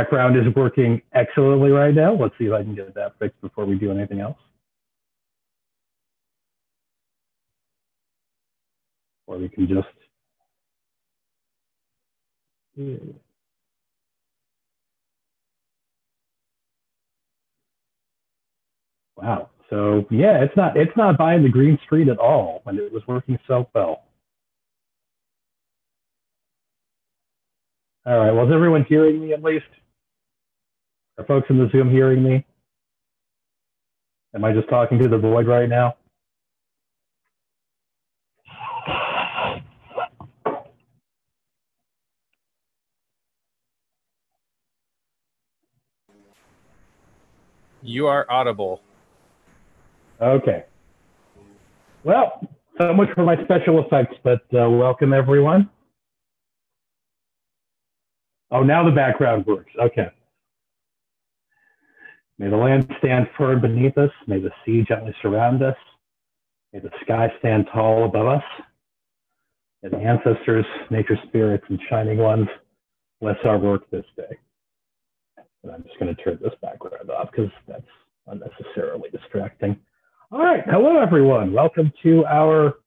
background is working excellently right now. Let's see if I can get that fixed before we do anything else. Or we can just. Wow. So yeah, it's not it's not buying the green screen at all when it was working so well. All right. Well, is everyone hearing me at least? Are folks in the Zoom hearing me? Am I just talking to the void right now? You are audible. Okay. Well, so much for my special effects, but uh, welcome everyone. Oh, now the background works. Okay. May the land stand firm beneath us. May the sea gently surround us. May the sky stand tall above us. May the ancestors, nature spirits, and shining ones bless our work this day. And I'm just going to turn this background off because that's unnecessarily distracting. All right. Hello, everyone. Welcome to our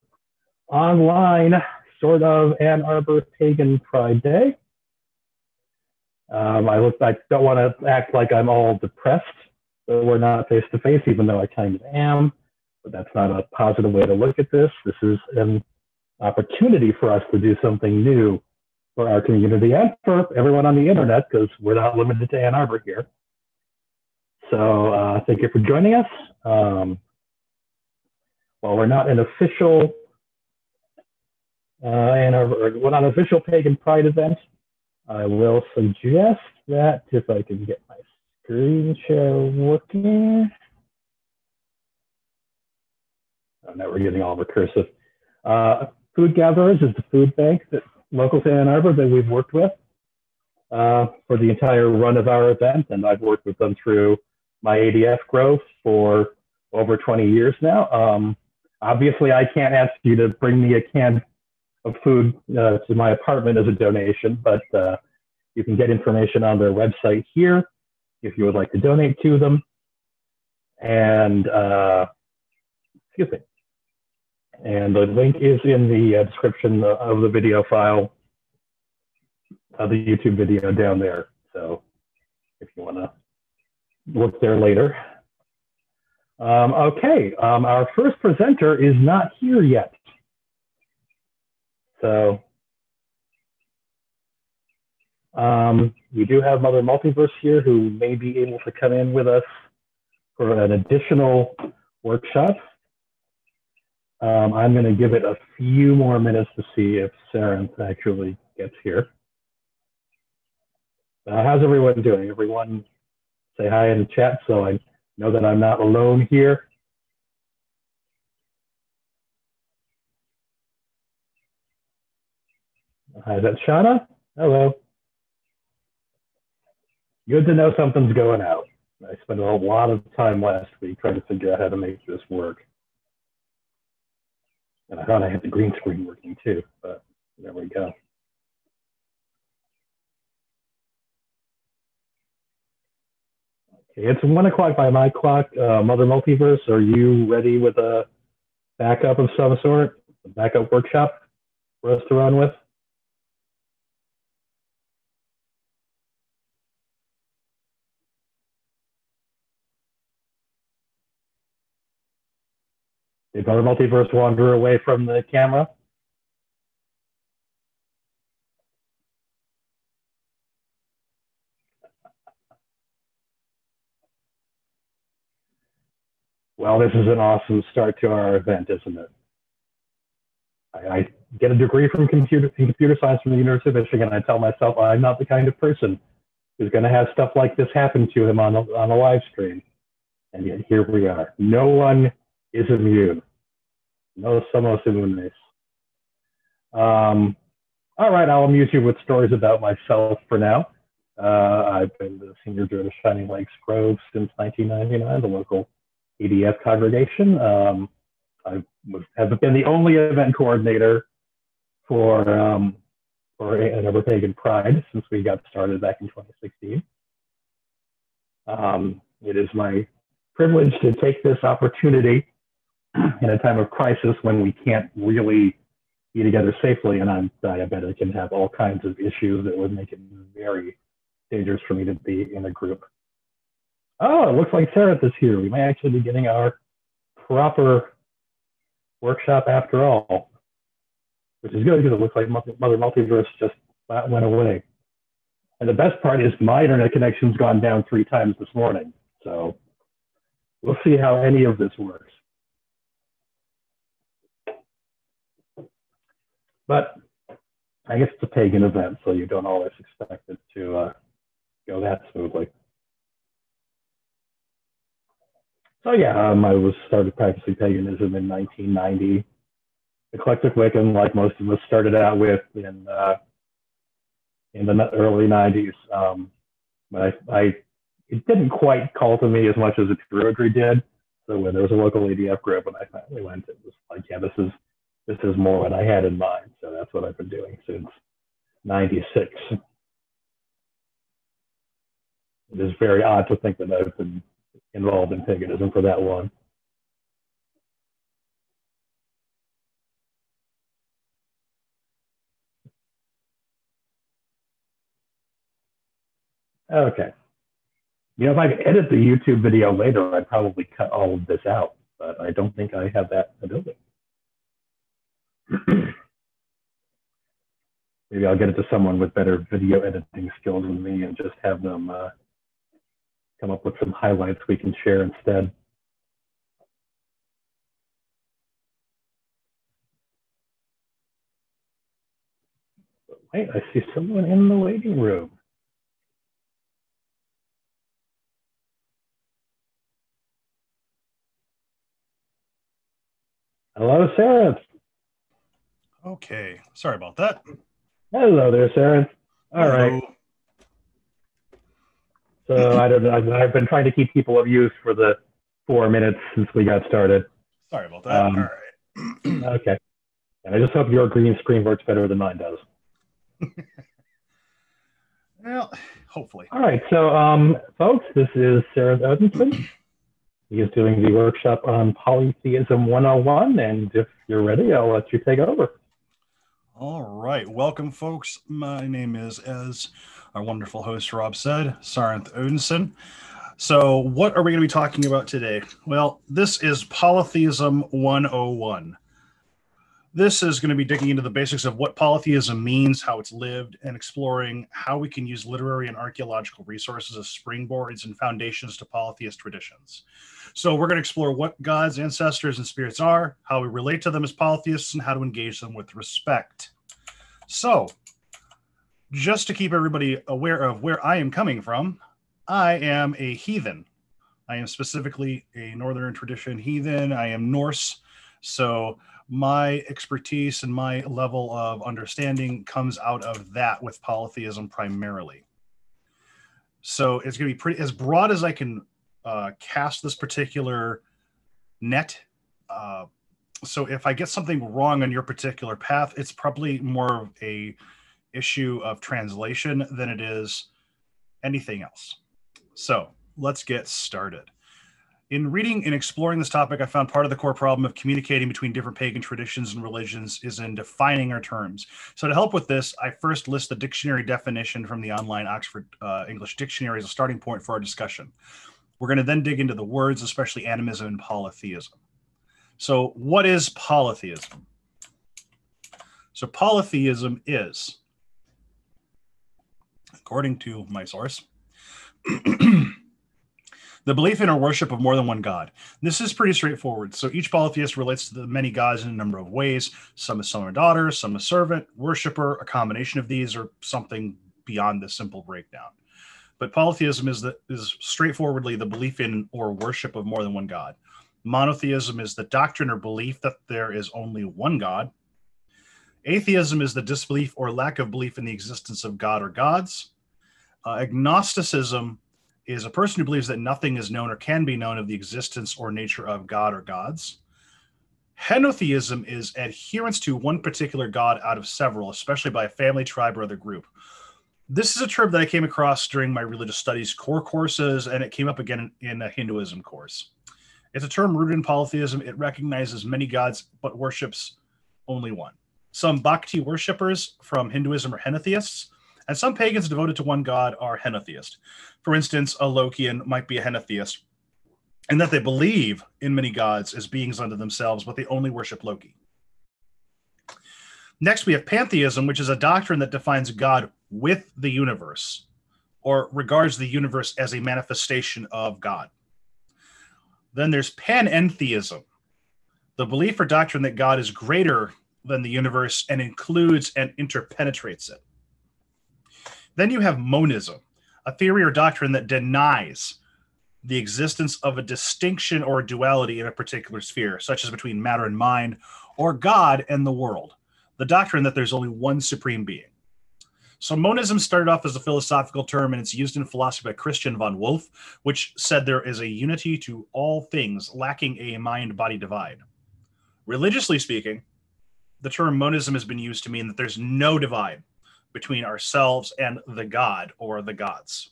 online sort of Ann Arbor Pagan Pride Day. Um, I look, I don't want to act like I'm all depressed that we're not face to face, even though I kind of am. But that's not a positive way to look at this. This is an opportunity for us to do something new for our community and for everyone on the internet, because we're not limited to Ann Arbor here. So uh, thank you for joining us. Um, while we're not an official uh, Ann Arbor, we're not an official pagan pride event, I will suggest that if I can get my screen share working. Oh, now we're getting all recursive. Uh, food Gatherers is the food bank that local to Ann Arbor that we've worked with uh, for the entire run of our event. And I've worked with them through my ADF grove for over 20 years now. Um, obviously, I can't ask you to bring me a can of food uh, to my apartment as a donation, but uh, you can get information on their website here if you would like to donate to them. And uh, excuse me. And the link is in the uh, description of the video file of the YouTube video down there. So if you want to look there later. Um, okay, um, our first presenter is not here yet. So um, we do have Mother Multiverse here who may be able to come in with us for an additional workshop. Um, I'm going to give it a few more minutes to see if Sarah actually gets here. Uh, how's everyone doing? Everyone say hi in the chat so I know that I'm not alone here. Hi, that's Shauna. Hello. Good to know something's going out. I spent a lot of time last week trying to figure out how to make this work. And I thought I had the green screen working too, but there we go. Okay, it's one o'clock by my clock. Uh, Mother Multiverse, are you ready with a backup of some sort? A backup workshop for us to run with? Did our multiverse wander away from the camera? Well, this is an awesome start to our event, isn't it? I, I get a degree from computer, in computer science from the University of Michigan. I tell myself I'm not the kind of person who's going to have stuff like this happen to him on a, on a live stream. And yet here we are. No one is immune. No somos immunes. Um, all right, I'll amuse you with stories about myself for now. Uh, I've been the senior druid of Shining Lakes Grove since 1999, the local ADF congregation. Um, I have been the only event coordinator for um, for Arbor Pagan Pride since we got started back in 2016. Um, it is my privilege to take this opportunity in a time of crisis when we can't really be together safely and I'm diabetic and have all kinds of issues that would make it very dangerous for me to be in a group. Oh, it looks like Sarah is here. We might actually be getting our proper workshop after all, which is good because it looks like Mother Multiverse just went away. And the best part is my internet connection's gone down three times this morning. So we'll see how any of this works. But I guess it's a pagan event, so you don't always expect it to uh, go that smoothly. So yeah, um, I was started practicing paganism in 1990. Eclectic Wiccan, like most of us started out with in uh, in the early 90s. Um, but I, I, it didn't quite call to me as much as a Druidry did. So when there was a local ADF group and I finally went, it was like, yeah, this is this is more what I had in mind. So that's what I've been doing since 96. It is very odd to think that I've been involved in paganism for that long. Okay. You know, if I could edit the YouTube video later, I'd probably cut all of this out, but I don't think I have that ability. Maybe I'll get it to someone with better video editing skills than me and just have them uh, come up with some highlights we can share instead. Wait, I see someone in the waiting room. Hello, Sarah. Okay, sorry about that. Hello there, Sarah. All Hello. right. So I don't know. I've been trying to keep people of use for the four minutes since we got started. Sorry about that. Um, All right. okay. And I just hope your green screen works better than mine does. well, hopefully. All right. So, um, folks, this is Sarenth Odinsson. He is doing the workshop on Polytheism 101. And if you're ready, I'll let you take over. All right. Welcome, folks. My name is, as our wonderful host Rob said, Sarenth Odinsson. So, what are we going to be talking about today? Well, this is Polytheism 101. This is going to be digging into the basics of what polytheism means, how it's lived, and exploring how we can use literary and archaeological resources as springboards and foundations to polytheist traditions. So, we're going to explore what gods, ancestors, and spirits are, how we relate to them as polytheists, and how to engage them with respect. So, just to keep everybody aware of where I am coming from, I am a heathen. I am specifically a Northern tradition heathen. I am Norse. So, my expertise and my level of understanding comes out of that with polytheism primarily. So it's going to be pretty as broad as I can uh, cast this particular net. Uh, so if I get something wrong on your particular path, it's probably more of a issue of translation than it is anything else. So let's get started. In reading and exploring this topic, I found part of the core problem of communicating between different pagan traditions and religions is in defining our terms. So, to help with this, I first list the dictionary definition from the online Oxford uh, English Dictionary as a starting point for our discussion. We're going to then dig into the words, especially animism and polytheism. So, what is polytheism? So, polytheism is, according to my source, the belief in or worship of more than one god. This is pretty straightforward. So each polytheist relates to the many gods in a number of ways. Some a son or daughter, some a servant, worshiper, a combination of these, or something beyond this simple breakdown. But polytheism is the is straightforwardly the belief in or worship of more than one god. Monotheism is the doctrine or belief that there is only one God. Atheism is the disbelief or lack of belief in the existence of God or gods. Uh, agnosticism is a person who believes that nothing is known or can be known of the existence or nature of God or gods. Henotheism is adherence to one particular god out of several, especially by a family, tribe, or other group. This is a term that I came across during my religious studies core courses, and it came up again in, a Hinduism course. It's a term rooted in polytheism. It recognizes many gods but worships only one. Some bhakti worshippers from Hinduism are henotheists, and some pagans devoted to one god are henotheist. For instance, a Lokian might be a henotheist, and that they believe in many gods as beings unto themselves, but they only worship Loki. Next, we have pantheism, which is a doctrine that defines God with the universe or regards the universe as a manifestation of God. Then there's panentheism, the belief or doctrine that God is greater than the universe and includes and interpenetrates it. Then you have monism, a theory or doctrine that denies the existence of a distinction or duality in a particular sphere, such as between matter and mind, or God and the world. The doctrine that there's only one supreme being. So monism started off as a philosophical term and it's used in philosophy by Christian von Wolff, which said there is a unity to all things, lacking a mind body divide. Religiously speaking, the term monism has been used to mean that there's no divide between ourselves and the God or the gods.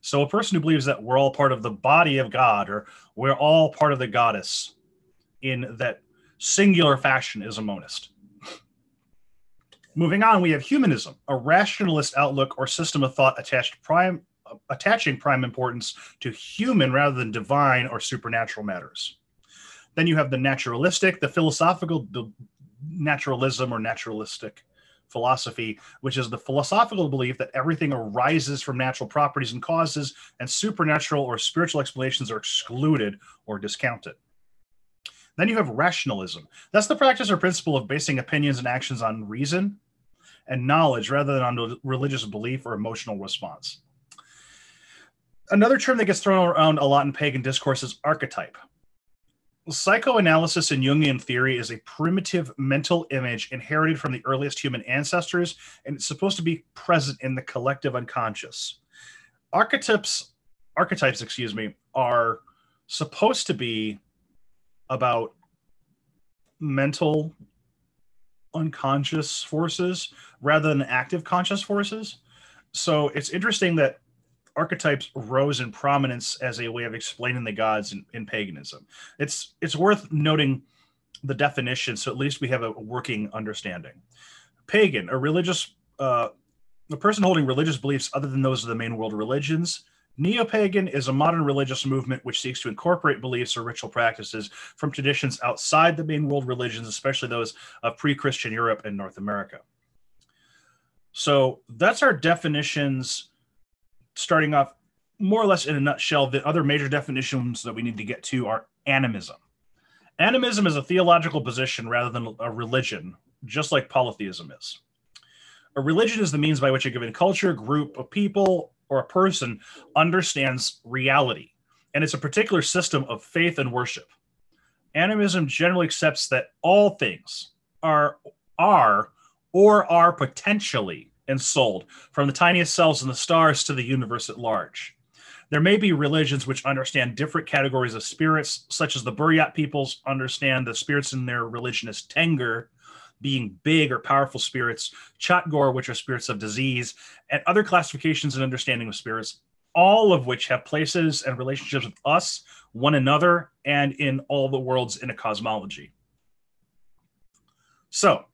So a person who believes that we're all part of the body of God or we're all part of the goddess in that singular fashion is a monist. Moving on, we have humanism, a rationalist outlook or system of thought attached prime attaching prime importance to human rather than divine or supernatural matters. Then you have the naturalistic, the philosophical the naturalism or naturalistic philosophy, which is the philosophical belief that everything arises from natural properties and causes, and supernatural or spiritual explanations are excluded or discounted. Then you have rationalism. That's the practice or principle of basing opinions and actions on reason and knowledge rather than on religious belief or emotional response. Another term that gets thrown around a lot in pagan discourse is archetype. Psychoanalysis and Jungian theory is a primitive mental image inherited from the earliest human ancestors, and it's supposed to be present in the collective unconscious. Archetypes, archetypes, excuse me, are supposed to be about mental unconscious forces rather than active conscious forces. So it's interesting that archetypes rose in prominence as a way of explaining the gods in, in paganism. It's it's worth noting the definition, so at least we have a working understanding. Pagan, a religious, uh, a person holding religious beliefs other than those of the main world religions. Neo-pagan is a modern religious movement which seeks to incorporate beliefs or ritual practices from traditions outside the main world religions, especially those of pre-Christian Europe and North America. So that's our definitions starting off more or less in a nutshell, the other major definitions that we need to get to are animism. Animism is a theological position rather than a religion, just like polytheism is. A religion is the means by which a given culture, group of people, or a person understands reality, and it's a particular system of faith and worship. Animism generally accepts that all things are are or are potentially and sold, from the tiniest cells in the stars to the universe at large. There may be religions which understand different categories of spirits, such as the Buryat peoples understand the spirits in their religion as Tengr, being big or powerful spirits, Chatgor, which are spirits of disease, and other classifications and understanding of spirits, all of which have places and relationships with us, one another, and in all the worlds in a cosmology. So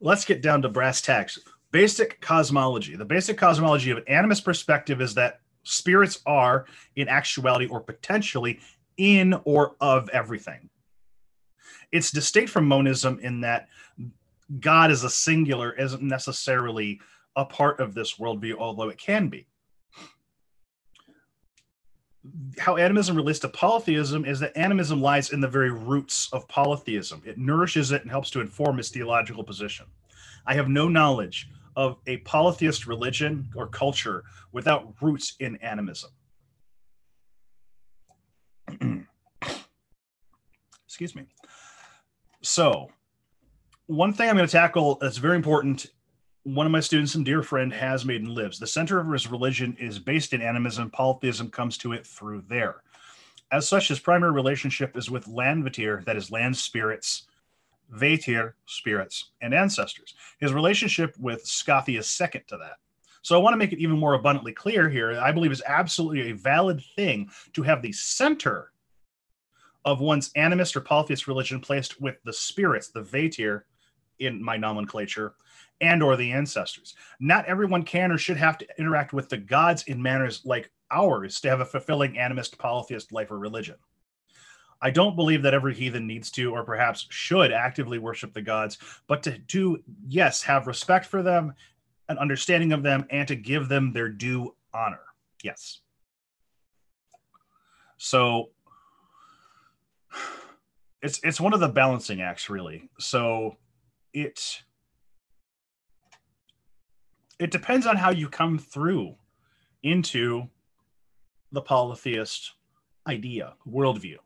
let's get down to brass tacks basic cosmology. The basic cosmology of an animist perspective is that spirits are, in actuality or potentially, in or of everything. It's distinct from monism in that God is a singular, isn't necessarily a part of this worldview, although it can be. How animism relates to polytheism is that animism lies in the very roots of polytheism. It nourishes it and helps to inform its theological position. I have no knowledge of a polytheist religion or culture without roots in animism. Excuse me. So, one thing I'm going to tackle that's very important. One of my students and dear friend has made and lives. The center of his religion is based in animism. Polytheism comes to it through there. As such, his primary relationship is with Landvaettir, that is land spirits, Vaettir spirits, and ancestors. His relationship with Skathi is second to that. So I want to make it even more abundantly clear here. I believe is absolutely a valid thing to have the center of one's animist or polytheist religion placed with the spirits, the Vaettir, in my nomenclature, and or the ancestors. Not everyone can or should have to interact with the gods in manners like ours to have a fulfilling animist polytheist life or religion. I don't believe that every heathen needs to or perhaps should actively worship the gods, but to do, yes, have respect for them, an understanding of them, and to give them their due honor. Yes. So it's it's one of the balancing acts, really. So it it depends on how you come through into the polytheist idea, worldview.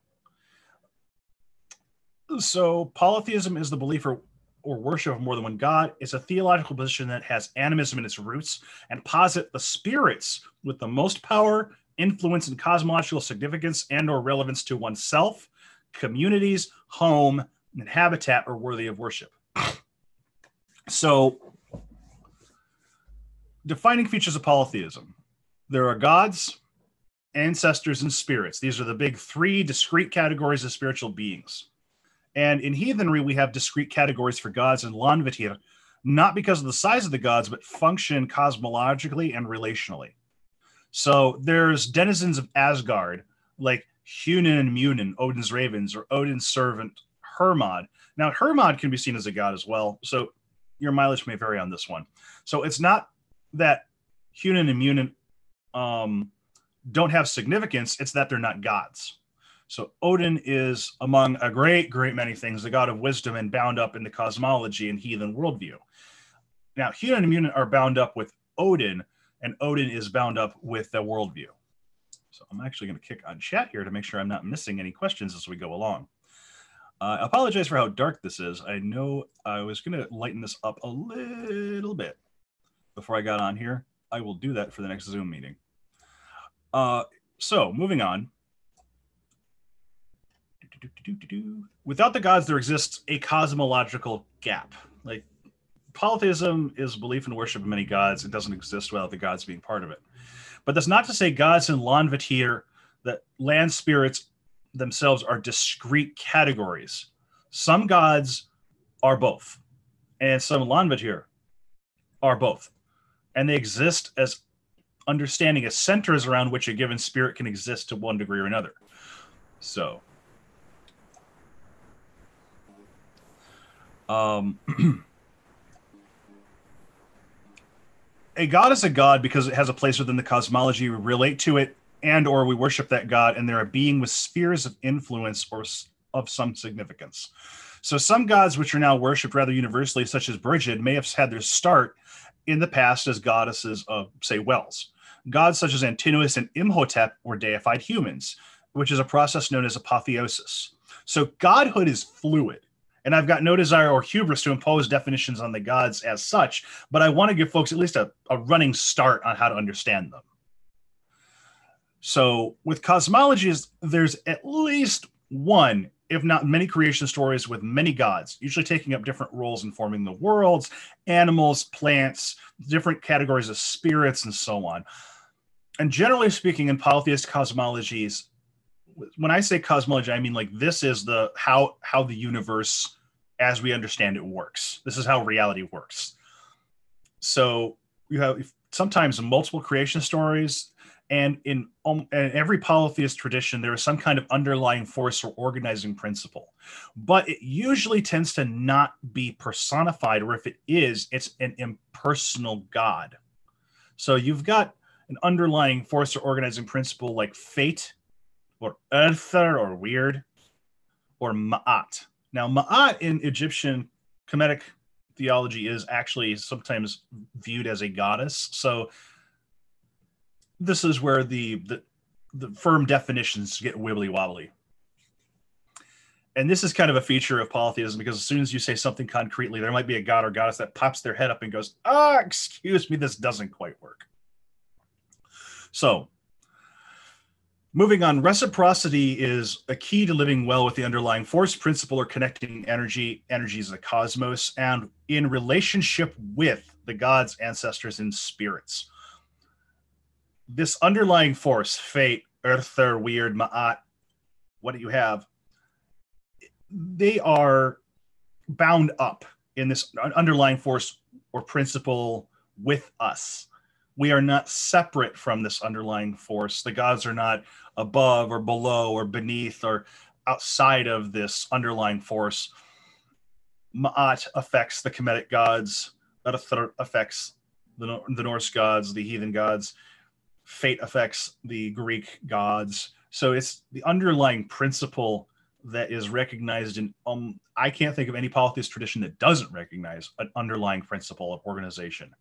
So, polytheism is the belief or, or worship of more than one God. It's a theological position that has animism in its roots and posit the spirits with the most power, influence, and cosmological significance and or relevance to oneself, communities, home, and habitat are worthy of worship. So, defining features of polytheism there are gods, ancestors, and spirits. These are the big three discrete categories of spiritual beings. And in heathenry, we have discrete categories for gods and Landvaettir, not because of the size of the gods, but function cosmologically and relationally. So there's denizens of Asgard, like Huginn and Muninn, Odin's ravens, or Odin's servant Hermod. Now, Hermod can be seen as a god as well. So your mileage may vary on this one. So it's not that Huginn and Muninn um, don't have significance, it's that they're not gods. So Odin is among a great, great many things, the god of wisdom and bound up in the cosmology and heathen worldview. Now, Huginn and Muninn are bound up with Odin, and Odin is bound up with the worldview. So I'm actually going to kick on chat here to make sure I'm not missing any questions as we go along. Uh, I apologize for how dark this is. I know I was going to lighten this up a little bit before I got on here. I will do that for the next Zoom meeting. Uh, so moving on. Without the gods, there exists a cosmological gap. Like polytheism is belief and worship of many gods. It doesn't exist without the gods being part of it. But that's not to say gods in Landvaettir, that land spirits themselves are discrete categories. Some gods are both, and some Landvaettir are both. And they exist as understanding as centers around which a given spirit can exist to one degree or another. So, um, a god is a god because it has a place within the cosmology. We relate to it and or we worship that god and they're a being with spheres of influence or of some significance. So some gods which are now worshipped rather universally, such as Brigid, may have had their start in the past as goddesses of, say, wells. Gods such as Antinous and Imhotep were deified humans, which is a process known as apotheosis. So godhood is fluid. And I've got no desire or hubris to impose definitions on the gods as such, but I want to give folks at least a, a running start on how to understand them. So with cosmologies, there's at least one, if not many creation stories with many gods, usually taking up different roles in forming the worlds, animals, plants, different categories of spirits, and so on. And generally speaking, in polytheist cosmologies, when I say cosmology, I mean like this is the how how the universe as we understand it works. This is how reality works. So you have sometimes multiple creation stories and in, um, in every polytheist tradition there is some kind of underlying force or organizing principle but it usually tends to not be personified or if it is it's an impersonal god so you've got an underlying force or organizing principle like fate or Ether or wyrd or Ma'at. Now, Ma'at in Egyptian Kemetic theology is actually sometimes viewed as a goddess. So this is where the, the, the firm definitions get wibbly wobbly. And this is kind of a feature of polytheism because as soon as you say something concretely, there might be a god or goddess that pops their head up and goes, "Ah, excuse me, this doesn't quite work." So, Moving on, reciprocity is a key to living well with the underlying force principle or connecting energy, energies of the cosmos, and in relationship with the gods, ancestors, and spirits. This underlying force, fate, earther, wyrd, ma'at, what do you have? They are bound up in this underlying force or principle with us. We are not separate from this underlying force. The gods are not above or below or beneath or outside of this underlying force. Ma'at affects the Kemetic gods, that affects the, the Norse gods, the heathen gods. Fate affects the Greek gods. So it's the underlying principle that is recognized in um I can't think of any polytheist tradition that doesn't recognize an underlying principle of organization.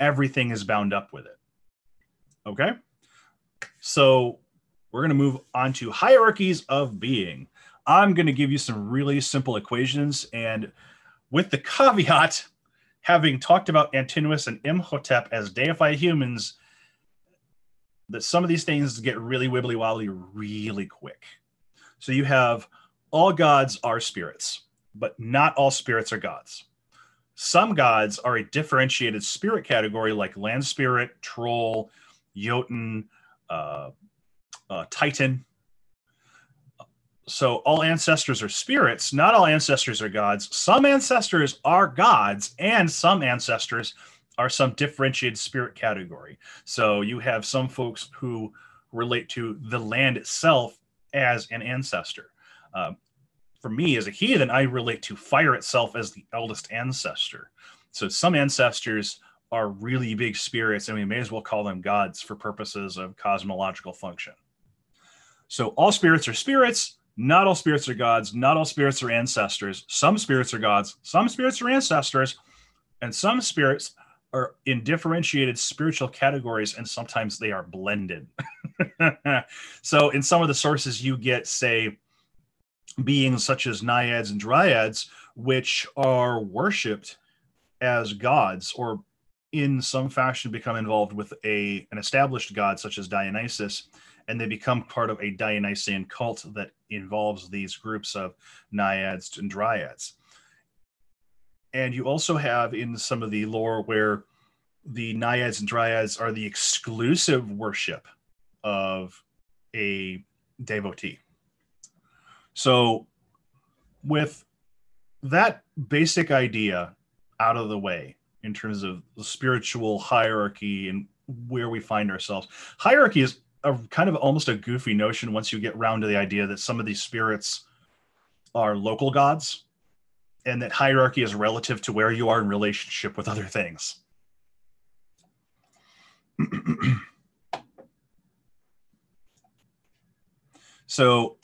Everything is bound up with it. Okay? So we're going to move on to hierarchies of being. I'm going to give you some really simple equations and with the caveat having talked about Antinous and Imhotep as deified humans that some of these things get really wibbly wobbly really quick. So you have all gods are spirits, but not all spirits are gods. Some gods are a differentiated spirit category like land spirit, troll, Jotun, uh, uh, Titan. So all ancestors are spirits. Not all ancestors are gods. Some ancestors are gods, and some ancestors are some differentiated spirit category. So you have some folks who relate to the land itself as an ancestor. Um, for me, as a heathen, I relate to fire itself as the eldest ancestor. So some ancestors are really big spirits, and we may as well call them gods for purposes of cosmological function. So all spirits are spirits. Not all spirits are gods. Not all spirits are ancestors. Some spirits are gods. Some spirits are ancestors. And some spirits are in differentiated spiritual categories and sometimes they are blended. so in some of the sources you get say beings such as naiads and dryads which are worshipped as gods or in some fashion become involved with a an established god such as Dionysus and they become part of a Dionysian cult that involves these groups of naiads and dryads and you also have in some of the lore where the naiads and dryads are the exclusive worship of a devotee. So, with that basic idea out of the way in terms of the spiritual hierarchy and where we find ourselves, hierarchy is a kind of almost a goofy notion once you get round to the idea that some of these spirits are local gods and that hierarchy is relative to where you are in relationship with other things. so,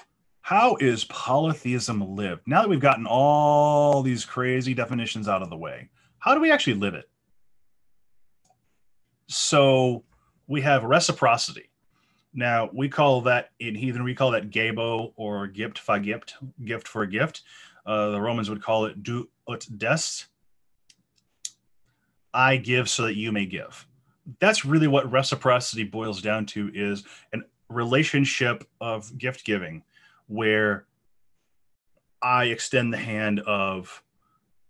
how is polytheism lived? Now that we've gotten all these crazy definitions out of the way, how do we actually live it? So, we have reciprocity. Now, we call that in heathen, we call that gebo or gift fa gift, gift for gift. Uh, the Romans would call it do ut des. I give so that you may give. That's really what reciprocity boils down to is a relationship of gift giving where I extend the hand of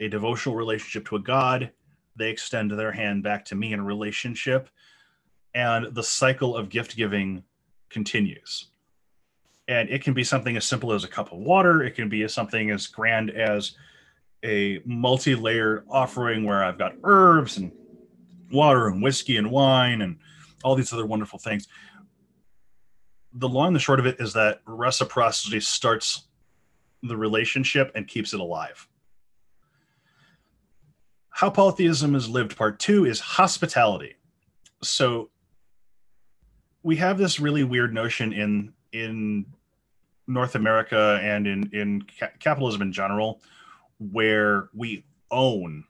a devotional relationship to a God. They extend their hand back to me in a relationship. And the cycle of gift giving continues and it can be something as simple as a cup of water it can be something as grand as a multi-layered offering where i've got herbs and water and whiskey and wine and all these other wonderful things the long and the short of it is that reciprocity starts the relationship and keeps it alive how polytheism is lived part two is hospitality so we have this really weird notion in in North America and in in ca- capitalism in general, where we own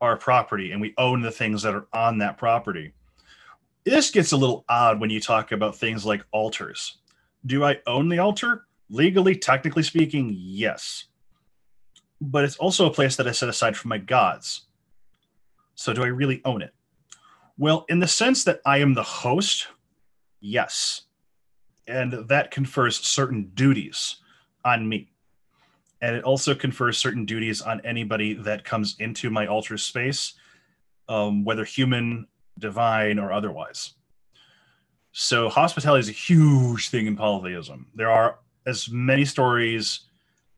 our property and we own the things that are on that property. This gets a little odd when you talk about things like altars. Do I own the altar? Legally, technically speaking, yes. But it's also a place that I set aside for my gods. So do I really own it? Well, in the sense that I am the host, yes and that confers certain duties on me. And it also confers certain duties on anybody that comes into my altar space, um, whether human, divine, or otherwise. So, hospitality is a huge thing in polytheism. There are as many stories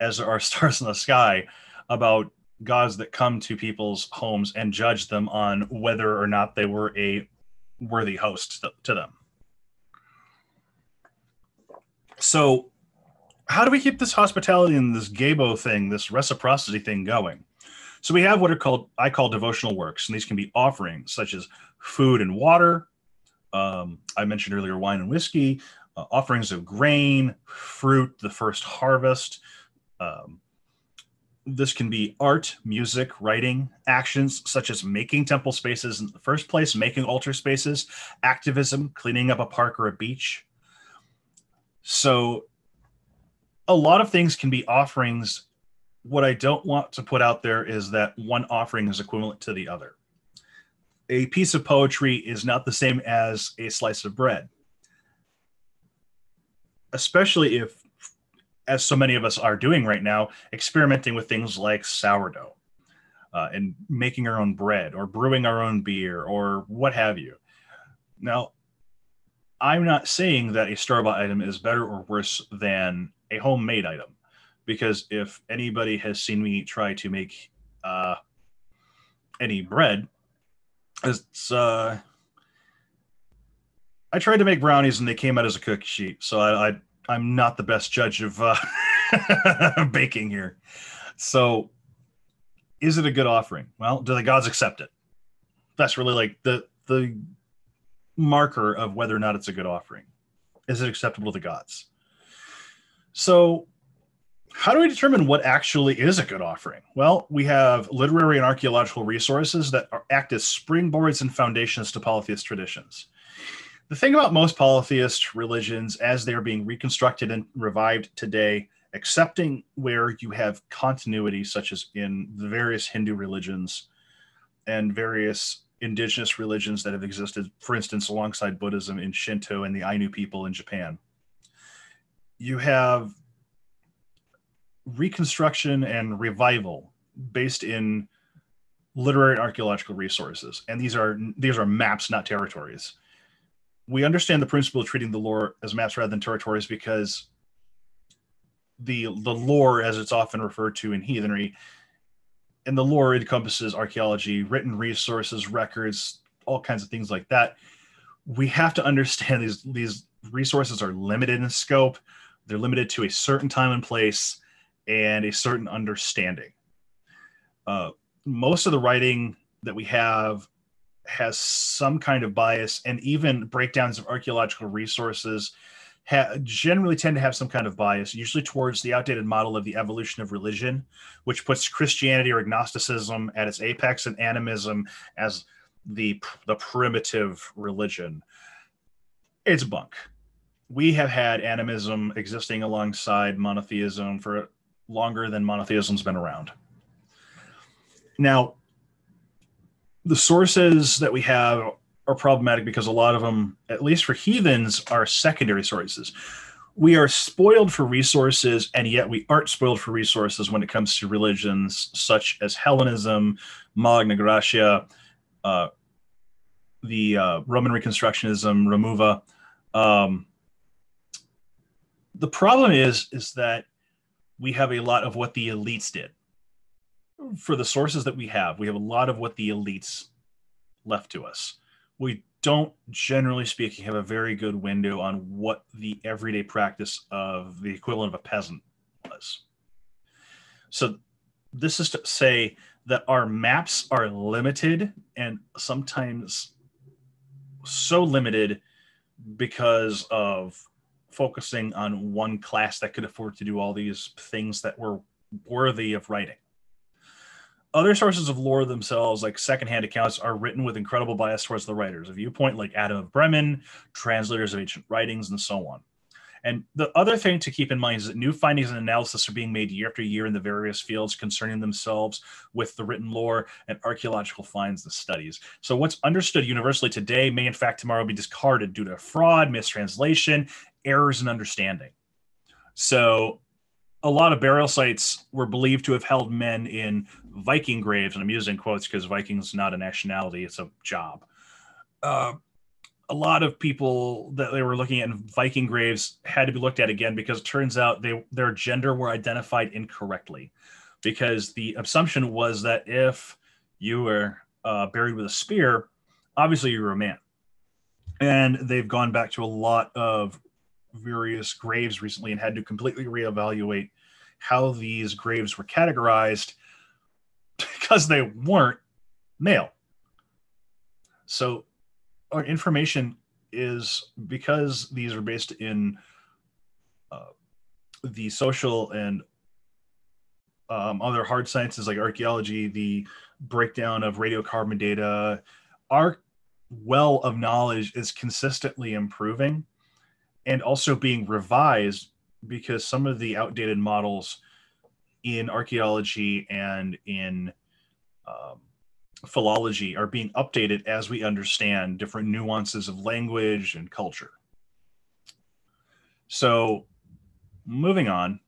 as there are stars in the sky about gods that come to people's homes and judge them on whether or not they were a worthy host to them. So, how do we keep this hospitality and this gebo thing, this reciprocity thing going? So we have what are called I call devotional works, and these can be offerings such as food and water. Um, I mentioned earlier wine and whiskey, uh, offerings of grain, fruit, the first harvest. Um, this can be art, music, writing, actions such as making temple spaces in the first place, making altar spaces, activism, cleaning up a park or a beach. So, a lot of things can be offerings. What I don't want to put out there is that one offering is equivalent to the other. A piece of poetry is not the same as a slice of bread, especially if as so many of us are doing right now, experimenting with things like sourdough uh, and making our own bread or brewing our own beer or what have you. Now, I'm not saying that a store bought item is better or worse than a homemade item, because if anybody has seen me try to make uh, any bread, it's uh, I tried to make brownies and they came out as a cookie sheet, so I, I I'm not the best judge of uh, baking here. So, is it a good offering? Well, do the gods accept it? That's really like the the marker of whether or not it's a good offering. Is it acceptable to the gods? So, how do we determine what actually is a good offering? Well, we have literary and archaeological resources that are, act as springboards and foundations to polytheist traditions the thing about most polytheist religions as they are being reconstructed and revived today excepting where you have continuity such as in the various hindu religions and various indigenous religions that have existed for instance alongside buddhism in shinto and the ainu people in japan you have reconstruction and revival based in literary and archaeological resources and these are these are maps not territories we understand the principle of treating the lore as maps rather than territories because the the lore, as it's often referred to in heathenry, and the lore encompasses archaeology, written resources, records, all kinds of things like that. We have to understand these these resources are limited in scope. They're limited to a certain time and place and a certain understanding. Uh, most of the writing that we have has some kind of bias, and even breakdowns of archaeological resources ha- generally tend to have some kind of bias, usually towards the outdated model of the evolution of religion, which puts Christianity or agnosticism at its apex and animism as the the primitive religion. It's bunk. We have had animism existing alongside monotheism for longer than monotheism's been around. Now, the sources that we have are problematic because a lot of them, at least for heathens, are secondary sources. We are spoiled for resources, and yet we aren't spoiled for resources when it comes to religions such as Hellenism, Magna Graecia, uh, the uh, Roman Reconstructionism, Romuva. Um, the problem is, is that we have a lot of what the elites did for the sources that we have, we have a lot of what the elites left to us. We don't, generally speaking, have a very good window on what the everyday practice of the equivalent of a peasant was. So, this is to say that our maps are limited and sometimes so limited because of focusing on one class that could afford to do all these things that were worthy of writing. Other sources of lore themselves, like secondhand accounts, are written with incredible bias towards the writers. A viewpoint like Adam of Bremen, translators of ancient writings, and so on. And the other thing to keep in mind is that new findings and analysis are being made year after year in the various fields concerning themselves with the written lore and archaeological finds and studies. So, what's understood universally today may, in fact, tomorrow be discarded due to fraud, mistranslation, errors in understanding. So a lot of burial sites were believed to have held men in Viking graves, and I'm using quotes because Viking's not a nationality; it's a job. Uh, a lot of people that they were looking at in Viking graves had to be looked at again because it turns out they their gender were identified incorrectly, because the assumption was that if you were uh, buried with a spear, obviously you were a man, and they've gone back to a lot of various graves recently and had to completely reevaluate how these graves were categorized because they weren't male. So our information is because these are based in uh, the social and um, other hard sciences like archaeology, the breakdown of radiocarbon data, our well of knowledge is consistently improving and also being revised because some of the outdated models in archaeology and in um, philology are being updated as we understand different nuances of language and culture. So, moving on,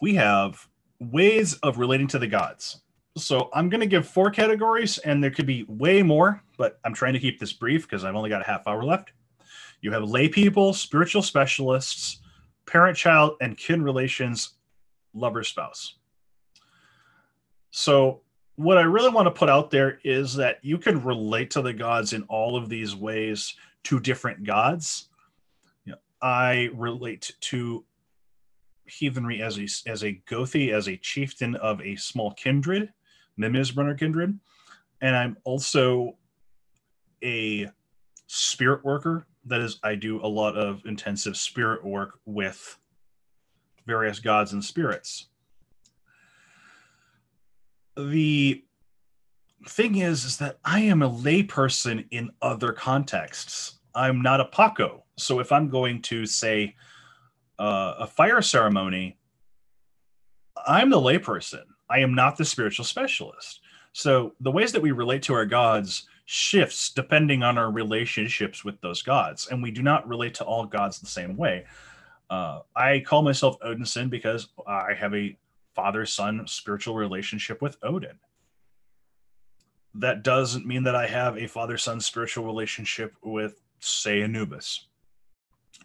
we have ways of relating to the gods. So, I'm going to give four categories, and there could be way more, but I'm trying to keep this brief because I've only got a half hour left. You have lay people, spiritual specialists, parent child, and kin relations lover spouse. So, what I really want to put out there is that you can relate to the gods in all of these ways to different gods. You know, I relate to heathenry as a as a Gothi, as a chieftain of a small kindred, Mimisbrunnr kindred, and I'm also a spirit worker. That is, I do a lot of intensive spirit work with various gods and spirits. The thing is, is that I am a layperson in other contexts. I'm not a Paco. So if I'm going to say uh, a fire ceremony, I'm the layperson. I am not the spiritual specialist. So the ways that we relate to our gods shifts depending on our relationships with those gods, and we do not relate to all gods the same way. Uh, I call myself Odinson because I have a father son spiritual relationship with Odin. That doesn't mean that I have a father son spiritual relationship with, say, Anubis.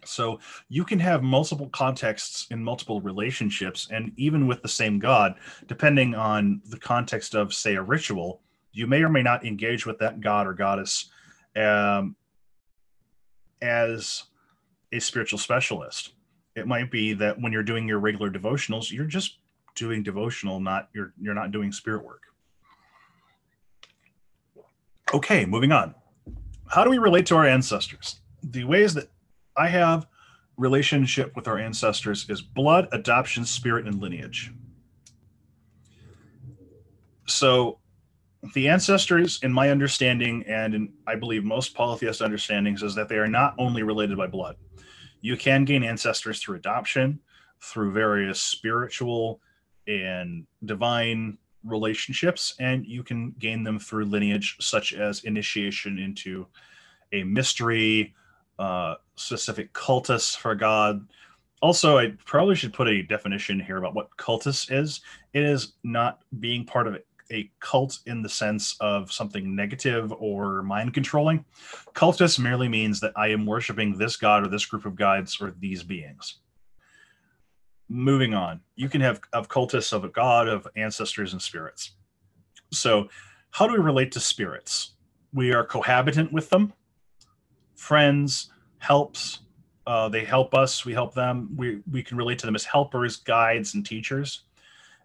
So you can have multiple contexts in multiple relationships, and even with the same god, depending on the context of, say, a ritual, you may or may not engage with that god or goddess um, as a spiritual specialist. It might be that when you're doing your regular devotionals you're just doing devotional not you're you're not doing spirit work. Okay moving on. How do we relate to our ancestors? The ways that i have relationship with our ancestors is blood adoption spirit and lineage. So the ancestors in my understanding and in i believe most polytheist understandings is that they are not only related by blood. You can gain ancestors through adoption, through various spiritual and divine relationships, and you can gain them through lineage, such as initiation into a mystery, uh, specific cultus for God. Also, I probably should put a definition here about what cultus is. It is not being part of a cult in the sense of something negative or mind controlling. Cultus merely means that I am worshiping this god or this group of gods or these beings. Moving on, you can have of cultists of a god, of ancestors and spirits. So, how do we relate to spirits? We are cohabitant with them, friends, helps. Uh, they help us, we help them. We, we can relate to them as helpers, guides, and teachers.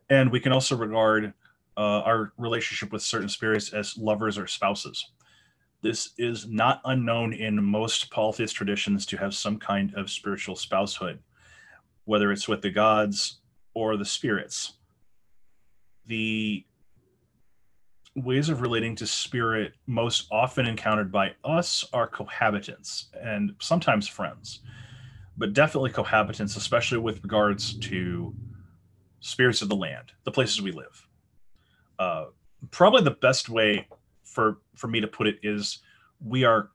And we can also regard uh, our relationship with certain spirits as lovers or spouses. This is not unknown in most polytheist traditions to have some kind of spiritual spousehood, whether it's with the gods or the spirits. The ways of relating to spirit most often encountered by us are cohabitants and sometimes friends, but definitely cohabitants, especially with regards to spirits of the land, the places we live. Uh, probably the best way for for me to put it is we are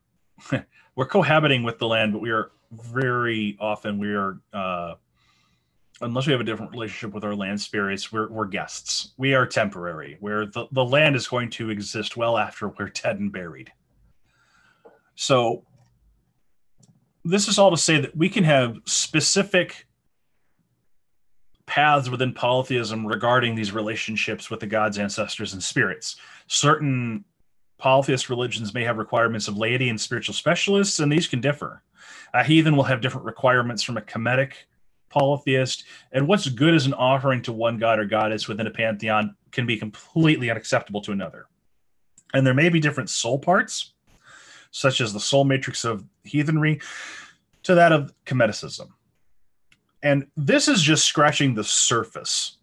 we're cohabiting with the land, but we are very often we are uh, unless we have a different relationship with our land spirits, we're, we're guests. We are temporary, where the, the land is going to exist well after we're dead and buried. So, this is all to say that we can have specific paths within polytheism regarding these relationships with the gods, ancestors, and spirits. Certain polytheist religions may have requirements of laity and spiritual specialists, and these can differ. A heathen will have different requirements from a Kemetic polytheist, and what's good as an offering to one god or goddess within a pantheon can be completely unacceptable to another. And there may be different soul parts, such as the soul matrix of heathenry, to that of Kemeticism. And this is just scratching the surface.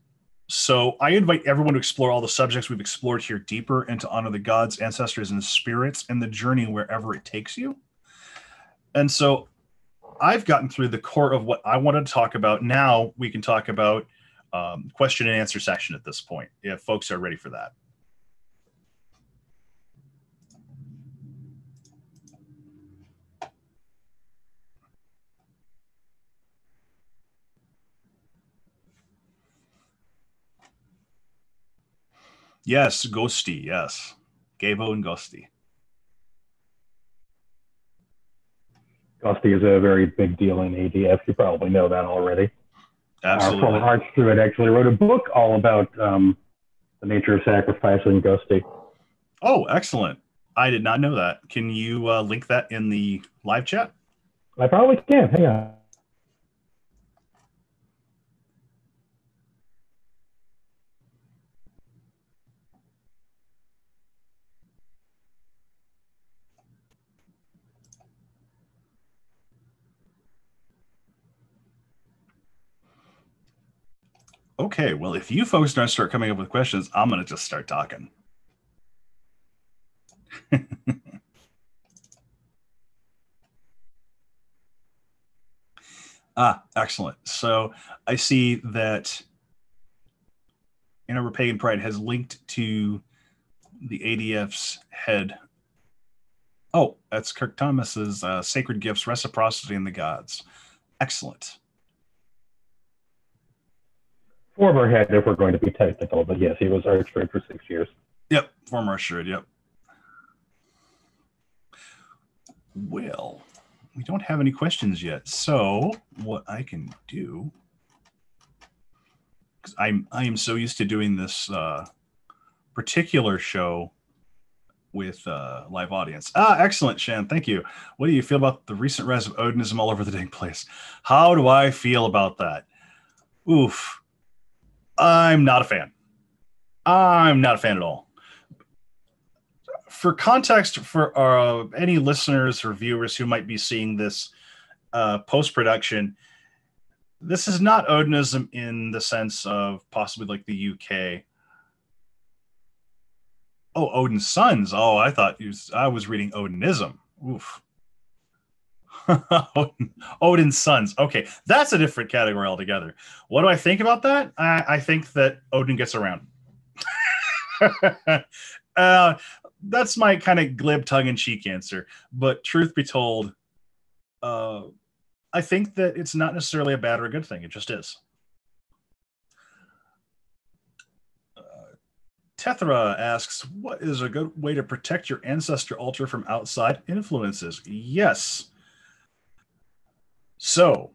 So I invite everyone to explore all the subjects we've explored here deeper and to honor the gods, ancestors, and spirits and the journey wherever it takes you. And so I've gotten through the core of what I wanted to talk about. Now we can talk about um, question and answer session at this point, if folks are ready for that. Yes, Ghosti. Yes, Gebo and Ghosti. Ghosti is a very big deal in ADF. You probably know that already. Absolutely. Our former Arch Druid actually wrote a book all about um, the nature of sacrifice and Ghosti. Oh, excellent. I did not know that. Can you uh, link that in the live chat? I probably can. Hang on. Okay, well, if you folks don't start coming up with questions, I'm going to just start talking. ah, excellent. So I see that Ann Arbor Pagan Pride has linked to the ADF's head. Oh, that's Kirk Thomas's uh, Sacred Gifts, Reciprocity in the Gods. Excellent former head if we're going to be technical, but yes, he was druid for six years. Yep, former druid. Yep. Well, we don't have any questions yet, so what I can do, because I'm I am so used to doing this uh, particular show with uh, live audience. Ah, excellent, Shan. Thank you. What do you feel about the recent rise of Odinism all over the dang place? How do I feel about that? Oof. I'm not a fan. I'm not a fan at all. For context, for uh, any listeners or viewers who might be seeing this uh, post production, this is not Odinism in the sense of possibly like the UK. Oh, Odin's sons. Oh, I thought was, I was reading Odinism. Oof. Odin's sons. Okay, that's a different category altogether. What do I think about that? I, I think that Odin gets around. uh, that's my kind of glib tongue-in-cheek answer. But truth be told, uh, I think that it's not necessarily a bad or a good thing. It just is. Uh, Tethra asks, "What is a good way to protect your ancestor altar from outside influences?" Yes, so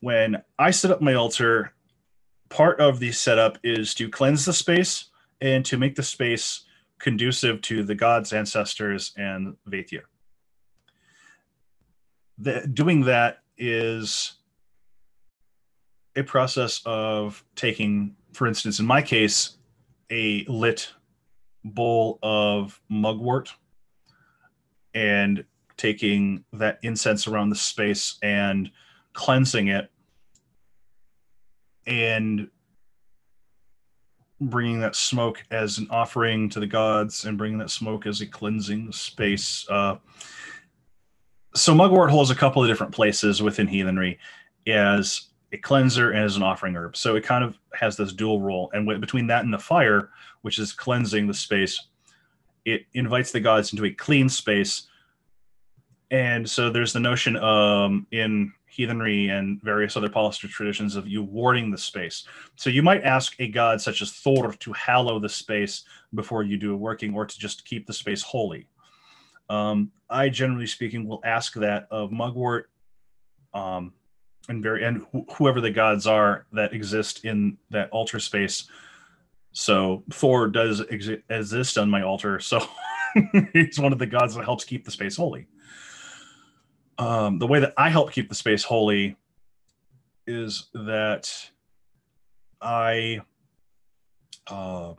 when I set up my altar, part of the setup is to cleanse the space and to make the space conducive to the gods, ancestors, and Vaettir. The, doing that is a process of taking, for instance, in my case, a lit bowl of mugwort and taking that incense around the space and cleansing it and bringing that smoke as an offering to the gods and bringing that smoke as a cleansing space. Uh, so mugwort holds a couple of different places within heathenry as a cleanser and as an offering herb. So it kind of has this dual role. And between that and the fire, which is cleansing the space, it invites the gods into a clean space. And so there's the notion um, in heathenry and various other polytheistic traditions of you warding the space. So you might ask a god such as Thor to hallow the space before you do a working or to just keep the space holy. Um, I generally speaking will ask that of Mugwort um, and very and wh- whoever the gods are that exist in that altar space. So Thor does exi- exist on my altar, so he's one of the gods that helps keep the space holy. Um, the way that I help keep the space holy is that I uh,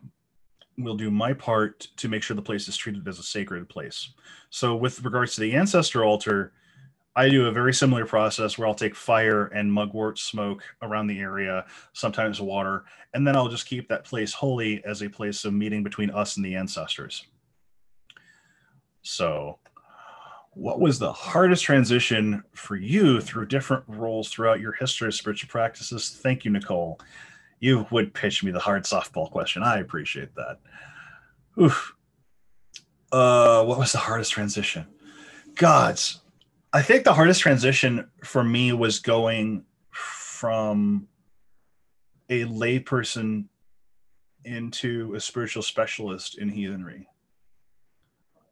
will do my part to make sure the place is treated as a sacred place. So, with regards to the ancestor altar, I do a very similar process where I'll take fire and mugwort smoke around the area, sometimes water, and then I'll just keep that place holy as a place of meeting between us and the ancestors. So, what was the hardest transition for you through different roles throughout your history of spiritual practices? Thank you, Nicole. You would pitch me the hard softball question. I appreciate that. Oof. Uh, what was the hardest transition? Gods, I think the hardest transition for me was going from a layperson into a spiritual specialist in heathenry.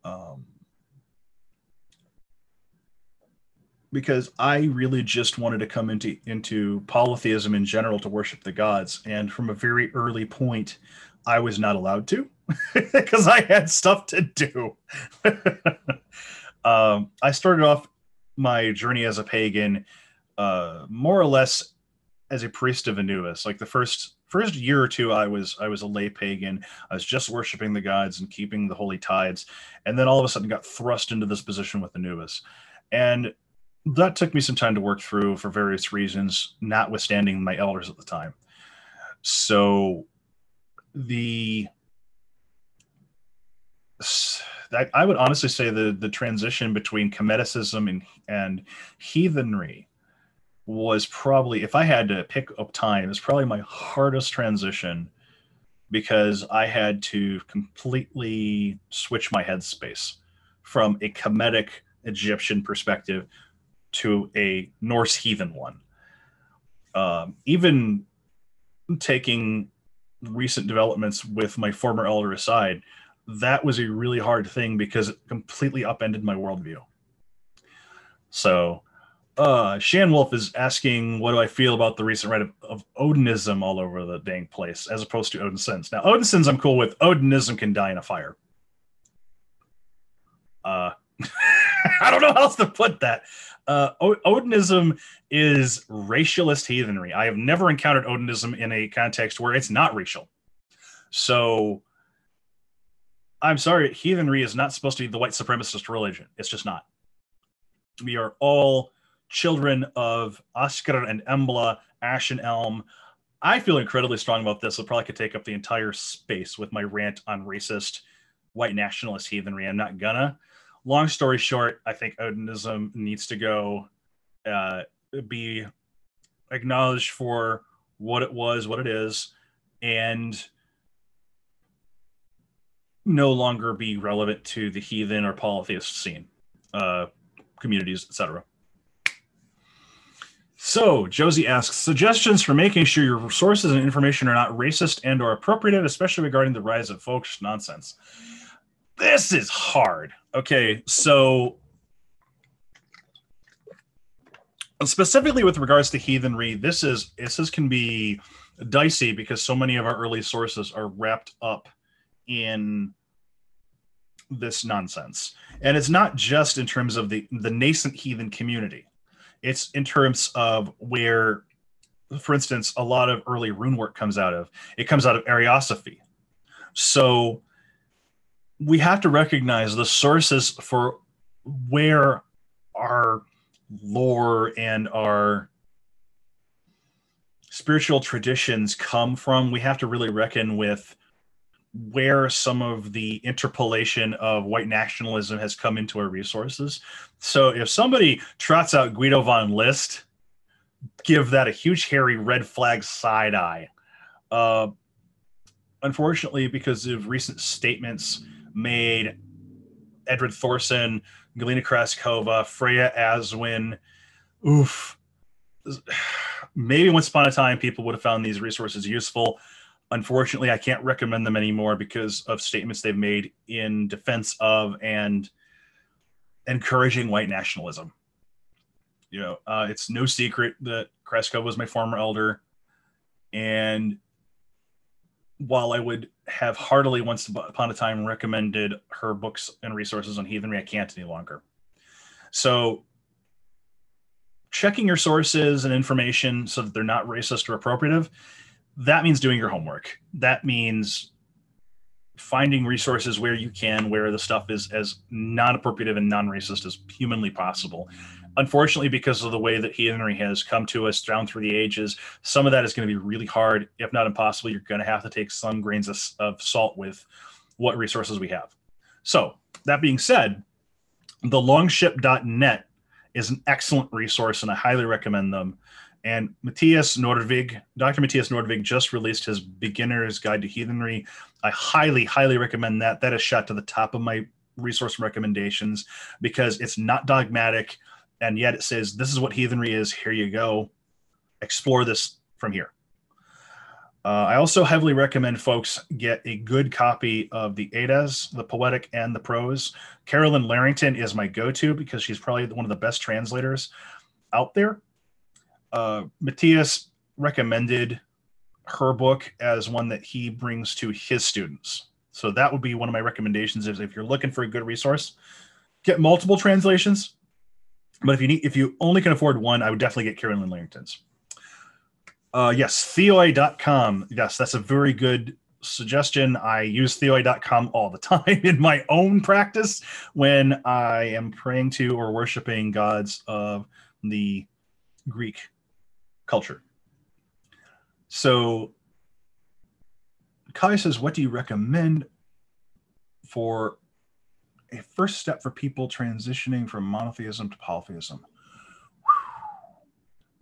Um, because I really just wanted to come into into polytheism in general to worship the gods, and from a very early point, I was not allowed to because I had stuff to do. um, I started off my journey as a pagan, uh, more or less as a priest of Anubis. Like the first first year or two, I was I was a lay pagan. I was just worshiping the gods and keeping the holy tides, and then all of a sudden got thrust into this position with Anubis, and that took me some time to work through for various reasons, notwithstanding my elders at the time. So the I would honestly say the the transition between Kemeticism and and heathenry was probably if I had to pick up time, it's probably my hardest transition because I had to completely switch my headspace from a Kemetic Egyptian perspective to a Norse heathen one. Um, even taking recent developments with my former elder aside, that was a really hard thing because it completely upended my worldview. So, uh, Shan Wolf is asking, what do I feel about the recent right of, of Odinism all over the dang place, as opposed to Odin sins? Now, Odin sins I'm cool with. Odinism can die in a fire. Uh, I don't know how else to put that. Uh, Odinism is racialist heathenry. I have never encountered Odinism in a context where it's not racial. So I'm sorry, heathenry is not supposed to be the white supremacist religion. It's just not. We are all children of Askr and Embla, Ash and Elm. I feel incredibly strong about this. I probably could take up the entire space with my rant on racist white nationalist heathenry. I'm not gonna. Long story short, I think Odinism needs to go uh, be acknowledged for what it was, what it is, and no longer be relevant to the heathen or polytheist scene, uh, communities, etc. So Josie asks suggestions for making sure your sources and information are not racist and or appropriated, especially regarding the rise of folks nonsense. This is hard. Okay, so specifically with regards to heathenry, this is this is can be dicey because so many of our early sources are wrapped up in this nonsense. And it's not just in terms of the, the nascent heathen community, it's in terms of where, for instance, a lot of early rune work comes out of. It comes out of Ariosophy. So we have to recognize the sources for where our lore and our spiritual traditions come from. We have to really reckon with where some of the interpolation of white nationalism has come into our resources. So if somebody trots out Guido von List, give that a huge hairy red flag side eye. Uh, unfortunately, because of recent statements made Edred Thorsson, Galina Krasskova, Freya Aswynn. Oof. Maybe once upon a time, people would have found these resources useful. Unfortunately, I can't recommend them anymore because of statements they've made in defense of and encouraging white nationalism. You know, uh, it's no secret that Kraskova was my former elder. And while I would have heartily once upon a time recommended her books and resources on heathenry, I can't any longer. So checking your sources and information so that they're not racist or appropriative, that means doing your homework. That means finding resources where you can, where the stuff is as non-appropriative and non-racist as humanly possible. Unfortunately, because of the way that heathenry has come to us down through the ages, some of that is going to be really hard, if not impossible. You're going to have to take some grains of, of salt with what resources we have. So, that being said, the longship.net is an excellent resource and I highly recommend them. And Mathias Nordvig, Dr. Mathias Nordvig just released his Beginner's Guide to Heathenry. I highly, highly recommend that. That is shot to the top of my resource recommendations because it's not dogmatic and yet it says, This is what heathenry is. Here you go. Explore this from here. Uh, I also heavily recommend folks get a good copy of the Eddas, the Poetic, and the Prose. Carolyne Larrington is my go to because she's probably one of the best translators out there. Uh, Mathias recommended her book as one that he brings to his students. So that would be one of my recommendations is if you're looking for a good resource, get multiple translations. But if you need if you only can afford one, I would definitely get Carolyne Larrington's. Uh, yes, theoi.com. Yes, that's a very good suggestion. I use theoi.com all the time in my own practice when I am praying to or worshiping gods of the Greek culture. So Kai says, What do you recommend for a first step for people transitioning from monotheism to polytheism?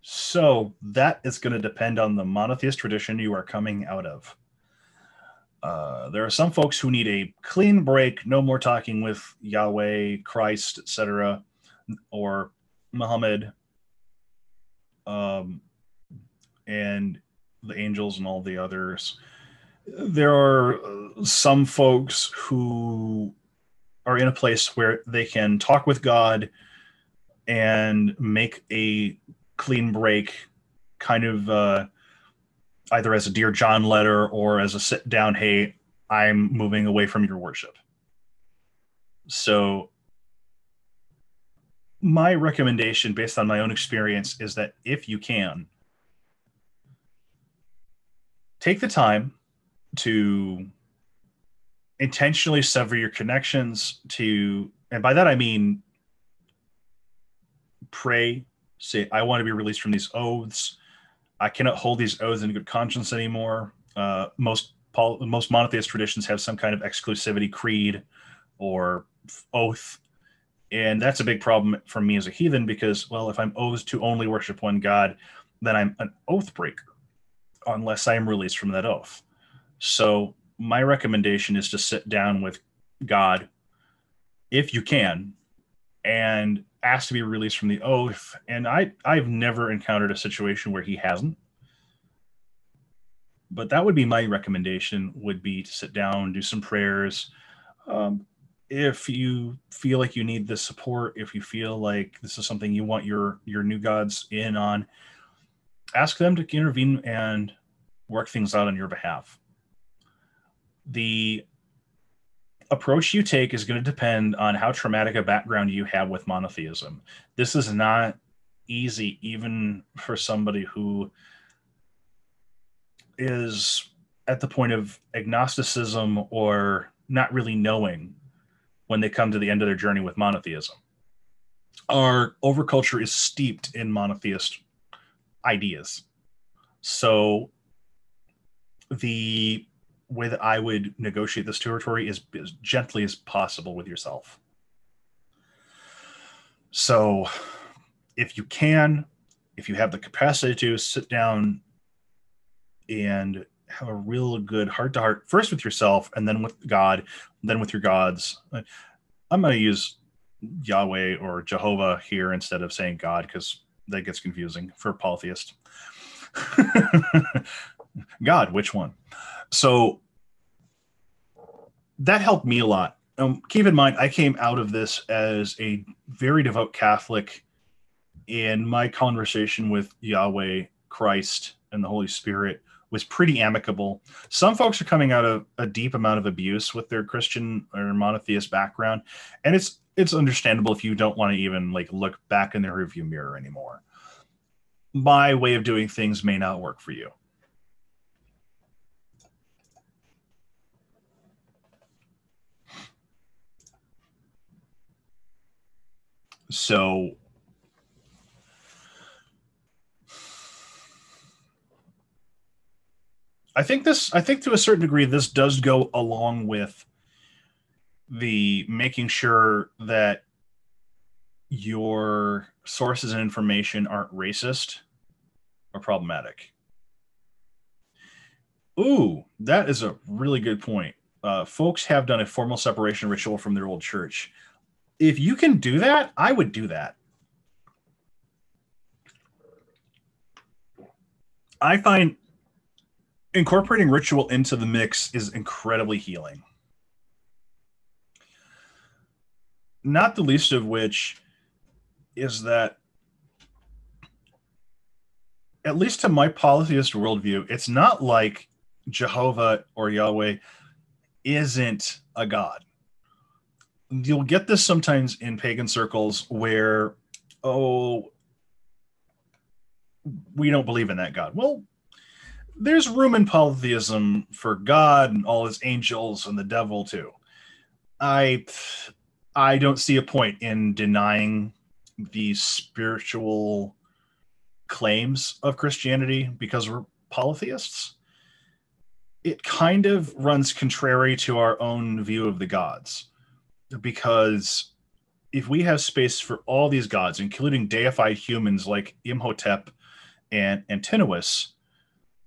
So that is going to depend on the monotheist tradition you are coming out of. Uh, there are some folks who need a clean break, no more talking with Yahweh, Christ, etc., or Muhammad, um, and the angels and all the others. There are some folks who are in a place where they can talk with God and make a clean break, kind of uh, either as a Dear John letter or as a sit down, hey, I'm moving away from your worship. So, my recommendation, based on my own experience, is that if you can, take the time to intentionally sever your connections to, and by that I mean pray say, I want to be released from these oaths. I cannot hold these oaths in good conscience anymore. Uh, most Paul, most monotheist traditions have some kind of exclusivity creed or oath, and that's a big problem for me as a heathen because, well, if I'm oathed to only worship one God, then I'm an oath breaker unless I am released from that oath. So my recommendation is to sit down with God, if you can, and ask to be released from the oath, and I I've never encountered a situation where he hasn't. But that would be my recommendation. Would be to sit down, do some prayers. Um, if you feel like you need the support, if you feel like this is something you want your your new gods in on, ask them to intervene and work things out on your behalf. The approach you take is going to depend on how traumatic a background you have with monotheism. This is not easy, even for somebody who is at the point of agnosticism or not really knowing when they come to the end of their journey with monotheism. Our overculture is steeped in monotheist ideas. So the way that I would negotiate this territory is as gently as possible with yourself. So, if you can, if you have the capacity to sit down and have a real good heart to heart first with yourself and then with God, then with your gods. I'm going to use Yahweh or Jehovah here instead of saying God because that gets confusing for polytheist. God, which one? So that helped me a lot. Um, keep in mind, I came out of this as a very devout Catholic, and my conversation with Yahweh, Christ, and the Holy Spirit was pretty amicable. Some folks are coming out of a deep amount of abuse with their Christian or monotheist background, and it's it's understandable if you don't want to even like look back in the rearview mirror anymore. My way of doing things may not work for you. So I think this I think to a certain degree this does go along with the making sure that your sources and information aren't racist or problematic. Ooh, that is a really good point. Uh, folks have done a formal separation ritual from their old church. If you can do that, I would do that. I find incorporating ritual into the mix is incredibly healing. Not the least of which is that, at least to my polytheist worldview, it's not like Jehovah or Yahweh isn't a god. You'll get this sometimes in pagan circles where, oh, we don't believe in that God. Well, there's room in polytheism for God and all his angels and the devil too. I I don't see a point in denying the spiritual claims of Christianity because we're polytheists. It kind of runs contrary to our own view of the gods because if we have space for all these gods, including deified humans like Imhotep and Antinous,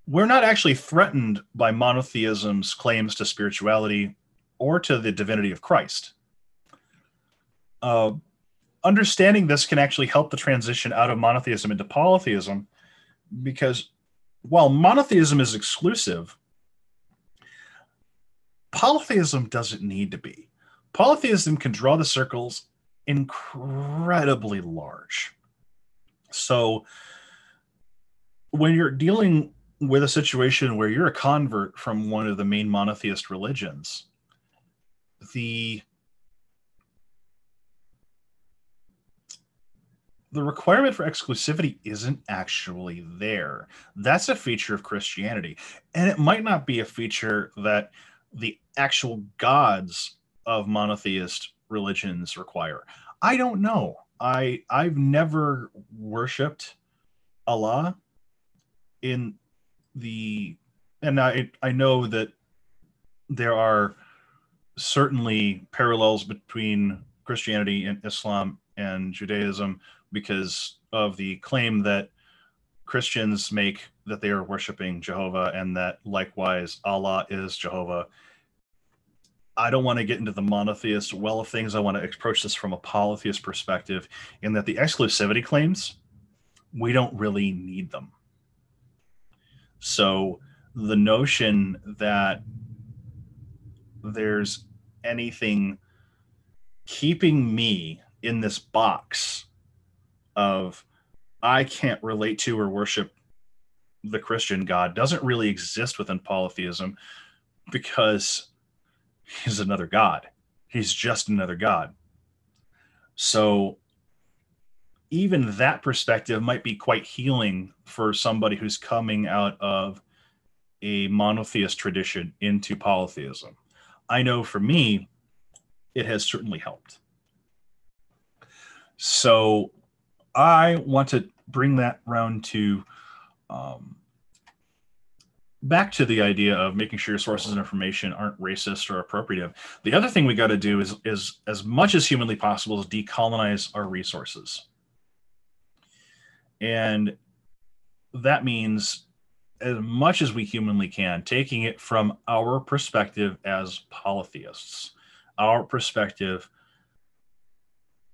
we're not actually threatened by monotheism's claims to spirituality or to the divinity of Christ. Uh, understanding this can actually help the transition out of monotheism into polytheism because while monotheism is exclusive, polytheism doesn't need to be. Polytheism can draw the circles incredibly large. So when you're dealing with a situation where you're a convert from one of the main monotheist religions, the the requirement for exclusivity isn't actually there. That's a feature of Christianity. And it might not be a feature that the actual gods of monotheist religions require. I don't know. I I've never worshipped Allah in the and I I know that there are certainly parallels between Christianity and Islam and Judaism because of the claim that Christians make that they are worshiping Jehovah and that likewise Allah is Jehovah. I don't want to get into the monotheist well of things. I want to approach this from a polytheist perspective in that the exclusivity claims, we don't really need them. So the notion that there's anything keeping me in this box of I can't relate to or worship the Christian God doesn't really exist within polytheism because he's another God. He's just another God. So even that perspective might be quite healing for somebody who's coming out of a monotheist tradition into polytheism. I know for me, it has certainly helped. So I want to bring that round to um, back to the idea of making sure your sources of information aren't racist or appropriative. The other thing we got to do is, is as much as humanly possible is decolonize our resources. And that means as much as we humanly can, taking it from our perspective as polytheists, our perspective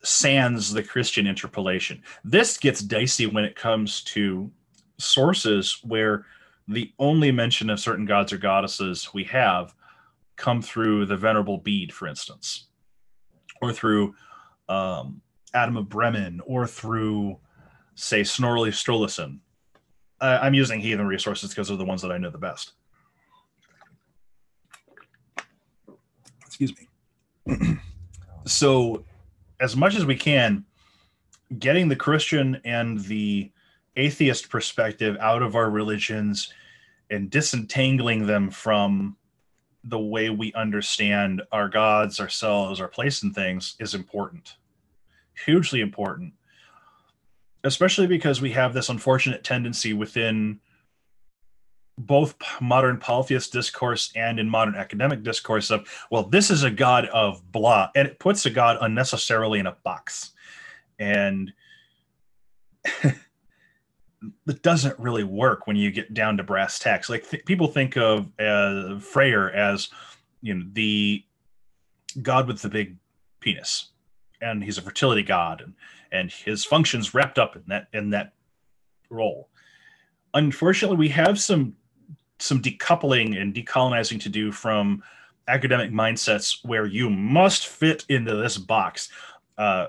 sans the Christian interpolation. This gets dicey when it comes to sources where the only mention of certain gods or goddesses we have come through the Venerable Bede, for instance, or through um, Adam of Bremen, or through, say, Snorri Sturluson. Uh, I'm using heathen resources because they're the ones that I know the best. Excuse me. so, as much as we can, getting the Christian and the atheist perspective out of our religions and disentangling them from the way we understand our gods, ourselves, our place in things is important. Hugely important. Especially because we have this unfortunate tendency within both modern polytheist discourse and in modern academic discourse of, well, this is a god of blah, and it puts a god unnecessarily in a box. And it doesn't really work when you get down to brass tacks. Like th- people think of uh, Freyr as you know the god with the big penis, and he's a fertility god, and and his functions wrapped up in that in that role. Unfortunately, we have some some decoupling and decolonizing to do from academic mindsets where you must fit into this box. Uh,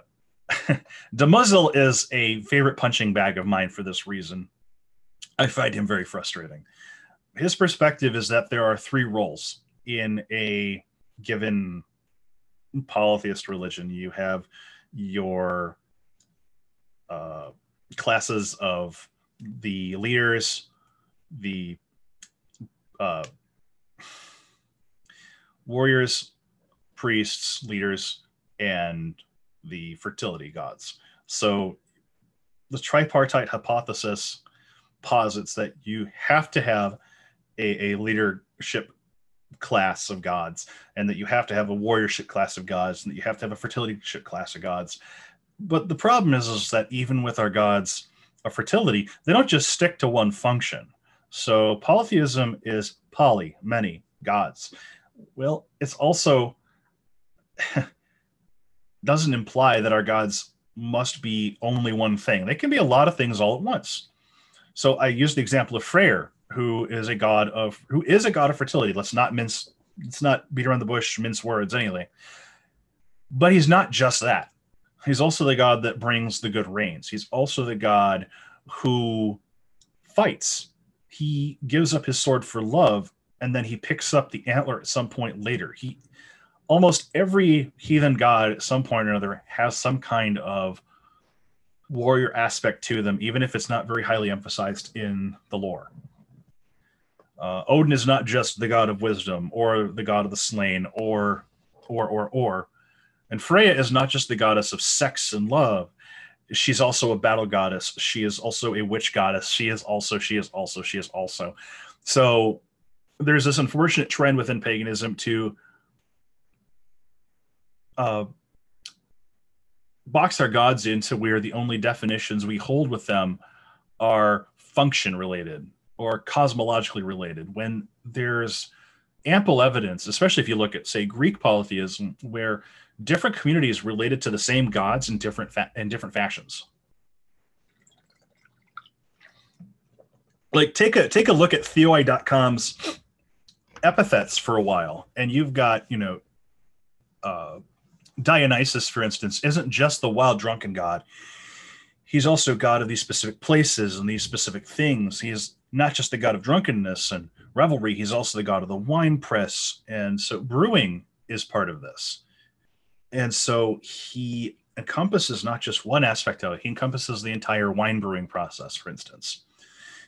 Dumézil is a favorite punching bag of mine for this reason. I find him very frustrating. His perspective is that there are three roles in a given polytheist religion. You have your uh, classes of the leaders, the uh, warriors, priests, leaders, and the fertility gods. So the tripartite hypothesis posits that you have to have a, a leadership class of gods and that you have to have a warriorship class of gods and that you have to have a fertilityship class of gods. But the problem is, is that even with our gods of fertility, they don't just stick to one function. So polytheism is poly, many gods. Well, it's also doesn't imply that our gods must be only one thing. They can be a lot of things all at once. So I use the example of Freyr, who is a god of who is a god of fertility. Let's not mince let's not beat around the bush, mince words anyway. But he's not just that. He's also the god that brings the good rains. He's also the god who fights. He gives up his sword for love and then he picks up the antler at some point later. He almost every heathen god at some point or another has some kind of warrior aspect to them, even if it's not very highly emphasized in the lore. Uh, Odin is not just the god of wisdom or the god of the slain or or or or, and Freya is not just the goddess of sex and love. She's also a battle goddess. She is also a witch goddess. She is also she is also she is also. So there's this unfortunate trend within paganism to uh, box our gods into where the only definitions we hold with them are function related or cosmologically related. When there's ample evidence especially if you look at say greek polytheism where different communities related to the same gods in different fa- in different fashions. Like take a take a look at theoi.com's epithets for a while and you've got you know uh, Dionysus, for instance, isn't just the wild drunken god. He's also god of these specific places and these specific things. He is not just the god of drunkenness and revelry, he's also the god of the wine press. And so brewing is part of this. And so he encompasses not just one aspect of it, he encompasses the entire wine brewing process, for instance.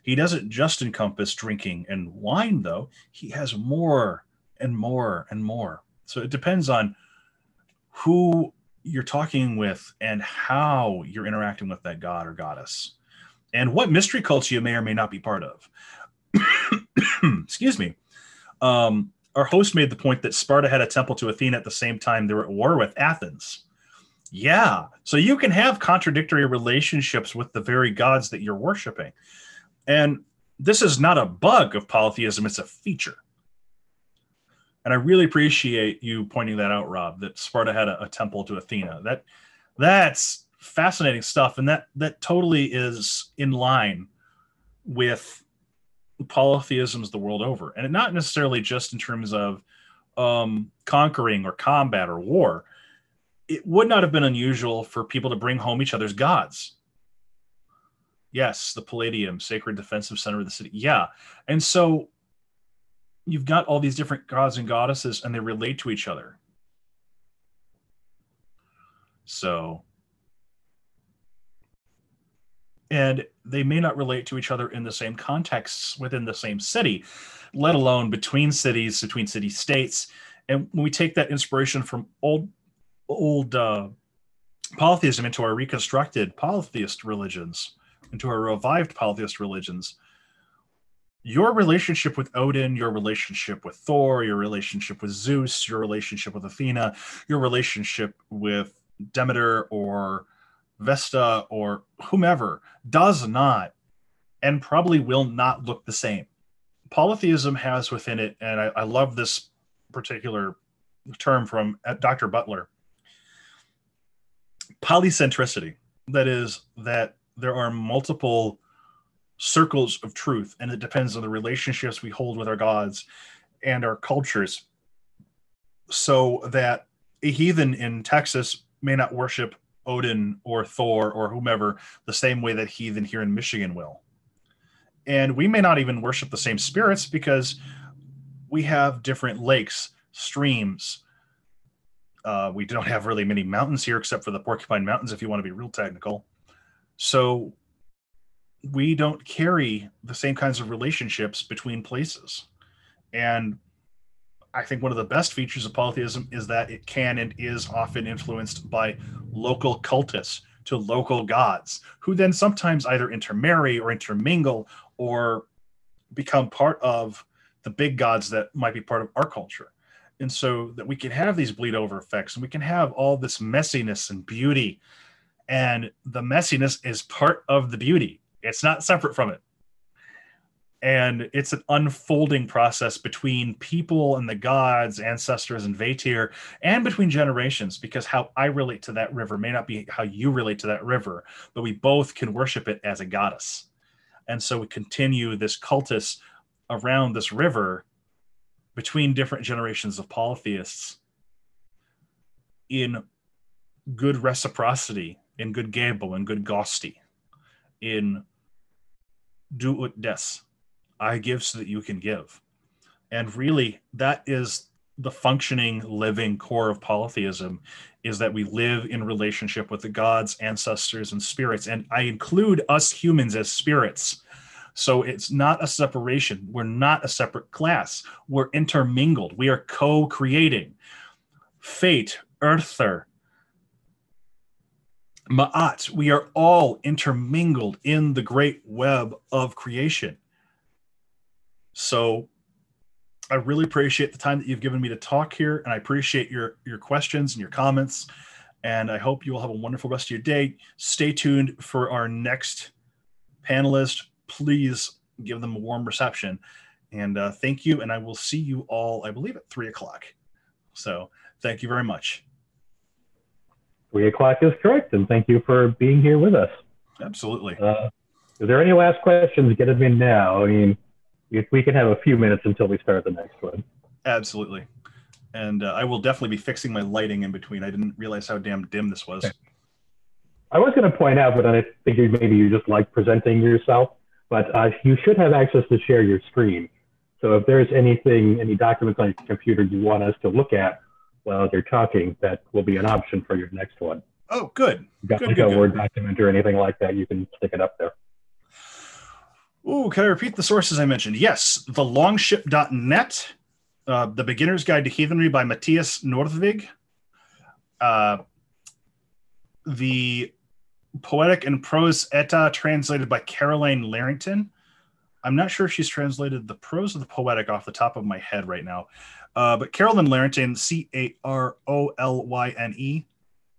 He doesn't just encompass drinking and wine, though, he has more and more and more. So it depends on who you're talking with and how you're interacting with that god or goddess and what mystery cults you may or may not be part of. Excuse me. Um, our host made the point that sparta had a temple to athena at the same time they were at war with athens. Yeah so you can have contradictory relationships with the very gods that you're worshiping. And this is not a bug of polytheism, it's a feature. And I really appreciate you pointing that out, Rob, that Sparta had a, a temple to Athena. That that's fascinating stuff. And that that totally is in line with polytheisms the world over. And not necessarily just in terms of um, conquering or combat or war. It would not have been unusual for people to bring home each other's gods Yes, the Palladium, sacred defensive center of the city. Yeah. And so you've got all these different gods and goddesses, and they relate to each other. So, and they may not relate to each other in the same contexts within the same city, let alone between cities, between city states. And when we take that inspiration from old, old uh, polytheism into our reconstructed polytheist religions, into our revived polytheist religions, your relationship with Odin, your relationship with Thor, your relationship with Zeus, your relationship with Athena, your relationship with Demeter or Vesta or whomever does not and probably will not look the same. Polytheism has within it, and I, I love this particular term from uh, Dr. Butler polycentricity. That is, that there are multiple circles of truth and it depends on the relationships we hold with our gods and our cultures. So that a heathen in texas may not worship odin or thor or whomever the same way that heathen here in michigan will. And we may not even worship the same spirits because we have different lakes streams. Uh, we don't have really many mountains here except for the porcupine mountains if you want to be real technical. So we don't carry the same kinds of relationships between places. And I think one of the best features of polytheism is that it can and is often influenced by local cultists to local gods, who then sometimes either intermarry or intermingle or become part of the big gods that might be part of our culture. And so that we can have these bleed over effects and we can have all this messiness and beauty and the messiness is part of the beauty it's not separate from it. And it's an unfolding process between people and the gods ancestors and Vaettir and between generations because how i relate to that river may not be how you relate to that river but we both can worship it as a goddess. And so we continue this cultus around this river between different generations of polytheists in good reciprocity in good Gebo, in good Ghosti, in do ut des. I give so that you can give. And really, that is the functioning, living core of polytheism is that we live in relationship with the gods, ancestors, and spirits. And I include us humans as spirits. So it's not a separation. We're not a separate class. We're intermingled. We are co creating. Fate, Earther, Ma'at, we are all intermingled in the great web of creation. So I really appreciate the time that you've given me to talk here, and I appreciate your your questions and your comments. And I hope you will have a wonderful rest of your day. Stay tuned for our next panelist. Please give them a warm reception. And uh, thank you. And I will see you all, I believe, at three o'clock. So thank you very much three o'clock is correct. And thank you for being here with us. Absolutely. Uh, is there any last questions? Get them in now. I mean, if we can have a few minutes until we start the next one. Absolutely. And uh, I will definitely be fixing my lighting in between. I didn't realize how damn dim this was. Okay. I was going to point out, but I figured maybe you just like presenting yourself. But uh, you should have access to share your screen. So if there's anything, any documents on your computer you want us to look at, while you're talking, that will be an option for your next one. Oh, good. You've got good, like good, a good. Word document or anything like that, you can stick it up there. Oh, can I repeat the sources I mentioned? Yes, the longship.net, uh, The Beginner's Guide to Heathenry by Mathias Nordvig, uh, the Poetic and Prose Edda translated by Carolyne Larrington. I'm not sure if she's translated the prose or the poetic off the top of my head right now. Uh, but Carolyne Larrington, C A R O L Y N E,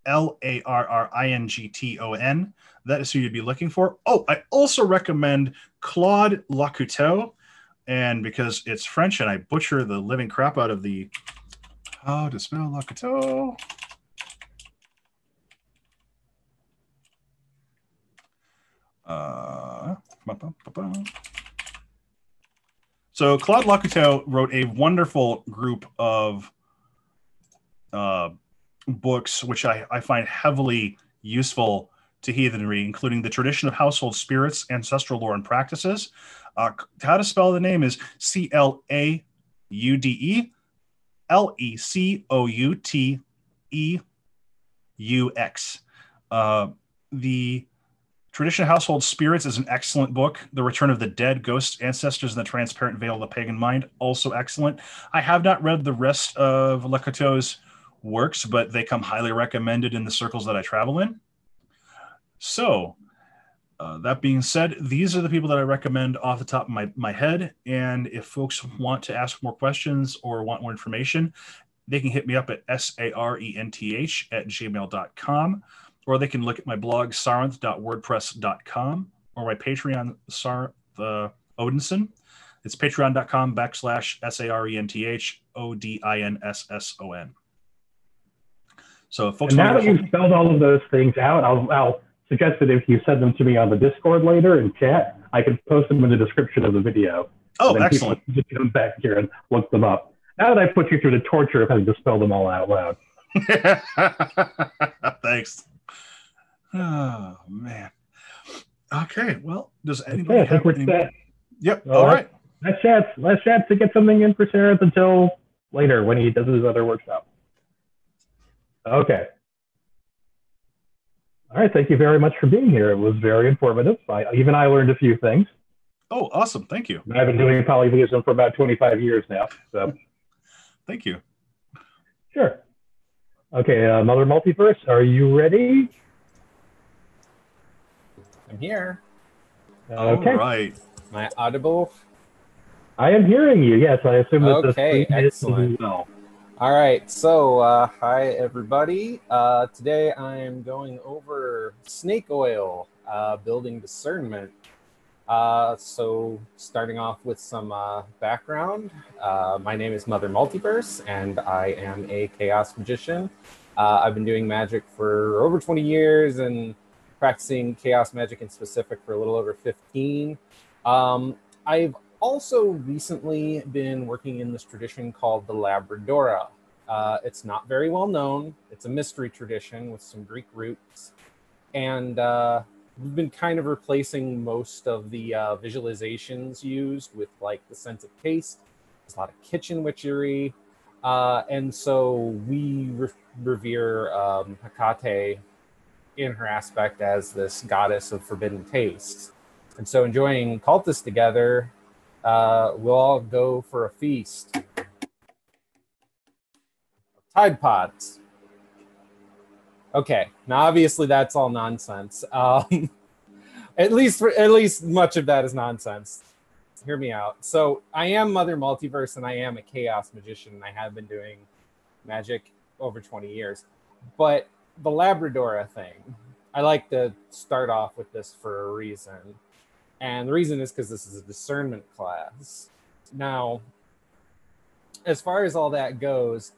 L A R R I N G T O N. That is who you'd be looking for. Oh, I also recommend Claude Lecouteux. And because it's French and I butcher the living crap out of the how to spell Lecouteux. Uh, so Claude Lecouteux wrote a wonderful group of uh, books, which I, I find heavily useful to heathenry, including the tradition of household spirits, ancestral lore and practices. Uh, how to spell the name is C L A U D E L E C O U T E U X. Uh, the Tradition of Household Spirits is an excellent book. The Return of the Dead, Ghosts, Ancestors, and the Transparent Veil of the Pagan Mind, also excellent. I have not read the rest of Lecouteux's works, but they come highly recommended in the circles that I travel in. So, uh, that being said, these are the people that I recommend off the top of my, my head. And if folks want to ask more questions or want more information, they can hit me up at s-a-r-e-n-t-h at gmail.com or they can look at my blog sarenth.wordpress.com or my patreon sar the odinson. It's patreon.com backslash s-a-r-e-n-t-h-o-d-i-n-s-s-o-n so folks and now that you've spelled all of those things out I'll, I'll suggest that if you send them to me on the discord later in chat i can post them in the description of the video. Oh excellent. just come back here and look them up. Now that i put you through the torture of having to spell them all out loud. Thanks Oh man. Okay. Well, does anybody okay, have any... set. Yep. All, All right. right. Let's chat. Let's to get something in for Sarenth until later when he does his other workshop. Okay. All right. Thank you very much for being here. It was very informative. I, even I learned a few things. Oh, awesome. Thank you. I've been doing polytheism for about 25 years now. So thank you. Sure. Okay, uh, Mother Multiverse, are you ready? I'm here. Okay. All right. Am I audible? I am hearing you. Yes, I assume that okay, the excellent. Well. All right. So, uh, hi everybody. Uh, today I am going over snake oil, uh, building discernment. Uh, so, starting off with some uh, background, uh, my name is Mother Multiverse, and I am a chaos magician. I've been doing magic for over 20 years, and practicing chaos magic in specific for a little over 15. Um, I've also recently been working in this tradition called the Labradora. Uh, it's not very well known. It's a mystery tradition with some Greek roots. And uh, we've been kind of replacing most of the uh, visualizations used with like the sense of taste. There's a lot of kitchen witchery. Uh, and so we re- revere um, in her aspect as this goddess of forbidden tastes. And so, enjoying cultists together, uh, we'll all go for a feast. Tide Pods. Okay, now obviously that's all nonsense. Um, at least, for, at least much of that is nonsense. Hear me out. So I am Mother Multiverse, and I am a chaos magician, and I have been doing magic over 20 years. But the Labradora thing. I like to start off with this for a reason. And the reason is because this is a discernment class. Now, as far as all that goes,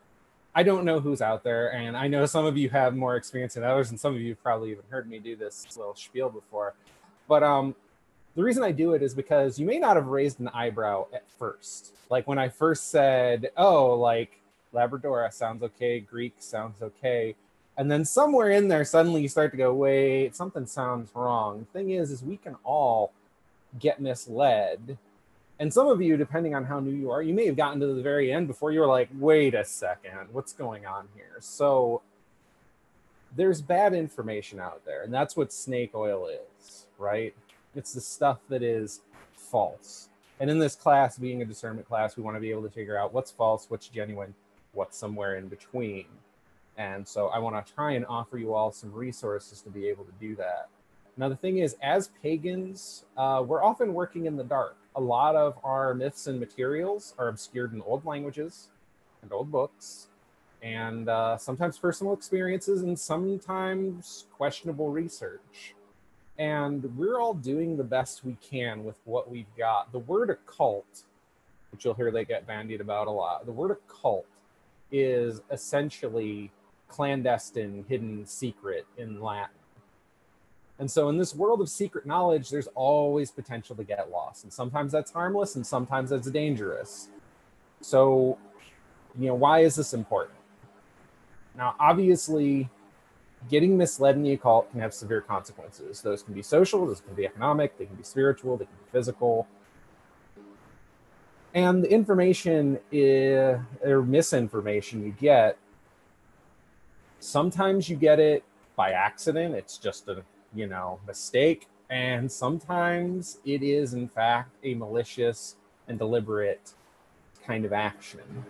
I don't know who's out there, and I know some of you have more experience than others, and some of you probably even heard me do this little spiel before. But um, the reason I do it is because you may not have raised an eyebrow at first. Like when I first said, "Oh, like Labradora sounds okay, Greek sounds okay," and then somewhere in there suddenly you start to go wait something sounds wrong. The thing is is we can all get misled. And some of you depending on how new you are you may have gotten to the very end before you were like wait a second what's going on here? So there's bad information out there and that's what snake oil is right? It's the stuff that is false. And in this class being a discernment class we want to be able to figure out what's false what's genuine what's somewhere in between and so I want to try and offer you all some resources to be able to do that. Now, the thing is, as pagans, uh, we're often working in the dark. A lot of our myths and materials are obscured in old languages and old books. and uh, sometimes personal experiences and sometimes questionable research. And we're all doing the best we can with what we've got. The word occult, which you'll hear they get bandied about a lot, the word occult is essentially clandestine, hidden secret in Latin. And so, in this world of secret knowledge, there's always potential to get lost. And sometimes that's harmless and sometimes that's dangerous. So, you know, why is this important? Now, obviously, getting misled in the occult can have severe consequences. Those can be social, those can be economic, they can be spiritual, they can be physical. And the information is, or misinformation you get, sometimes you get it by accident. It's just a, you know, mistake. And sometimes it is, in fact, a malicious and deliberate kind of action.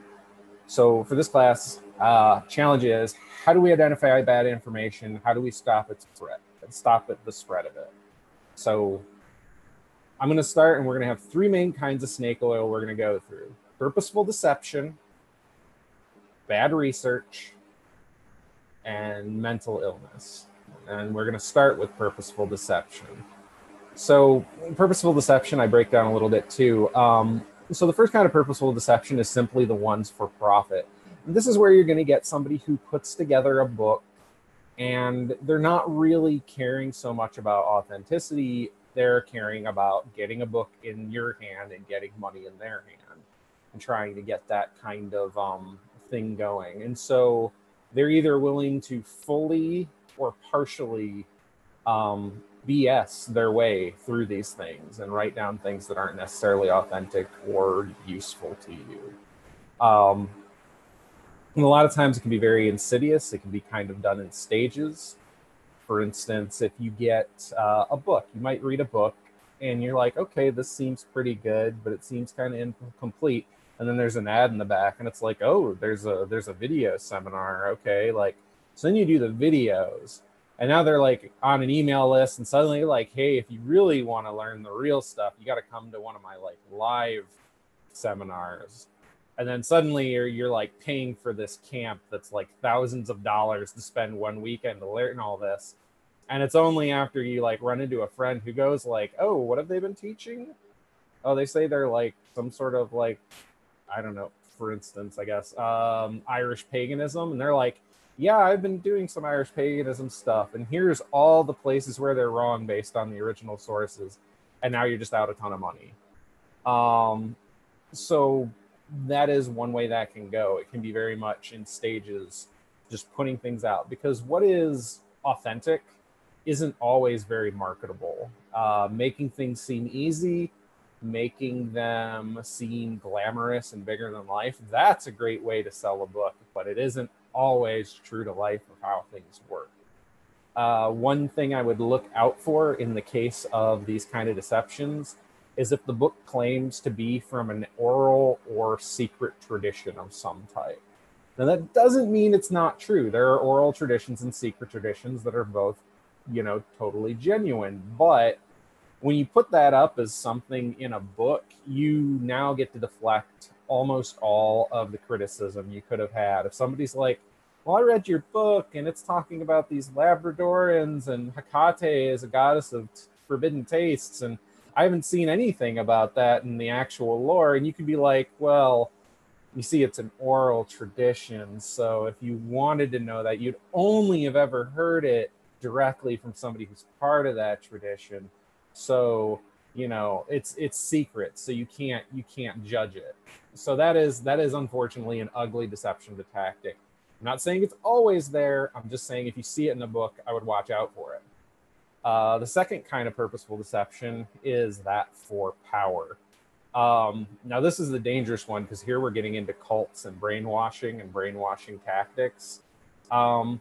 So for this class, uh, challenge is how do we identify bad information? How do we stop its spread? Stop it, the spread of it. So I'm going to start, and we're going to have three main kinds of snake oil we're going to go through: purposeful deception, bad research, and mental illness. And we're going to start with purposeful deception. So, purposeful deception, I break down a little bit too. Um, so the first kind of purposeful deception is simply the ones for profit. And this is where you're going to get somebody who puts together a book and they're not really caring so much about authenticity. They're caring about getting a book in your hand and getting money in their hand and trying to get that kind of um, thing going. And so they're either willing to fully or partially um, BS their way through these things and write down things that aren't necessarily authentic or useful to you. Um, and a lot of times it can be very insidious. It can be kind of done in stages. For instance, if you get uh, a book, you might read a book and you're like, okay, this seems pretty good, but it seems kind of incomplete. And then there's an ad in the back, and it's like, oh, there's a there's a video seminar. Okay, like so then you do the videos, and now they're like on an email list and suddenly like hey if you really want to learn the real stuff you got to come to one of my like live seminars. And then suddenly you're, you're like paying for this camp that's like thousands of dollars to spend one weekend to learn all this. And it's only after you like run into a friend who goes like oh what have they been teaching? Oh they say they're like some sort of like i don't know for instance i guess um irish paganism and they're like yeah, I've been doing some Irish paganism stuff, and here's all the places where they're wrong based on the original sources, and now you're just out a ton of money. Um, so that is one way that can go. It can be very much in stages, just putting things out because what is authentic isn't always very marketable. Uh, making things seem easy, making them seem glamorous and bigger than life, that's a great way to sell a book, but it isn't always true to life of how things work. Uh, one thing I would look out for in the case of these kind of deceptions is if the book claims to be from an oral or secret tradition of some type. Now, that doesn't mean it's not true. There are oral traditions and secret traditions that are both, you know, totally genuine. But when you put that up as something in a book, you now get to deflect almost all of the criticism you could have had. If somebody's like, well, I read your book and it's talking about these Labradorians and Hecate is a goddess of forbidden tastes, and I haven't seen anything about that in the actual lore. And you could be like, well, you see, it's an oral tradition. So if you wanted to know that, you'd only have ever heard it directly from somebody who's part of that tradition. So you know it's it's secret so you can't you can't judge it. So that is that is unfortunately an ugly deception to tactic. I'm not saying it's always there i'm just saying if you see it in a book i would watch out for it. Uh, the second kind of purposeful deception is that for power. Um, now this is the dangerous one because here we're getting into cults and brainwashing and brainwashing tactics. Um,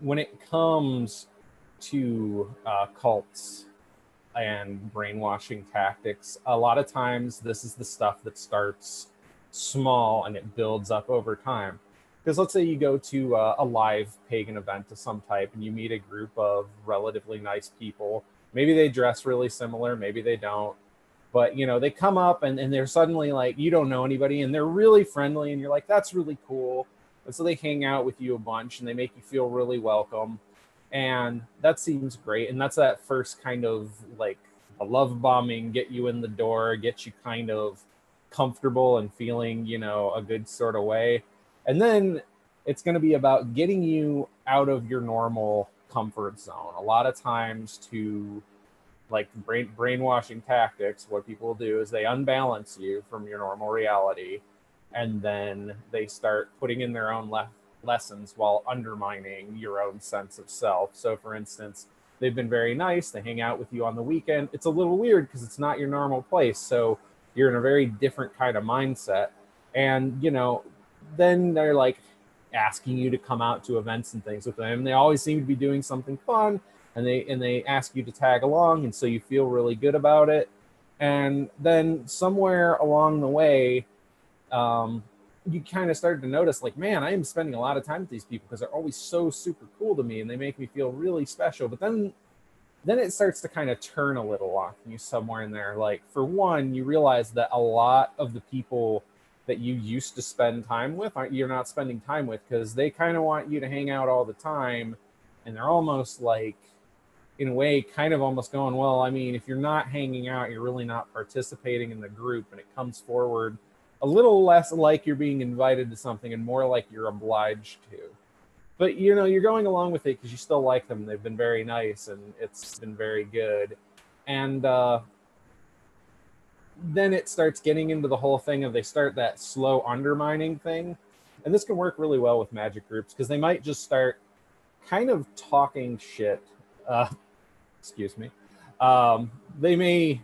when it comes to uh, cults and brainwashing tactics. A lot of times, this is the stuff that starts small and it builds up over time. Because let's say you go to a, a live pagan event of some type and you meet a group of relatively nice people. Maybe they dress really similar, maybe they don't. But you know, they come up and, and they're suddenly like, you don't know anybody, and they're really friendly, and you're like, that's really cool. And so they hang out with you a bunch and they make you feel really welcome. And that seems great. And that's that first kind of like a love bombing, get you in the door, get you kind of comfortable and feeling, you know, a good sort of way. And then it's going to be about getting you out of your normal comfort zone. A lot of times to like brain brainwashing tactics, what people do is they unbalance you from your normal reality and then they start putting in their own le- lessons while undermining your own sense of self. So for instance, they've been very nice, they hang out with you on the weekend. It's a little weird because it's not your normal place. So you're in a very different kind of mindset. And, you know, then they're like asking you to come out to events and things with them. They always seem to be doing something fun and they and they ask you to tag along and so you feel really good about it. And then somewhere along the way, um, you kind of started to notice like, man, I am spending a lot of time with these people because they're always so super cool to me and they make me feel really special. But then then it starts to kind of turn a little on you somewhere in there. Like for one, you realize that a lot of the people that you used to spend time with aren't you're not spending time with because they kind of want you to hang out all the time and they're almost like in a way kind of almost going well i mean if you're not hanging out you're really not participating in the group and it comes forward a little less like you're being invited to something and more like you're obliged to. But you know you're going along with it because you still like them. They've been very nice and it's been very good. And uh, then it starts getting into the whole thing of they start that slow undermining thing. And this can work really well with magic groups because they might just start kind of talking shit uh, excuse me um, they may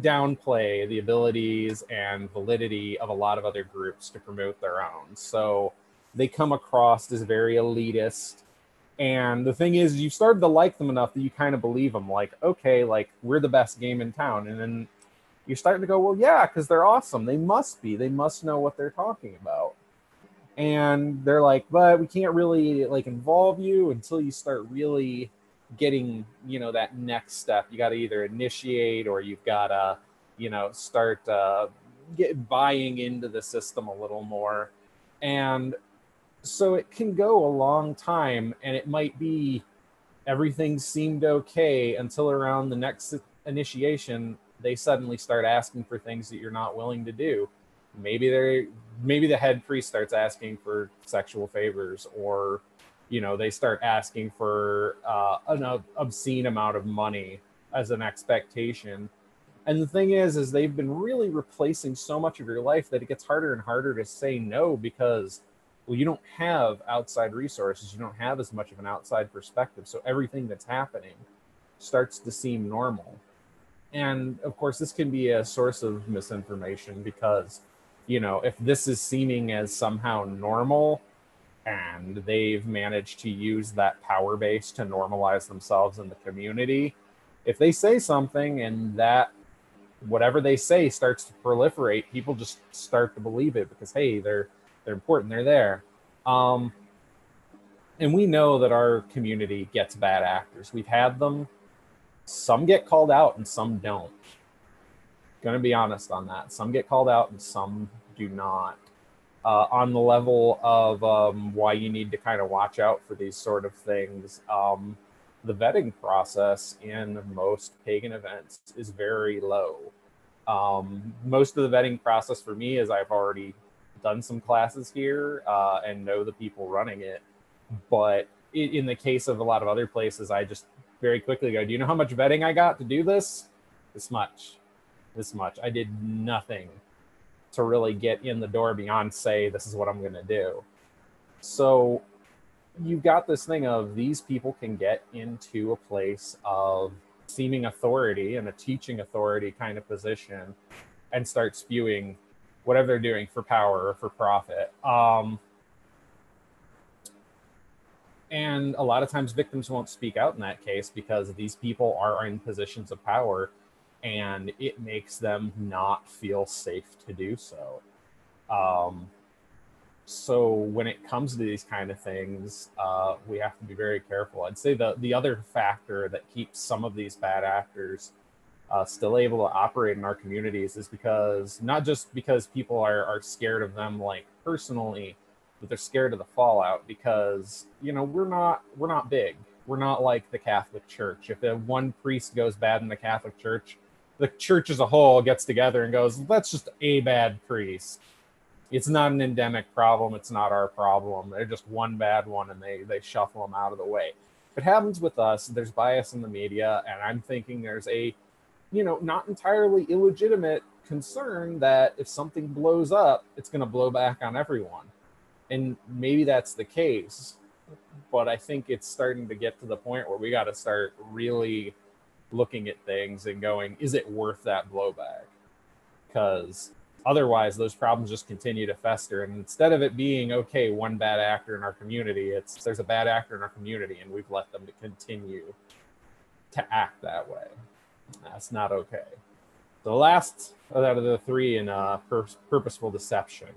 downplay the abilities and validity of a lot of other groups to promote their own so they come across as very elitist. And the thing is, you've started to like them enough that you kind of believe them. Like, okay, like we're the best game in town. And then you're starting to go, well, yeah, because they're awesome. They must be. They must know what they're talking about. And they're like, but we can't really like involve you until you start really getting, you know, that next step. You got to either initiate or you've got to, you know, start uh, get buying into the system a little more. And so it can go a long time and it might be everything seemed okay until around the next initiation they suddenly start asking for things that you're not willing to do maybe they maybe the head priest starts asking for sexual favors or you know they start asking for uh, an obscene amount of money as an expectation. And the thing is is they've been really replacing so much of your life that it gets harder and harder to say no because well you don't have outside resources. You don't have as much of an outside perspective. So everything that's happening starts to seem normal. And of course this can be a source of misinformation because you know if this is seeming as somehow normal and they've managed to use that power base to normalize themselves in the community if they say something and that whatever they say starts to proliferate people just start to believe it because hey they're they're important. They're there. Um, and we know that our community gets bad actors. We've had them. Some get called out and some don't. Going to be honest on that. Some get called out and some do not. Uh, on the level of um, why you need to kind of watch out for these sort of things, um, the vetting process in most pagan events is very low. Um, most of the vetting process for me is I've already done some classes here uh, and know the people running it. But in the case of a lot of other places, I just very quickly go, Do you know how much vetting I got to do this? This much. This much. I did nothing to really get in the door beyond say, This is what I'm going to do. So you've got this thing of these people can get into a place of seeming authority and a teaching authority kind of position and start spewing whatever they're doing for power or for profit. Um, and a lot of times victims won't speak out in that case because these people are in positions of power and it makes them not feel safe to do so. Um, so when it comes to these kind of things, uh, we have to be very careful. I'd say the the other factor that keeps some of these bad actors uh, still able to operate in our communities is because not just because people are, are scared of them like personally but they're scared of the fallout because you know we're not we're not big. We're not like the Catholic Church. If one priest goes bad in the Catholic Church, the church as a whole gets together and goes, "That's just a bad priest." It's not an endemic problem. It's not our problem. They're just one bad one, and they they shuffle them out of the way. It happens with us. There's bias in the media, and I'm thinking there's a, you know, not entirely illegitimate concern that if something blows up, it's going to blow back on everyone. And maybe that's the case. But I think it's starting to get to the point where we got to start really looking at things and going, is it worth that blowback? Because otherwise, those problems just continue to fester. And instead of it being, okay, one bad actor in our community, it's there's a bad actor in our community and we've let them to continue to act that way. That's not okay. The last out of the three in uh, pur- purposeful deception.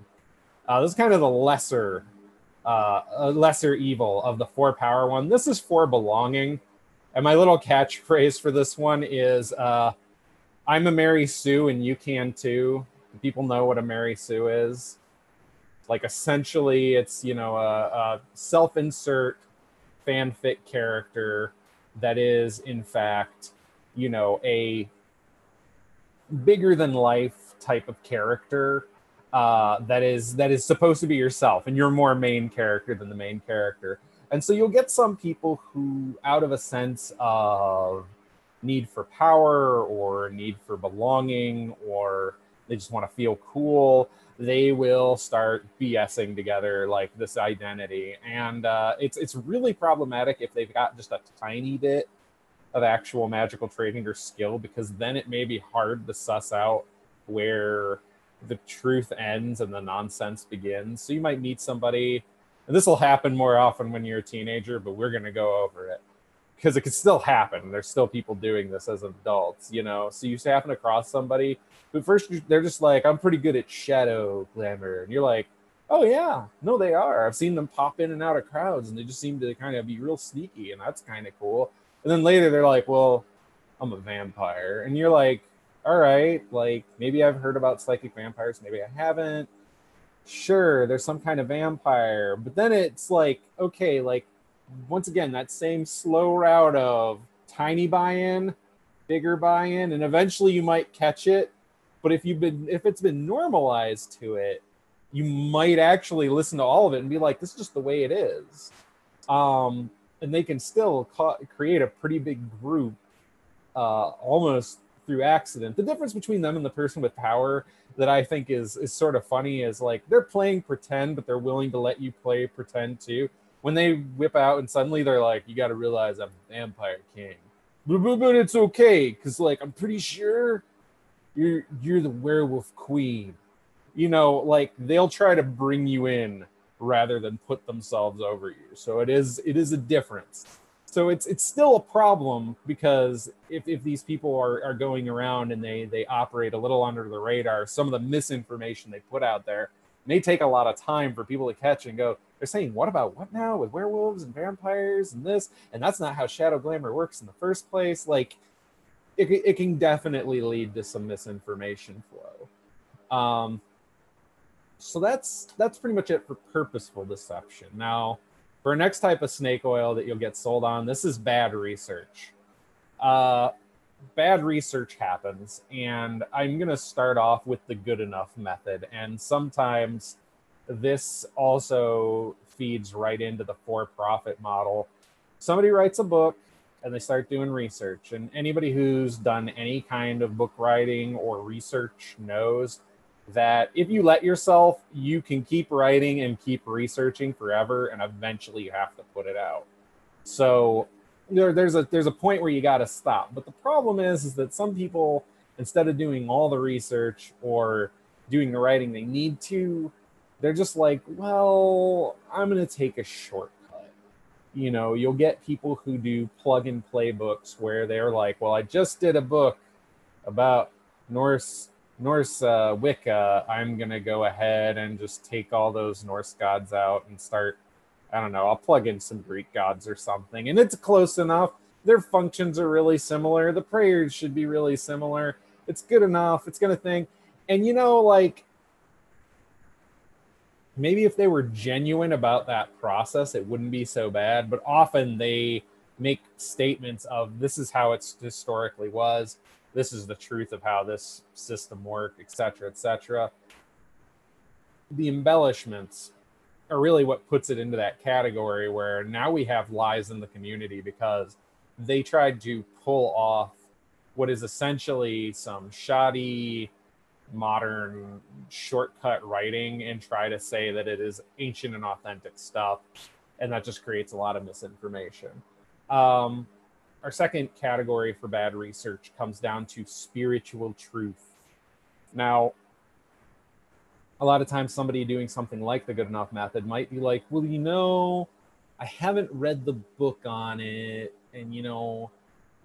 Uh, this is kind of the lesser, uh, lesser evil of the four power one. This is for belonging, and my little catchphrase for this one is, uh, "I'm a Mary Sue, and you can too." People know what a Mary Sue is. Like essentially, it's you know a, a self-insert fanfic character that is in fact you know a bigger than life type of character uh, that is that is supposed to be yourself and you're more main character than the main character and so you'll get some people who out of a sense of need for power or need for belonging or they just want to feel cool they will start bsing together like this identity and uh, it's it's really problematic if they've got just a tiny bit of actual magical training or skill because then it may be hard to suss out where the truth ends and the nonsense begins. So you might meet somebody, and this will happen more often when you're a teenager, but we're going to go over it because it could still happen. There's still people doing this as adults, you know. So you happen across somebody, but first they're just like, I'm pretty good at shadow glamour. And you're like, oh, yeah, no, they are. I've seen them pop in and out of crowds and they just seem to kind of be real sneaky, and that's kind of cool. And then later they're like, well, I'm a vampire. And you're like, all right, like maybe I've heard about psychic vampires, maybe I haven't. Sure, there's some kind of vampire. But then it's like, okay, like once again, that same slow route of tiny buy in, bigger buy in, and eventually you might catch it. But if you've been, if it's been normalized to it, you might actually listen to all of it and be like, this is just the way it is. Um, and they can still ca- create a pretty big group uh, almost through accident. The difference between them and the person with power that I think is is sort of funny is like they're playing pretend, but they're willing to let you play pretend too. When they whip out and suddenly they're like, "You got to realize I'm vampire king," but, it's okay because like I'm pretty sure you're you're the werewolf queen. You know, like they'll try to bring you in rather than put themselves over you. So it is it is a difference. So it's it's still a problem because if, if these people are, are going around and they they operate a little under the radar, some of the misinformation they put out there may take a lot of time for people to catch and go, they're saying, what about what now with werewolves and vampires and this? And that's not how Shadow Glamour works in the first place. Like it, it can definitely lead to some misinformation flow. Um, so that's that's pretty much it for purposeful deception. Now, for next type of snake oil that you'll get sold on, this is bad research. Uh, bad research happens, and I'm gonna start off with the good enough method. And sometimes this also feeds right into the for-profit model. Somebody writes a book and they start doing research, and anybody who's done any kind of book writing or research knows that if you let yourself, you can keep writing and keep researching forever, and eventually you have to put it out. So there, there's a there's a point where you got to stop. But the problem is, is that some people, instead of doing all the research or doing the writing they need to, they're just like, well, I'm going to take a shortcut. You know, you'll get people who do plug and play books where they're like, well, I just did a book about Norse Norse uh, Wicca, I'm gonna go ahead and just take all those Norse gods out and start. I don't know. I'll plug in some Greek gods or something, and it's close enough. Their functions are really similar. The prayers should be really similar. It's good enough. It's gonna think, and you know, like maybe if they were genuine about that process, it wouldn't be so bad. But often they make statements of this is how it's historically was, this is the truth of how this system worked, etc., etc. The embellishments are really what puts it into that category where now we have lies in the community because they tried to pull off what is essentially some shoddy modern shortcut writing and try to say that it is ancient and authentic stuff and that just creates a lot of misinformation um, our second category for bad research comes down to spiritual truth. Now a lot of times somebody doing something like the good enough method might be like well you know i haven't read the book on it and you know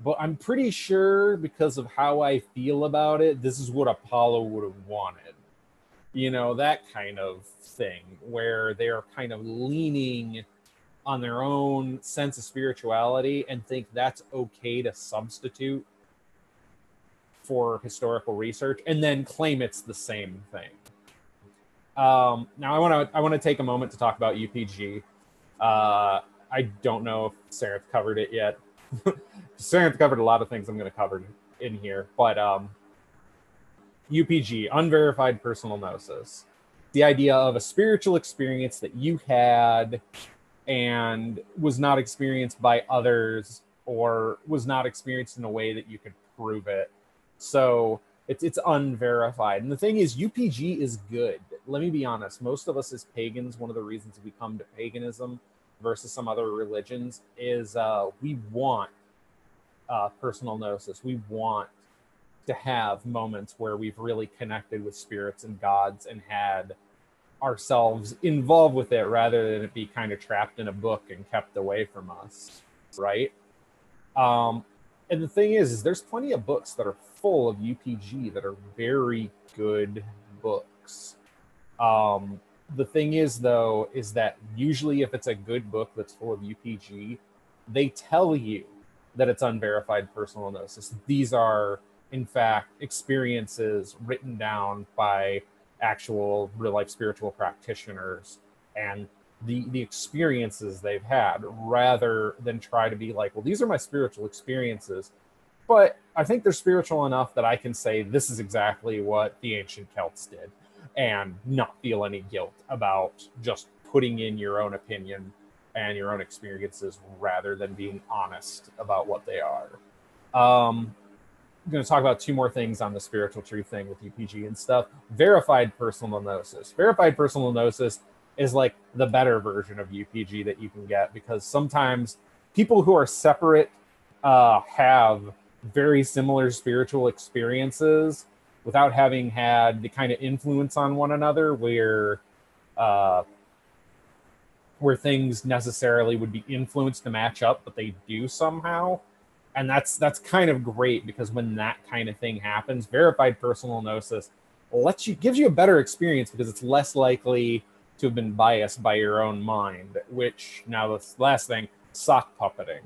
but i'm pretty sure because of how i feel about it this is what apollo would have wanted. You know that kind of thing where they're kind of leaning on their own sense of spirituality and think that's okay to substitute for historical research and then claim it's the same thing um, now I want to I want to take a moment to talk about UPG. Uh, I don't know if Sarenth covered it yet. Sarenth covered a lot of things I'm going to cover in here, but um, UPG, unverified personal gnosis, the idea of a spiritual experience that you had and was not experienced by others or was not experienced in a way that you could prove it. So it's it's unverified. And the thing is, UPG is good. Let me be honest. Most of us as pagans, one of the reasons we come to paganism versus some other religions is uh, we want uh, personal gnosis. We want to have moments where we've really connected with spirits and gods and had ourselves involved with it rather than it be kind of trapped in a book and kept away from us, right? Um, and the thing is, is there's plenty of books that are full of UPG that are very good books. Um, the thing is, though, is that usually if it's a good book that's full of UPG, they tell you that it's unverified personal gnosis. These are, in fact, experiences written down by actual real life spiritual practitioners and the the experiences they've had rather than try to be like well these are my spiritual experiences but i think they're spiritual enough that i can say this is exactly what the ancient celts did and not feel any guilt about just putting in your own opinion and your own experiences rather than being honest about what they are. Um, going to talk about two more things on the spiritual truth thing with UPG and stuff. Verified personal gnosis. Verified personal gnosis is like the better version of UPG that you can get because sometimes people who are separate uh, have very similar spiritual experiences without having had the kind of influence on one another where uh, where things necessarily would be influenced to match up, but they do somehow. And that's that's kind of great because when that kind of thing happens, verified personal gnosis lets you gives you a better experience because it's less likely to have been biased by your own mind, which now the last thing, sock puppeting.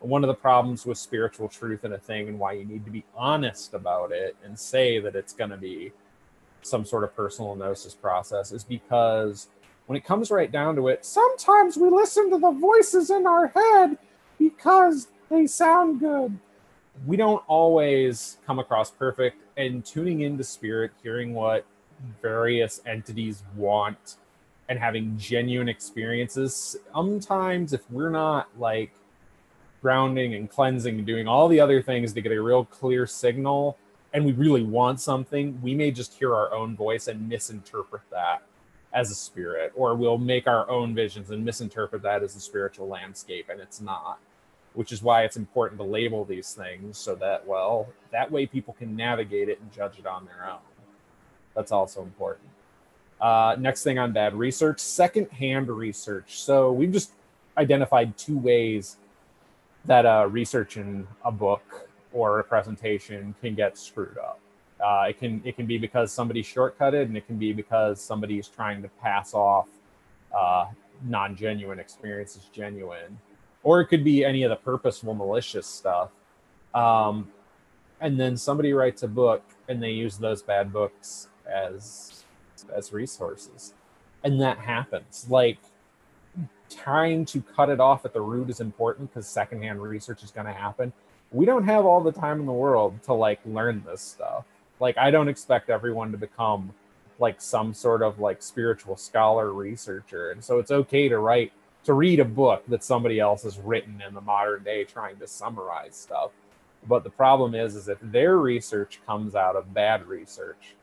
One of the problems with spiritual truth in a thing and why you need to be honest about it and say that it's going to be some sort of personal gnosis process is because when it comes right down to it, sometimes we listen to the voices in our head because they sound good. We don't always come across perfect, and tuning into spirit, hearing what various entities want and having genuine experiences. Sometimes, if we're not like grounding and cleansing and doing all the other things to get a real clear signal, and we really want something, we may just hear our own voice and misinterpret that as a spirit, or we'll make our own visions and misinterpret that as a spiritual landscape, and it's not. Which is why it's important to label these things so that, well, that way people can navigate it and judge it on their own. That's also important. Uh, next thing on bad research, secondhand research. So we've just identified two ways that uh, research in a book or a presentation can get screwed up. Uh, it can it can be because somebody shortcutted, and it can be because somebody is trying to pass off uh, non-genuine experiences genuine, or it could be any of the purposeful malicious stuff. Um, and then somebody writes a book, and they use those bad books as as resources. and that happens. Like trying to cut it off at the root is important because secondhand research is going to happen. We don't have all the time in the world to like learn this stuff. Like I don't expect everyone to become like some sort of like spiritual scholar researcher. And so it's okay to write to read a book that somebody else has written in the modern day trying to summarize stuff. But the problem is is if their research comes out of bad research,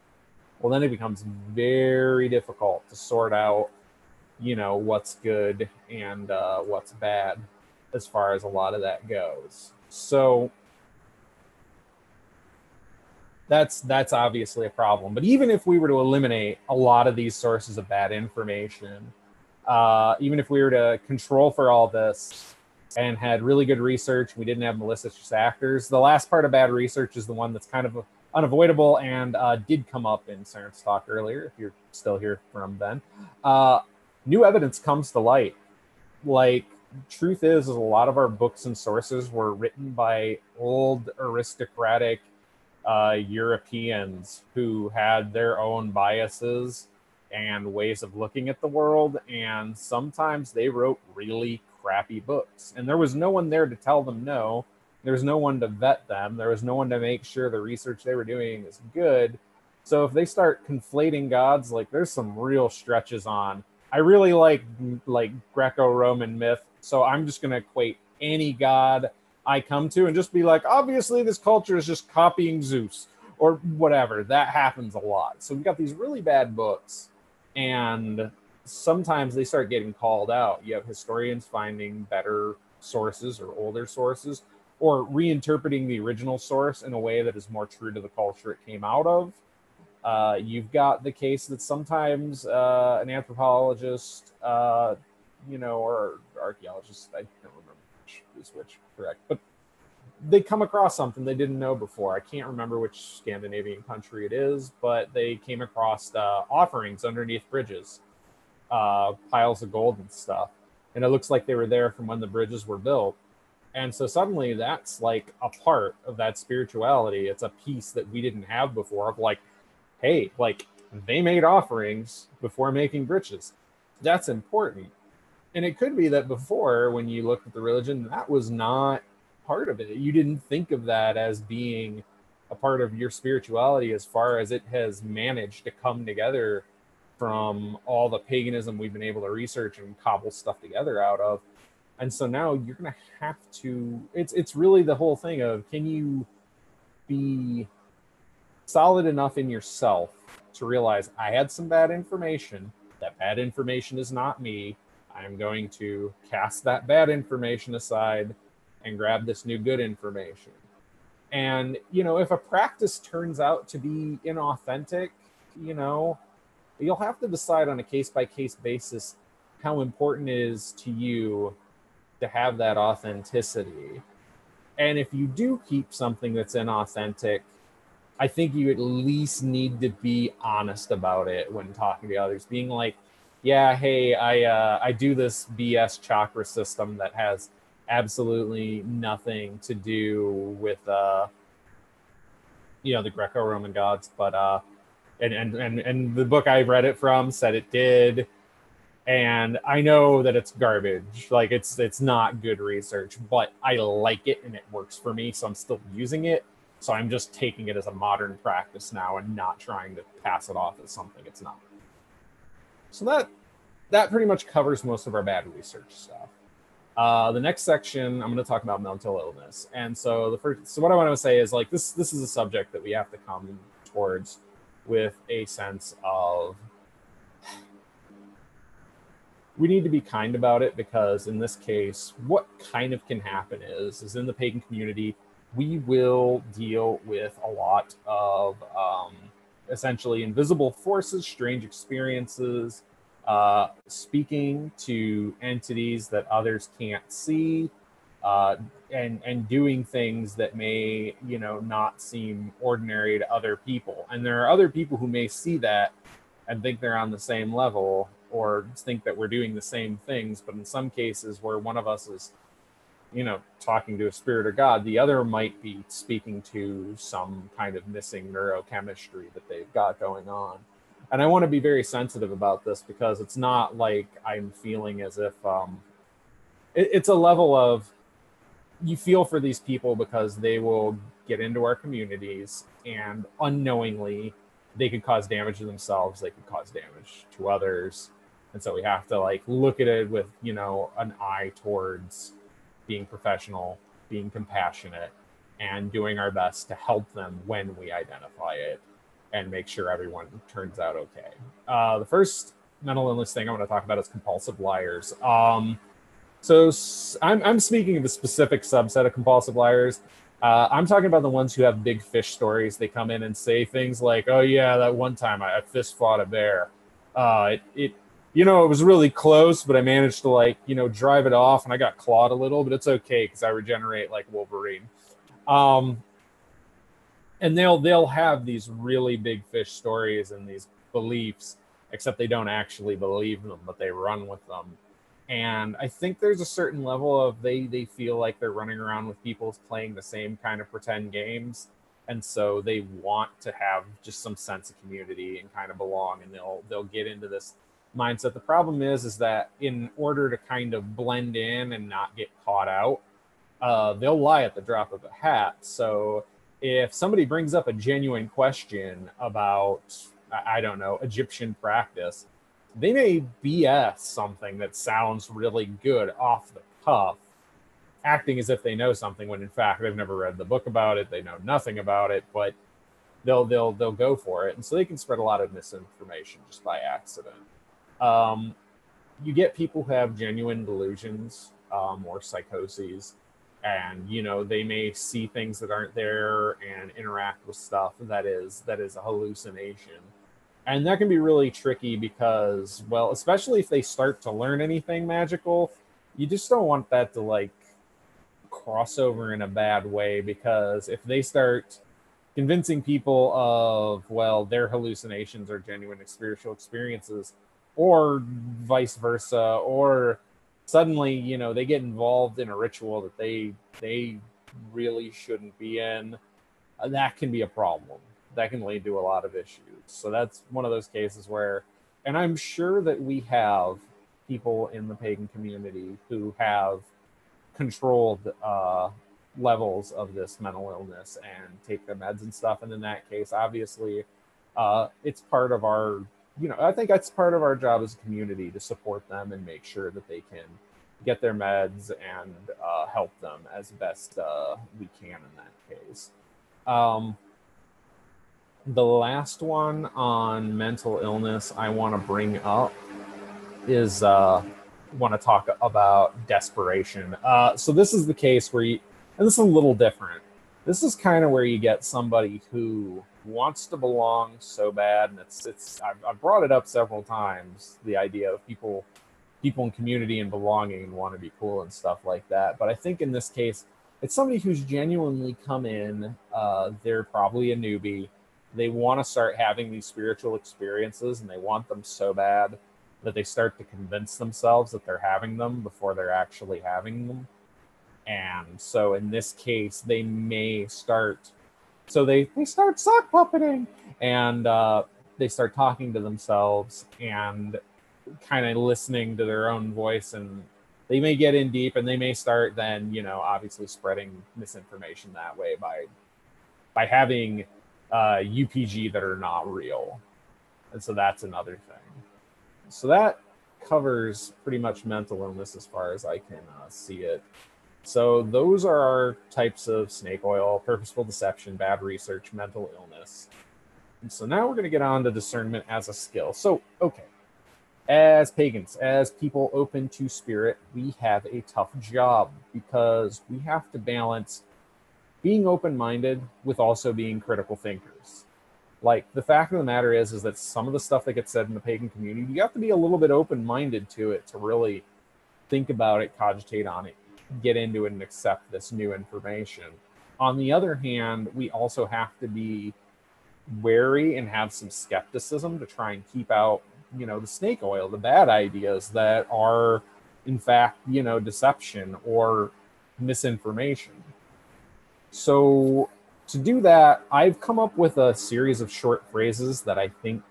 well then it becomes very difficult to sort out you know what's good and uh, what's bad as far as a lot of that goes so that's that's obviously a problem but even if we were to eliminate a lot of these sources of bad information uh, even if we were to control for all this and had really good research we didn't have malicious actors the last part of bad research is the one that's kind of unavoidable and uh, did come up in Sarah's talk earlier if you're still here from then uh, new evidence comes to light. Like, truth is, is a lot of our books and sources were written by old aristocratic uh, Europeans who had their own biases and ways of looking at the world. And sometimes they wrote really crappy books. And there was no one there to tell them no. There was no one to vet them. There was no one to make sure the research they were doing is good. So if they start conflating gods, like there's some real stretches on I really like like Greco-Roman myth, so I'm just going to equate any god I come to and just be like, obviously this culture is just copying Zeus or whatever. That happens a lot. So we've got these really bad books, and sometimes they start getting called out. You have historians finding better sources or older sources, or reinterpreting the original source in a way that is more true to the culture it came out of. Uh, you've got the case that sometimes uh, an anthropologist, uh, you know, or archaeologist, I don't remember which is which correct, but they come across something they didn't know before. I can't remember which Scandinavian country it is, but they came across uh, offerings underneath bridges, uh, piles of gold and stuff. And it looks like they were there from when the bridges were built. And so suddenly that's like a part of that spirituality. It's a piece that we didn't have before of like, hey, like they made offerings before making bridges. That's important. And it could be that before, when you looked at the religion, that was not part of it. You didn't think of that as being a part of your spirituality as far as it has managed to come together from all the paganism we've been able to research and cobble stuff together out of. And so now you're going to have to it's it's really the whole thing of can you be solid enough in yourself to realize I had some bad information. That bad information is not me. I'm going to cast that bad information aside and grab this new good information. And, you know, if a practice turns out to be inauthentic, you know, you'll have to decide on a case by case basis how important it is to you to have that authenticity. And if you do keep something that's inauthentic, I think you at least need to be honest about it when talking to others, being like, yeah, hey, I uh, I do this BS chakra system that has absolutely nothing to do with uh, you know the Greco-Roman gods, but uh, and and and and the book I read it from said it did, and I know that it's garbage. Like it's it's not good research, but I like it and it works for me, so I'm still using it so I'm just taking it as a modern practice now and not trying to pass it off as something it's not. So that that pretty much covers most of our bad research stuff. Uh, the next section, I'm going to talk about mental illness. And so the first, so what I want to say is like this. This is a subject that we have to come towards with a sense of we need to be kind about it because in this case, what kind of can happen is is in the pagan community we will deal with a lot of um, essentially invisible forces, strange experiences, uh, speaking to entities that others can't see, uh, and and doing things that may you know not seem ordinary to other people. And there are other people who may see that and think they're on the same level or think that we're doing the same things. But in some cases, where one of us is you know, talking to a spirit or God. The other might be speaking to some kind of missing neurochemistry that they've got going on. And I want to be very sensitive about this because it's not like I'm feeling as if um, it, it's a level of you feel for these people because they will get into our communities and unknowingly they could cause damage to themselves they could cause damage to others. And so we have to like look at it with you know an eye towards being professional being compassionate and doing our best to help them when we identify it and make sure everyone turns out okay. Uh, the first mental illness thing I want to talk about is compulsive liars. Um, so I'm, I'm speaking of a specific subset of compulsive liars. Uh, I'm talking about the ones who have big fish stories. They come in and say things like, "Oh yeah, that one time I, fist fought a bear. Uh, it, it, you know, it was really close, but I managed to like, you know, drive it off, and I got clawed a little, but it's okay because I regenerate like Wolverine." Um, and they'll they'll have these really big fish stories and these beliefs, except they don't actually believe them, but they run with them. And I think there's a certain level of they they feel like they're running around with people playing the same kind of pretend games and so they want to have just some sense of community and kind of belong and they'll they'll get into this mindset the problem is is that in order to kind of blend in and not get caught out uh, they'll lie at the drop of a hat. So if somebody brings up a genuine question about, I don't know, Egyptian practice, they may BS something that sounds really good off the cuff, acting as if they know something when in fact they've never read the book about it, they know nothing about it, but they'll they'll they'll go for it, and so they can spread a lot of misinformation just by accident. Um, you get people who have genuine delusions um, or psychoses and you know they may see things that aren't there and interact with stuff that is that is a hallucination. And that can be really tricky because well especially if they start to learn anything magical you just don't want that to like cross over in a bad way because if they start convincing people of well their hallucinations are genuine spiritual experiences or vice versa or suddenly you know they get involved in a ritual that they they really shouldn't be in uh, that can be a problem. That can lead to a lot of issues. So that's one of those cases where and i'm sure that we have people in the pagan community who have controlled uh, levels of this mental illness and take their meds and stuff. And in that case obviously uh, it's part of our you know, I think that's part of our job as a community to support them and make sure that they can get their meds and uh, help them as best uh, we can in that case. Um, the last one on mental illness I want to bring up is uh, want to talk about desperation. Uh, so this is the case where you, and this is a little different. This is kind of where you get somebody who wants to belong so bad, and it's it's I've, I've brought it up several times. The idea of people people in community and belonging and want to be cool and stuff like that. But I think in this case, it's somebody who's genuinely come in. Uh, they're probably a newbie. They want to start having these spiritual experiences and they want them so bad that they start to convince themselves that they're having them before they're actually having them. And so in this case, they may start so they they start sock puppeting and uh, they start talking to themselves and kind of listening to their own voice and they may get in deep and they may start then you know obviously spreading misinformation that way by by having uh, upg that are not real. And so that's another thing. So that covers pretty much mental illness as far as i can uh, see it so those are our types of snake oil, purposeful deception, bad research, mental illness. And so now we're going to get on to discernment as a skill. So, okay. As pagans, as people open to spirit, we have a tough job because we have to balance being open-minded with also being critical thinkers. Like the fact of the matter is is that some of the stuff that gets said in the pagan community, you have to be a little bit open-minded to it to really think about it, cogitate on it, get into it and accept this new information. On the other hand, we also have to be wary and have some skepticism to try and keep out, you know, the snake oil, the bad ideas that are, in fact, you know, deception or misinformation. So, to do that, I've come up with a series of short phrases that I think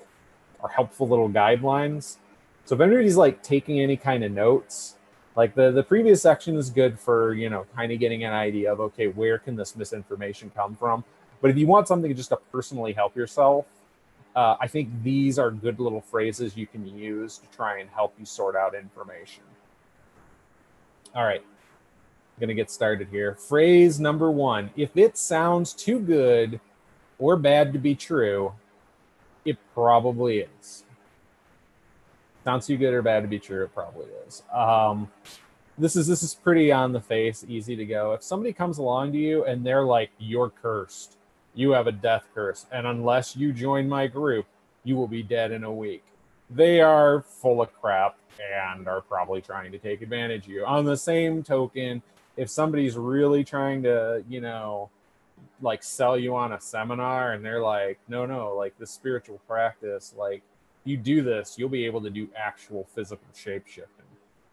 are helpful little guidelines. So if anybody's like taking any kind of notes, like the the previous section is good for you know kind of getting an idea of okay where can this misinformation come from. But if you want something just to personally help yourself, uh, I think these are good little phrases you can use to try and help you sort out information. All right, I'm gonna get started here. Phrase number one: If it sounds too good or bad to be true, it probably is. Sounds too good or bad to be true, it probably is. Um, this is this is pretty on the face, easy to go. If somebody comes along to you and they're like, "You're cursed," you have a death curse, and unless you join my group, you will be dead in a week. They are full of crap and are probably trying to take advantage of you. On the same token, if somebody's really trying to, you know, like sell you on a seminar and they're like, no, no, like the spiritual practice, like you do this, you'll be able to do actual physical shape shifting.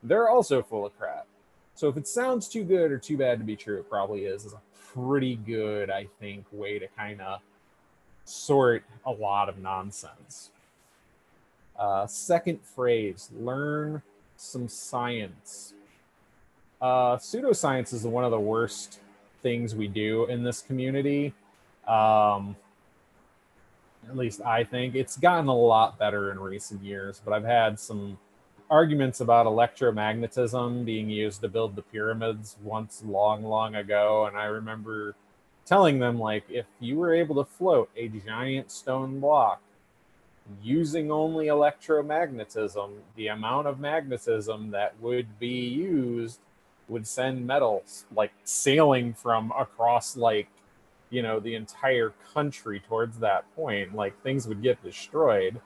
They're also full of crap. So if it sounds too good or too bad to be true, it probably is. Is a pretty good, I think, way to kind of sort a lot of nonsense. Uh, second phrase learn some science. Uh, pseudoscience is one of the worst things we do in this community. Um, at least I think it's gotten a lot better in recent years, but I've had some arguments about electromagnetism being used to build the pyramids once long, long ago. And I remember telling them, like, if you were able to float a giant stone block using only electromagnetism, the amount of magnetism that would be used would send metals like sailing from across like you know the entire country towards that point like things would get destroyed.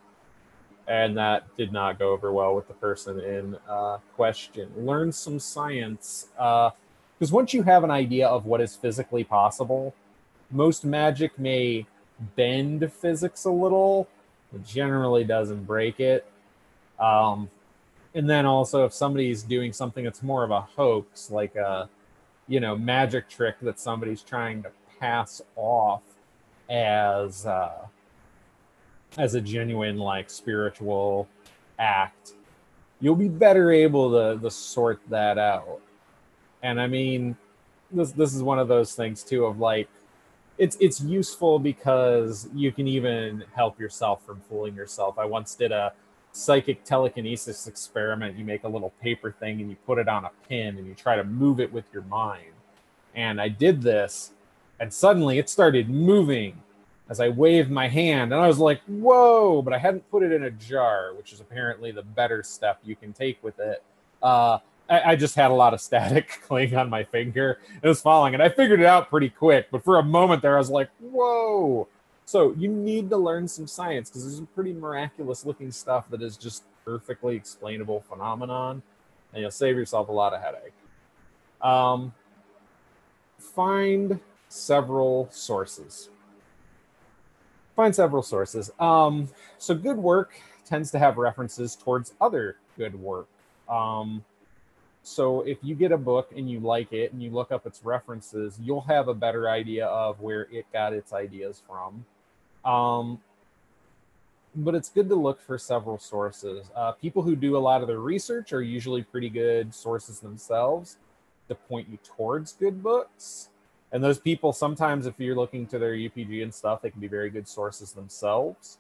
And that did not go over well with the person in uh, question. Learn some science because uh, once you have an idea of what is physically possible most magic may bend physics a little it generally doesn't break it. Um, and then also if somebody's doing something that's more of a hoax like a you know magic trick that somebody's trying to pass off as uh, as a genuine like spiritual act you'll be better able to, to sort that out and i mean this this is one of those things too of like it's it's useful because you can even help yourself from fooling yourself i once did a psychic telekinesis experiment. You make a little paper thing and you put it on a pin and you try to move it with your mind. And I did this, and suddenly it started moving as I waved my hand. And I was like, whoa, but I hadn't put it in a jar, which is apparently the better step you can take with it. Uh, I, I just had a lot of static cling on my finger. It was falling, and I figured it out pretty quick. But for a moment there, I was like, whoa. So you need to learn some science because there's some pretty miraculous looking stuff that is just perfectly explainable phenomenon, and you'll save yourself a lot of headache. Um, find several sources. Find several sources. Um, so good work tends to have references towards other good work. Um, so if you get a book and you like it and you look up its references, you'll have a better idea of where it got its ideas from. Um, but it's good to look for several sources. Uh, people who do a lot of their research are usually pretty good sources themselves to point you towards good books. And those people, sometimes, if you're looking to their UPG and stuff, they can be very good sources themselves.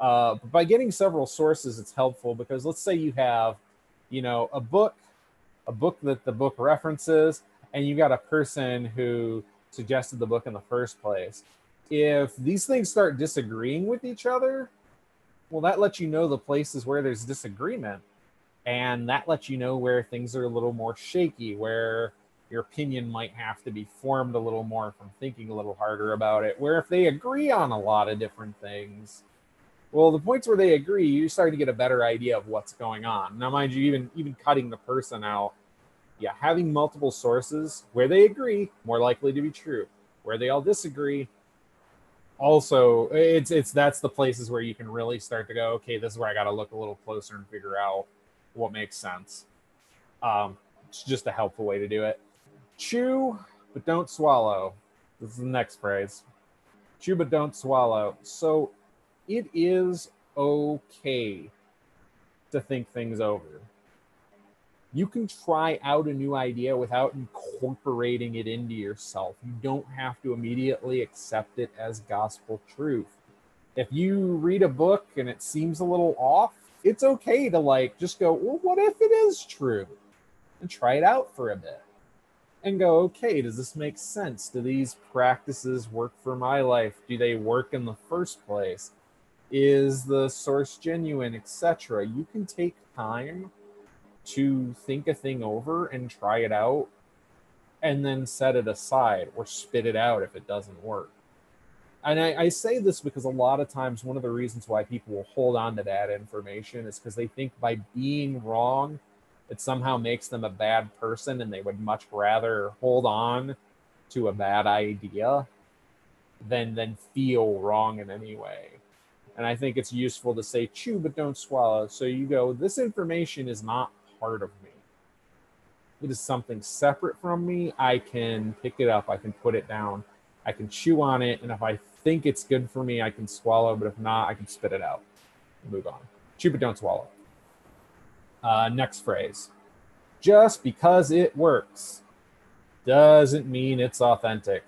Uh, but by getting several sources, it's helpful because let's say you have, you know, a book, a book that the book references, and you got a person who suggested the book in the first place if these things start disagreeing with each other, well, that lets you know the places where there's disagreement. And that lets you know where things are a little more shaky, where your opinion might have to be formed a little more from thinking a little harder about it. Where if they agree on a lot of different things, well, the points where they agree, you start to get a better idea of what's going on. Now, mind you, even even cutting the person out, yeah, having multiple sources where they agree, more likely to be true. Where they all disagree, also it's it's that's the places where you can really start to go okay this is where i got to look a little closer and figure out what makes sense um it's just a helpful way to do it chew but don't swallow this is the next phrase chew but don't swallow so it is okay to think things over. You can try out a new idea without incorporating it into yourself. You don't have to immediately accept it as gospel truth. If you read a book and it seems a little off, it's okay to like just go, well, what if it is true? And try it out for a bit and go, okay, does this make sense? Do these practices work for my life? Do they work in the first place? Is the source genuine, etc.? You can take time to think a thing over and try it out and then set it aside or spit it out if it doesn't work. And I, I, say this because a lot of times one of the reasons why people will hold on to that information is because they think by being wrong, it somehow makes them a bad person and they would much rather hold on to a bad idea than than feel wrong in any way. And I think it's useful to say chew but don't swallow. So you go, this information is not part of me. It is something separate from me. I can pick it up, I can put it down, I can chew on it, and if I think it's good for me, I can swallow, but if not, I can spit it out. Move on. Chew but don't swallow. Uh, next phrase. Just because it works doesn't mean it's authentic.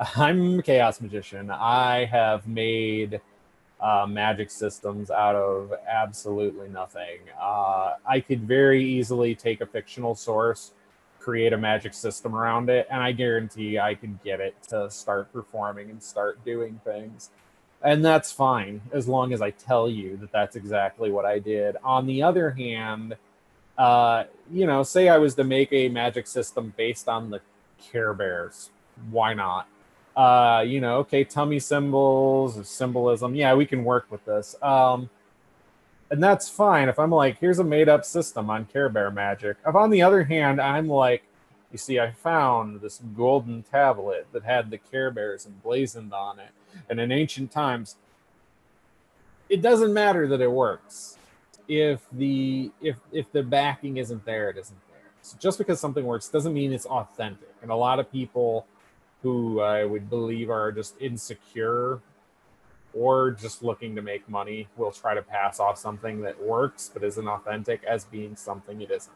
I'm a chaos magician. I have made uh, magic systems out of absolutely nothing. Uh, I could very easily take a fictional source, create a magic system around it, and I guarantee I could get it to start performing and start doing things. And that's fine as long as I tell you that that's exactly what I did. On the other hand, uh, you know, say I was to make a magic system based on the Care Bears. Why not? Uh, you know, okay, tummy symbols, symbolism. Yeah, we can work with this. Um, and that's fine if I'm like, here's a made up system on Care Bear magic. If on the other hand, I'm like, you see, I found this golden tablet that had the Care Bears emblazoned on it. And in ancient times, it doesn't matter that it works if the if if the backing isn't there, it isn't there. So just because something works doesn't mean it's authentic. And a lot of people who I would believe are just insecure or just looking to make money will try to pass off something that works but isn't authentic as being something it isn't.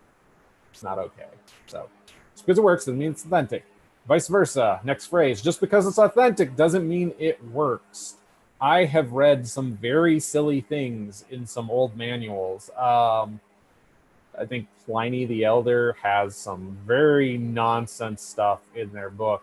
It's not okay. So just because it works doesn't mean it's authentic. Vice versa. Next phrase. Just because it's authentic doesn't mean it works. I have read some very silly things in some old manuals. Um, I think Pliny the Elder has some very nonsense stuff in their book.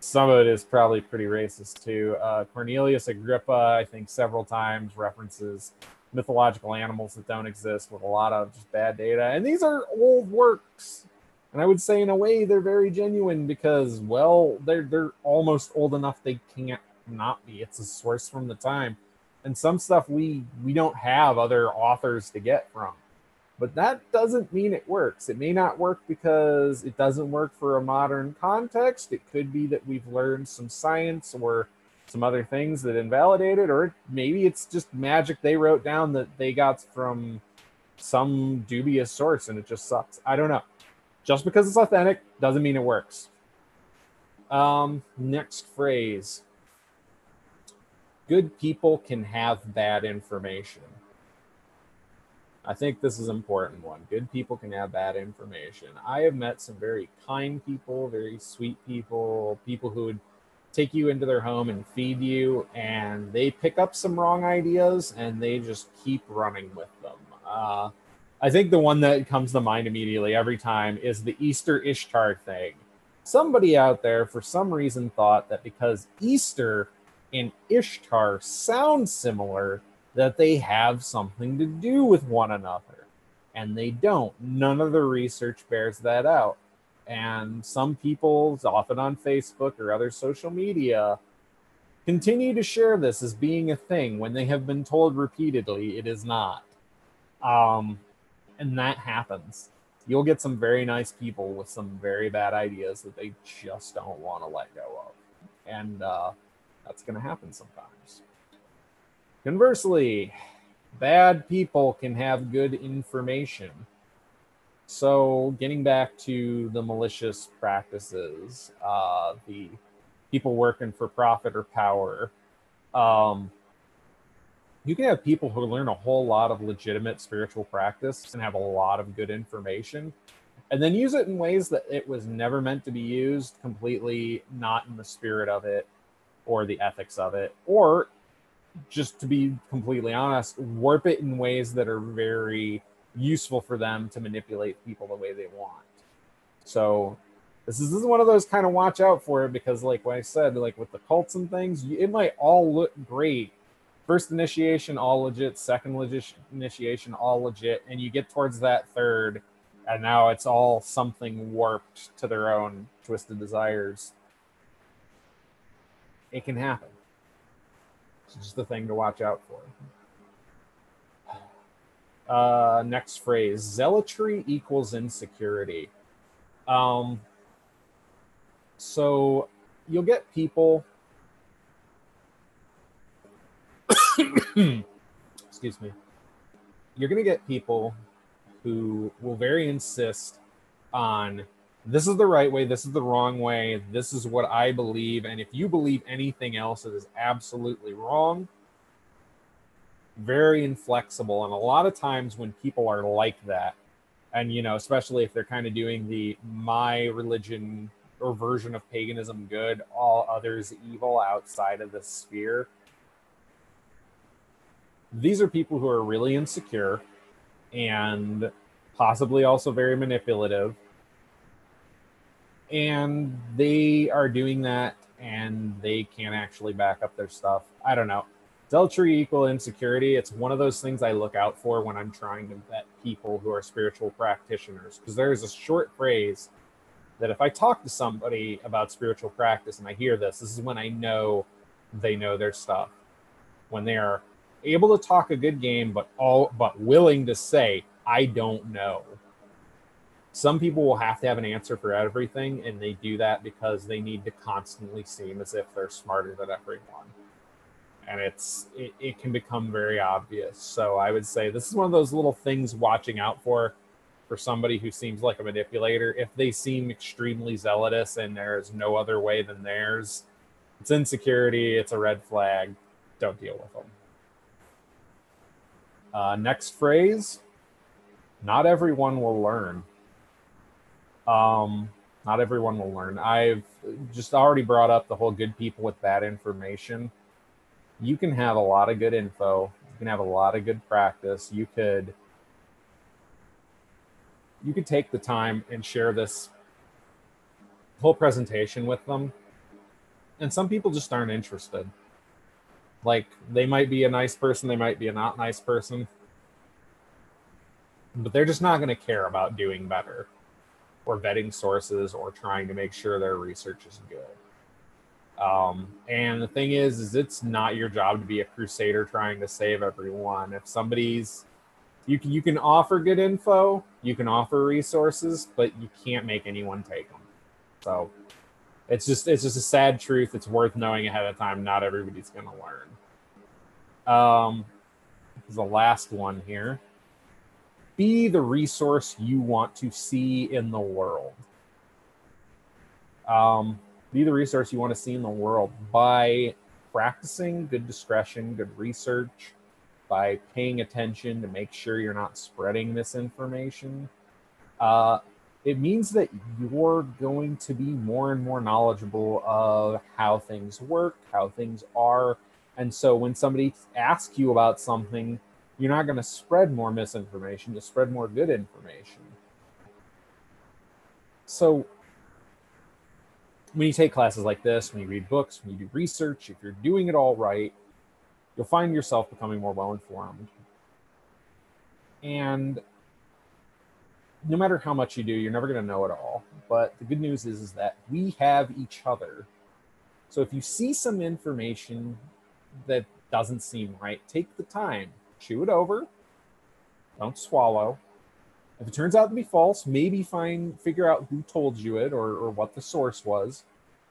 Some of it is probably pretty racist too. Uh, Cornelius Agrippa, I think, several times references mythological animals that don't exist with a lot of just bad data. And these are old works. And I would say, in a way, they're very genuine because, well, they're they're almost old enough they can't not be. It's a source from the time. And some stuff we we don't have other authors to get from. But that doesn't mean it works. It may not work because it doesn't work for a modern context. It could be that we've learned some science or some other things that invalidate it, or maybe it's just magic they wrote down that they got from some dubious source and it just sucks. I don't know. Just because it's authentic doesn't mean it works. Um, next phrase good people can have bad information. I think this is an important one. Good people can have bad information. I have met some very kind people, very sweet people, people who would take you into their home and feed you, and they pick up some wrong ideas and they just keep running with them. Uh, I think the one that comes to mind immediately every time is the Easter Ishtar thing. Somebody out there, for some reason, thought that because Easter and Ishtar sound similar, that they have something to do with one another. And they don't. None of the research bears that out. And some people, often on Facebook or other social media, continue to share this as being a thing when they have been told repeatedly it is not. Um, and that happens. You'll get some very nice people with some very bad ideas that they just don't want to let go of. And uh, that's going to happen sometimes. Conversely, bad people can have good information. So, getting back to the malicious practices, uh, the people working for profit or power, um, you can have people who learn a whole lot of legitimate spiritual practice and have a lot of good information and then use it in ways that it was never meant to be used completely not in the spirit of it or the ethics of it. Or just to be completely honest warp it in ways that are very useful for them to manipulate people the way they want. So this is, this is one of those kind of watch out for it because like what i said like with the cults and things it might all look great first initiation all legit. Second legit initiation all legit. And you get towards that third and now it's all something warped to their own twisted desires. It can happen. It's just the thing to watch out for. Uh, next phrase zealotry equals insecurity. Um, so you'll get people excuse me. You're going to get people who will very insist on this is the right way this is the wrong way this is what i believe and if you believe anything else it is absolutely wrong very inflexible. And a lot of times when people are like that and you know especially if they're kind of doing the my religion or version of paganism good all others evil outside of the sphere these are people who are really insecure and possibly also very manipulative. And they are doing that and they can't actually back up their stuff. I don't know. Zealotry equal insecurity. It's one of those things i look out for when i'm trying to vet people who are spiritual practitioners because there's a short phrase that if i talk to somebody about spiritual practice and i hear this this is when i know they know their stuff. When they are able to talk a good game but all but willing to say i don't know. Some people will have to have an answer for everything and they do that because they need to constantly seem as if they're smarter than everyone. And it's it, it can become very obvious. So i would say this is one of those little things watching out for for somebody who seems like a manipulator. If they seem extremely zealous and there's no other way than theirs it's insecurity it's a red flag don't deal with them uh, next phrase not everyone will learn. Um, not everyone will learn. I've just already brought up the whole good people with bad information. You can have a lot of good info. You can have a lot of good practice. You could you could take the time and share this whole presentation with them. And some people just aren't interested like they might be a nice person they might be a not nice person but they're just not going to care about doing better or vetting sources or trying to make sure their research is good um, and the thing is, is it's not your job to be a crusader trying to save everyone. If somebody's you can you can offer good info, you can offer resources, but you can't make anyone take them. So it's just it's just a sad truth. It's worth knowing ahead of time. Not everybody's going to learn. Um, the last one here. Be the resource you want to see in the world. Um, be the resource you want to see in the world by practicing good discretion, good research, by paying attention to make sure you're not spreading misinformation. Uh, it means that you're going to be more and more knowledgeable of how things work, how things are. And so when somebody asks you about something, you're not going to spread more misinformation, you spread more good information. So when you take classes like this, when you read books, when you do research, if you're doing it all right, you'll find yourself becoming more well informed. And no matter how much you do, you're never going to know it all. But the good news is, is that we have each other. So if you see some information that doesn't seem right, take the time, chew it over, don't swallow. If it turns out to be false, maybe find figure out who told you it or, or what the source was.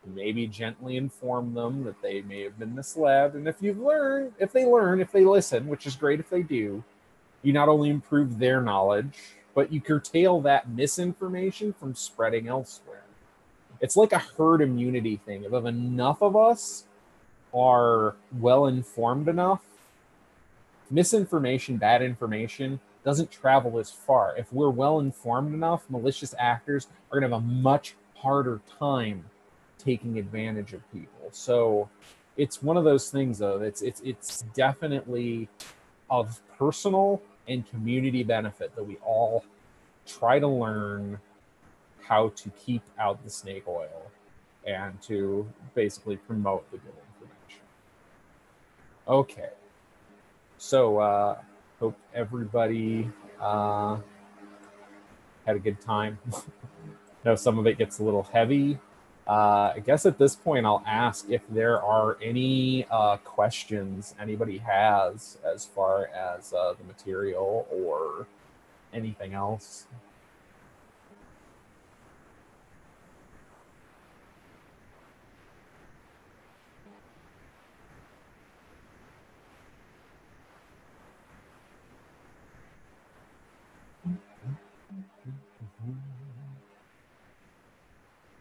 Maybe gently inform them that they may have been misled. And if you learn, if they learn, if they listen, which is great if they do, you not only improve their knowledge, but you curtail that misinformation from spreading elsewhere. It's like a herd immunity thing. If enough of us are well informed enough misinformation, bad information doesn't travel as far. If we're well informed enough, malicious actors are going to have a much harder time taking advantage of people. So it's one of those things though. It's it's it's definitely of personal and community benefit that we all try to learn how to keep out the snake oil and to basically promote the good information. Okay. So uh hope everybody uh had a good time. know some of it gets a little heavy. Uh, I guess at this point, I'll ask if there are any uh, questions anybody has as far as uh, the material or anything else.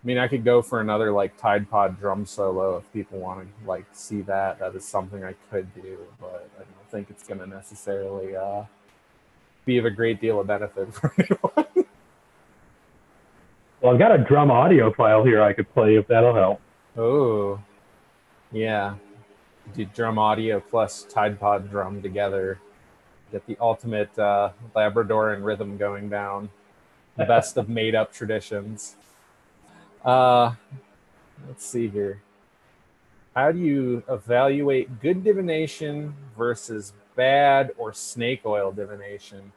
Mean, I could go for another like Tide Pod drum solo if people want to like see that. That is something I could do, but I don't think it's going to necessarily uh, be of a great deal of benefit for anyone. Well, I've got a drum audio file here I could play if that'll help. oh, yeah. Do drum audio plus Tide Pod drum together. Get the ultimate uh, Labradoran rhythm going down. The best of made up traditions. Uh, let's see here. How do you evaluate good divination versus bad or snake oil divination?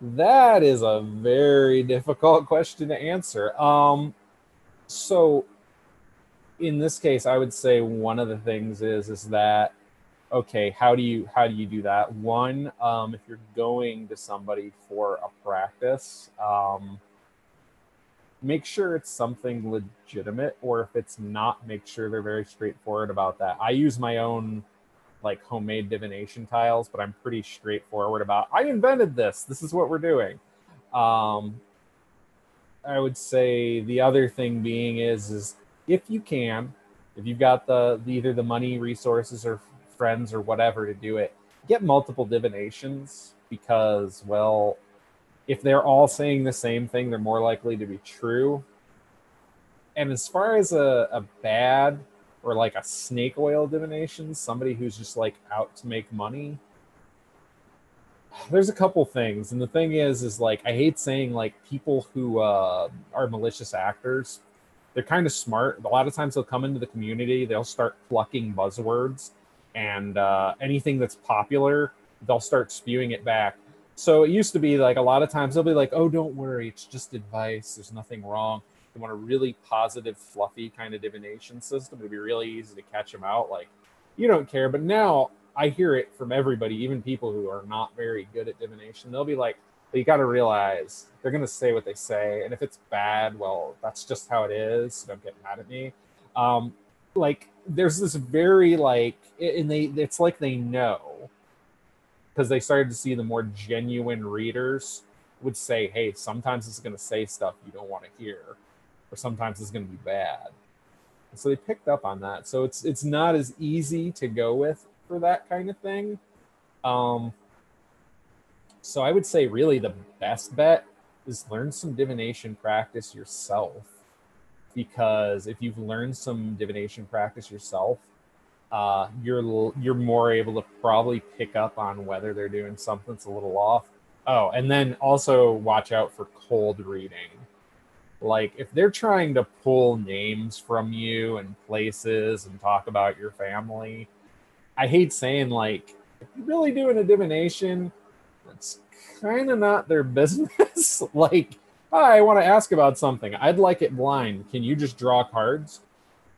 That is a very difficult question to answer. Um, so, in this case, I would say one of the things is is that okay, how do you how do you do that? One, um, if you're going to somebody for a practice, um, make sure it's something legitimate or if it's not make sure they're very straightforward about that. I use my own like homemade divination tiles but i'm pretty straightforward about i invented this. This is what we're doing. Um i would say the other thing being is is if you can if you've got the, the either the money resources or friends or whatever to do it get multiple divinations because well if they're all saying the same thing, they're more likely to be true. And as far as a, a bad or like a snake oil divination, somebody who's just like out to make money, there's a couple things. And the thing is, is like, I hate saying like people who uh, are malicious actors, they're kind of smart. A lot of times they'll come into the community, they'll start plucking buzzwords and uh, anything that's popular, they'll start spewing it back so it used to be like a lot of times they'll be like, oh, don't worry, it's just advice. There's nothing wrong. They want a really positive, fluffy kind of divination system. It'd be really easy to catch them out. Like, you don't care. But now I hear it from everybody, even people who are not very good at divination. They'll be like, you got to realize they're going to say what they say. And if it's bad, well, that's just how it is. Don't get mad at me. Um, like, there's this very, like, and they, it's like they know because they started to see the more genuine readers would say, hey, sometimes it's going to say stuff you don't want to hear, or sometimes it's going to be bad. And so they picked up on that. So it's it's not as easy to go with for that kind of thing. Um, so I would say really the best bet is learn some divination practice yourself. Because if you've learned some divination practice yourself, uh, you're you're more able to probably pick up on whether they're doing something that's a little off. Oh, and then also watch out for cold reading. Like if they're trying to pull names from you and places and talk about your family, I hate saying like if you're really doing a divination, that's kind of not their business. like, hi, I want to ask about something. I'd like it blind. Can you just draw cards?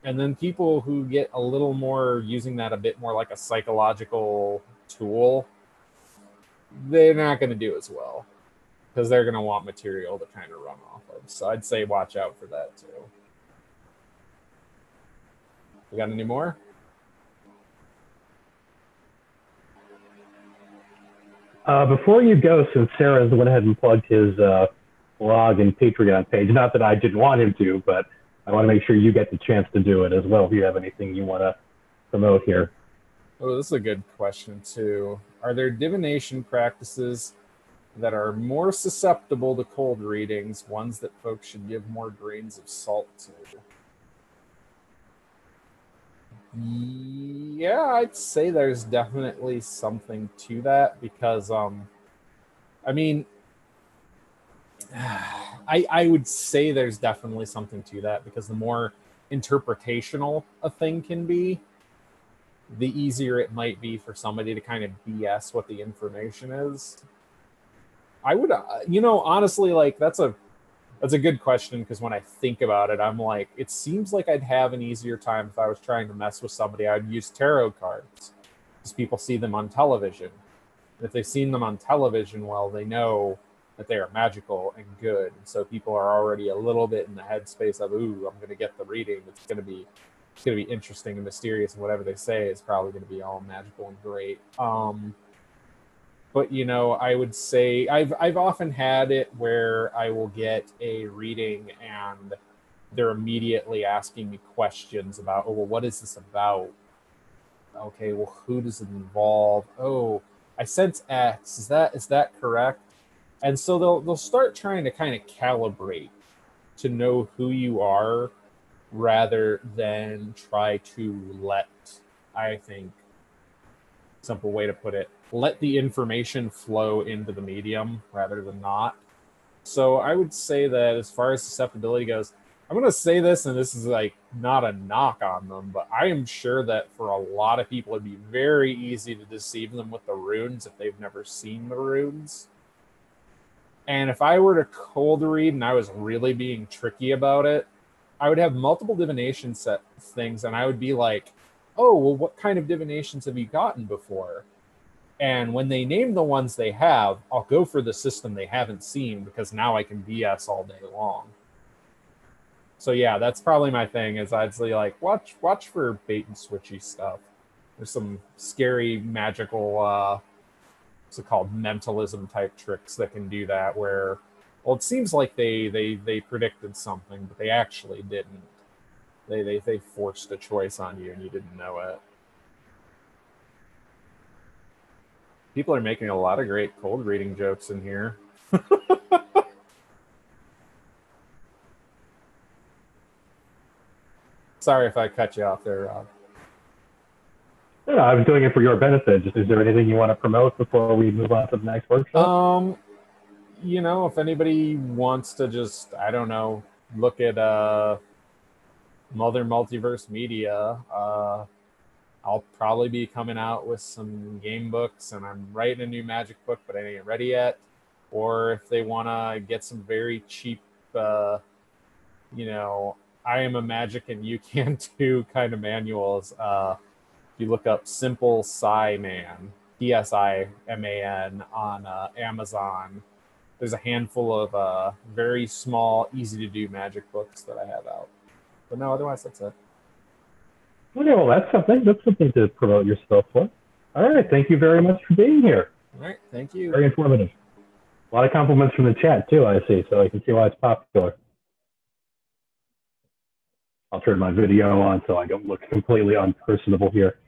And then people who get a little more using that a bit more like a psychological tool they're not going to do as well. Because they're going to want material to kind of run off of. So i'd say watch out for that too. We got any more? Uh, before you go since Sarenth's went ahead and plugged his uh, blog and patreon page. Not that i didn't want him to but I want to make sure you get the chance to do it as well if you have anything you want to promote here. Oh, this is a good question too. Are there divination practices that are more susceptible to cold readings, ones that folks should give more grains of salt to? Yeah, I'd say there's definitely something to that because um I mean I I would say there's definitely something to that because the more interpretational a thing can be, the easier it might be for somebody to kind of BS what the information is. I would, uh, you know, honestly, like that's a that's a good question because when I think about it, I'm like, it seems like I'd have an easier time if I was trying to mess with somebody. I'd use tarot cards because people see them on television. And if they've seen them on television, well, they know that they are magical and good. And so people are already a little bit in the headspace of, ooh, I'm going to get the reading. It's going to be it's going to be interesting and mysterious, and whatever they say is probably going to be all magical and great. Um, but you know, I would say I've I've often had it where I will get a reading and they're immediately asking me questions about, oh well, what is this about? Okay, well, who does it involve? Oh, I sense X. Is that is that correct? And so they'll they'll start trying to kind of calibrate to know who you are rather than try to let I think simple way to put it let the information flow into the medium rather than not. So I would say that as far as susceptibility goes, I'm going to say this, and this is like not a knock on them, but I am sure that for a lot of people, it'd be very easy to deceive them with the runes if they've never seen the runes. And if I were to cold read and I was really being tricky about it, I would have multiple divination set things, and I would be like, "Oh, well, what kind of divinations have you gotten before?" And when they name the ones they have, I'll go for the system they haven't seen because now I can BS all day long. So yeah, that's probably my thing. Is I'd say like watch watch for bait and switchy stuff. There's some scary magical, uh, what's it called, mentalism type tricks that can do that. Where, well, it seems like they they they predicted something, but they actually didn't. They they they forced a choice on you and you didn't know it. People are making a lot of great cold reading jokes in here. Sorry if I cut you off there, Rob. I was doing it for your benefit. Just, is there anything you want to promote before we move on to the next workshop? Um, you know, if anybody wants to just, I don't know, look at uh, Mother Multiverse Media, uh, I'll probably be coming out with some game books, and I'm writing a new Magic book, but I ain't ready yet. Or if they want to get some very cheap, uh, you know, I am a Magic and you can too kind of manuals. Uh, you look up Simple Psi Man, P S I M A N, on uh, Amazon. There's a handful of uh, very small, easy to do Magic books that I have out. But no, otherwise that's it. Okay, well, that's something. That's something to promote yourself for. All right, thank you very much for being here. All right, thank you. Very informative. A lot of compliments from the chat too. I see, so I can see why it's popular. I'll turn my video on so I don't look completely unpersonable here.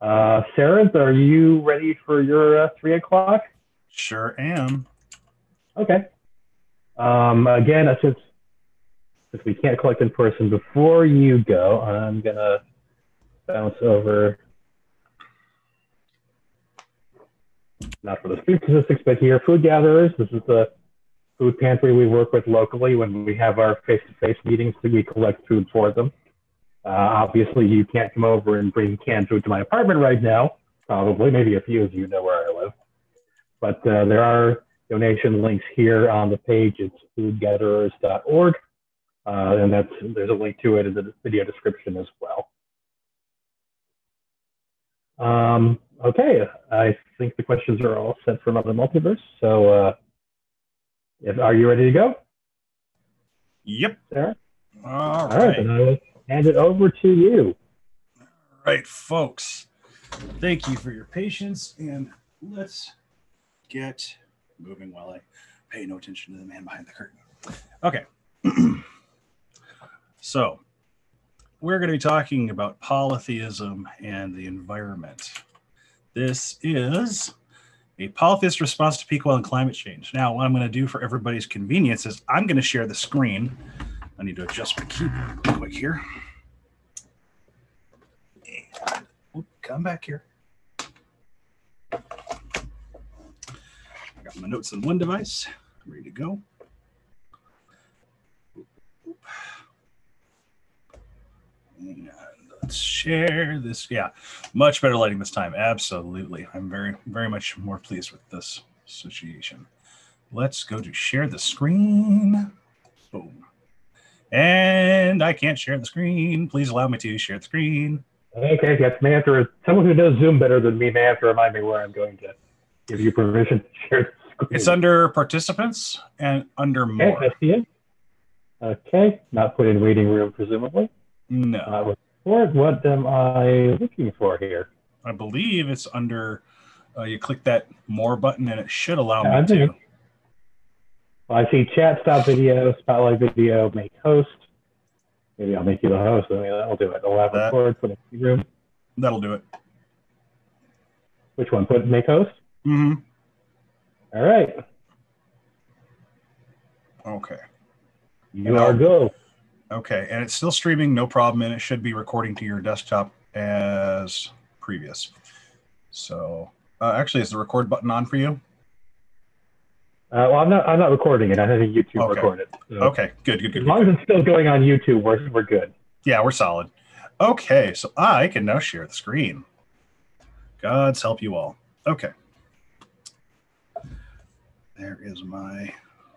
Uh, Sarenth, are you ready for your uh, three o'clock? Sure am. Okay. Um, again, since since we can't collect in person, before you go, I'm gonna bounce over. Not for the food statistics, but here, food gatherers. This is the food pantry we work with locally when we have our face-to-face meetings. We collect food for them. Uh, obviously, you can't come over and bring canned food to my apartment right now. Probably, maybe a few of you know where I live. But uh, there are donation links here on the page. It's foodgatherers.org, uh, and that's there's a link to it in the video description as well. Um, okay, I think the questions are all set for Mother Multiverse. So, uh, if, are you ready to go? Yep. Sarenth? All All right, right. Hand it over to you. All right, folks. Thank you for your patience, and let's get moving while I pay no attention to the man behind the curtain. Okay. so, we're going to be talking about polytheism and the environment. This is a polytheist response to peak oil and climate change. Now, what I'm going to do for everybody's convenience is I'm going to share the screen. I need to adjust my keyboard real quick here. And, oh, come back here. I got my notes on one device, I'm ready to go. And let's share this. Yeah, much better lighting this time. Absolutely. I'm very, very much more pleased with this situation. Let's go to share the screen. Boom. And I can't share the screen. Please allow me to share the screen. Okay, yes, may have to, someone who knows Zoom better than me may have to remind me where I'm going to give you permission to share the screen. It's under participants and under Okay, more. I see it. Okay, not put in waiting room, presumably. No, Uh, what am I looking for here? I believe it's under. Uh, you click that more button and it should allow Yeah, I me to. Well, I see chat, stop video, spotlight video, make host. Maybe I'll make you the host. I mean, that'll do it. I'll have That- record, put in waiting room. That'll do it. Which one? Put make host? hmm All right. Okay. You are go. Okay, and it's still streaming, no problem, and it should be recording to your desktop as previous. So, uh, actually, is the record button on for you? Uh, well, I'm not. I'm not recording it. I think YouTube Okay. recorded. So Okay, good, good, good. As long good. as it's still going on YouTube, we're we're good. Yeah, we're solid. Okay, so I can now share the screen. God's help you all. Okay. There is my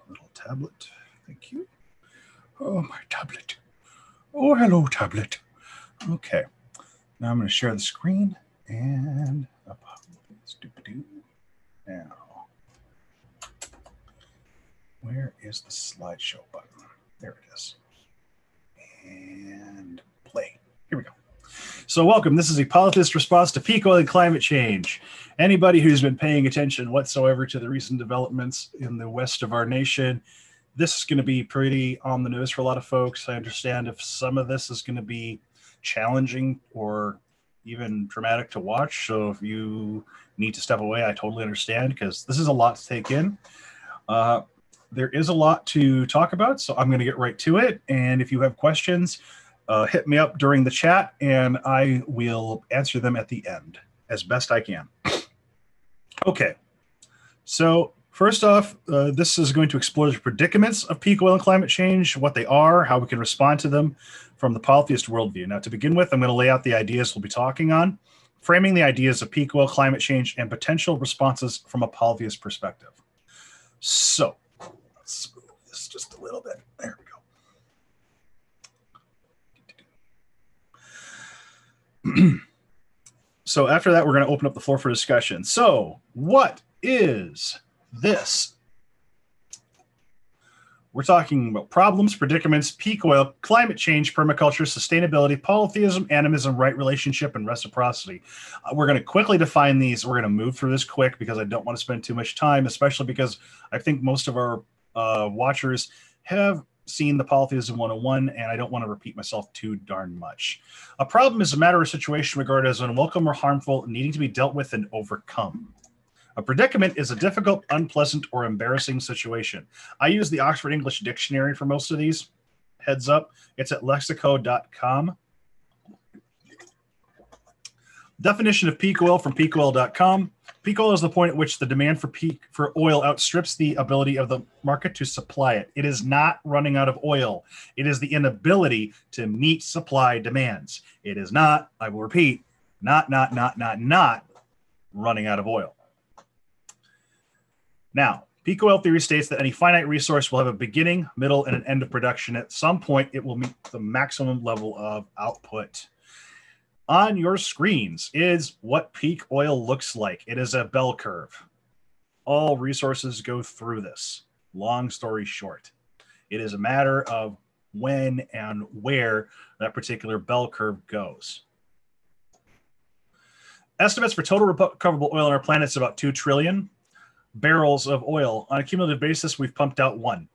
little tablet. Thank you. Oh, my tablet. Oh, hello, tablet. Okay. Now I'm going to share the screen and up. Now, where is the slideshow button? There it is. And play. Here we go. So, welcome. This is a polytheist response to peak oil and climate change. Anybody who's been paying attention whatsoever to the recent developments in the west of our nation, this is going to be pretty on the nose for a lot of folks. I understand if some of this is going to be challenging or even dramatic to watch. So, if you need to step away, I totally understand because this is a lot to take in. Uh, there is a lot to talk about, so I'm going to get right to it. And if you have questions, uh, hit me up during the chat and I will answer them at the end as best I can. Okay. So, first off, uh, this is going to explore the predicaments of peak oil and climate change, what they are, how we can respond to them from the polytheist worldview. Now, to begin with, I'm going to lay out the ideas we'll be talking on, framing the ideas of peak oil, climate change, and potential responses from a polytheist perspective. So, let's this just a little bit. There we go. so after that, we're going to open up the floor for discussion. So, what is this? We're talking about problems, predicaments, peak oil, climate change, permaculture, sustainability, polytheism, animism, right relationship, and reciprocity. Uh, we're going to quickly define these. We're going to move through this quick because I don't want to spend too much time, especially because I think most of our uh, watchers have seen the Polytheism 101, and I don't want to repeat myself too darn much. A problem is a matter or situation regarded as unwelcome or harmful, needing to be dealt with and overcome. A predicament is a difficult, unpleasant, or embarrassing situation. I use the Oxford English Dictionary for most of these. Heads up, it's at lexico.com. Definition of peak oil from peakoil.com. Peak oil is the point at which the demand for peak for oil outstrips the ability of the market to supply it. It is not running out of oil. It is the inability to meet supply demands. It is not, I will repeat, not, not, not, not, not running out of oil. Now, peak oil theory states that any finite resource will have a beginning, middle, and an end of production. At some point, it will meet the maximum level of output on your screens is what peak oil looks like. It is a bell curve. All resources go through this. Long story short, it is a matter of when and where that particular bell curve goes. Estimates for total recoverable oil on our planet is about 2 trillion barrels of oil. On a cumulative basis, we've pumped out one.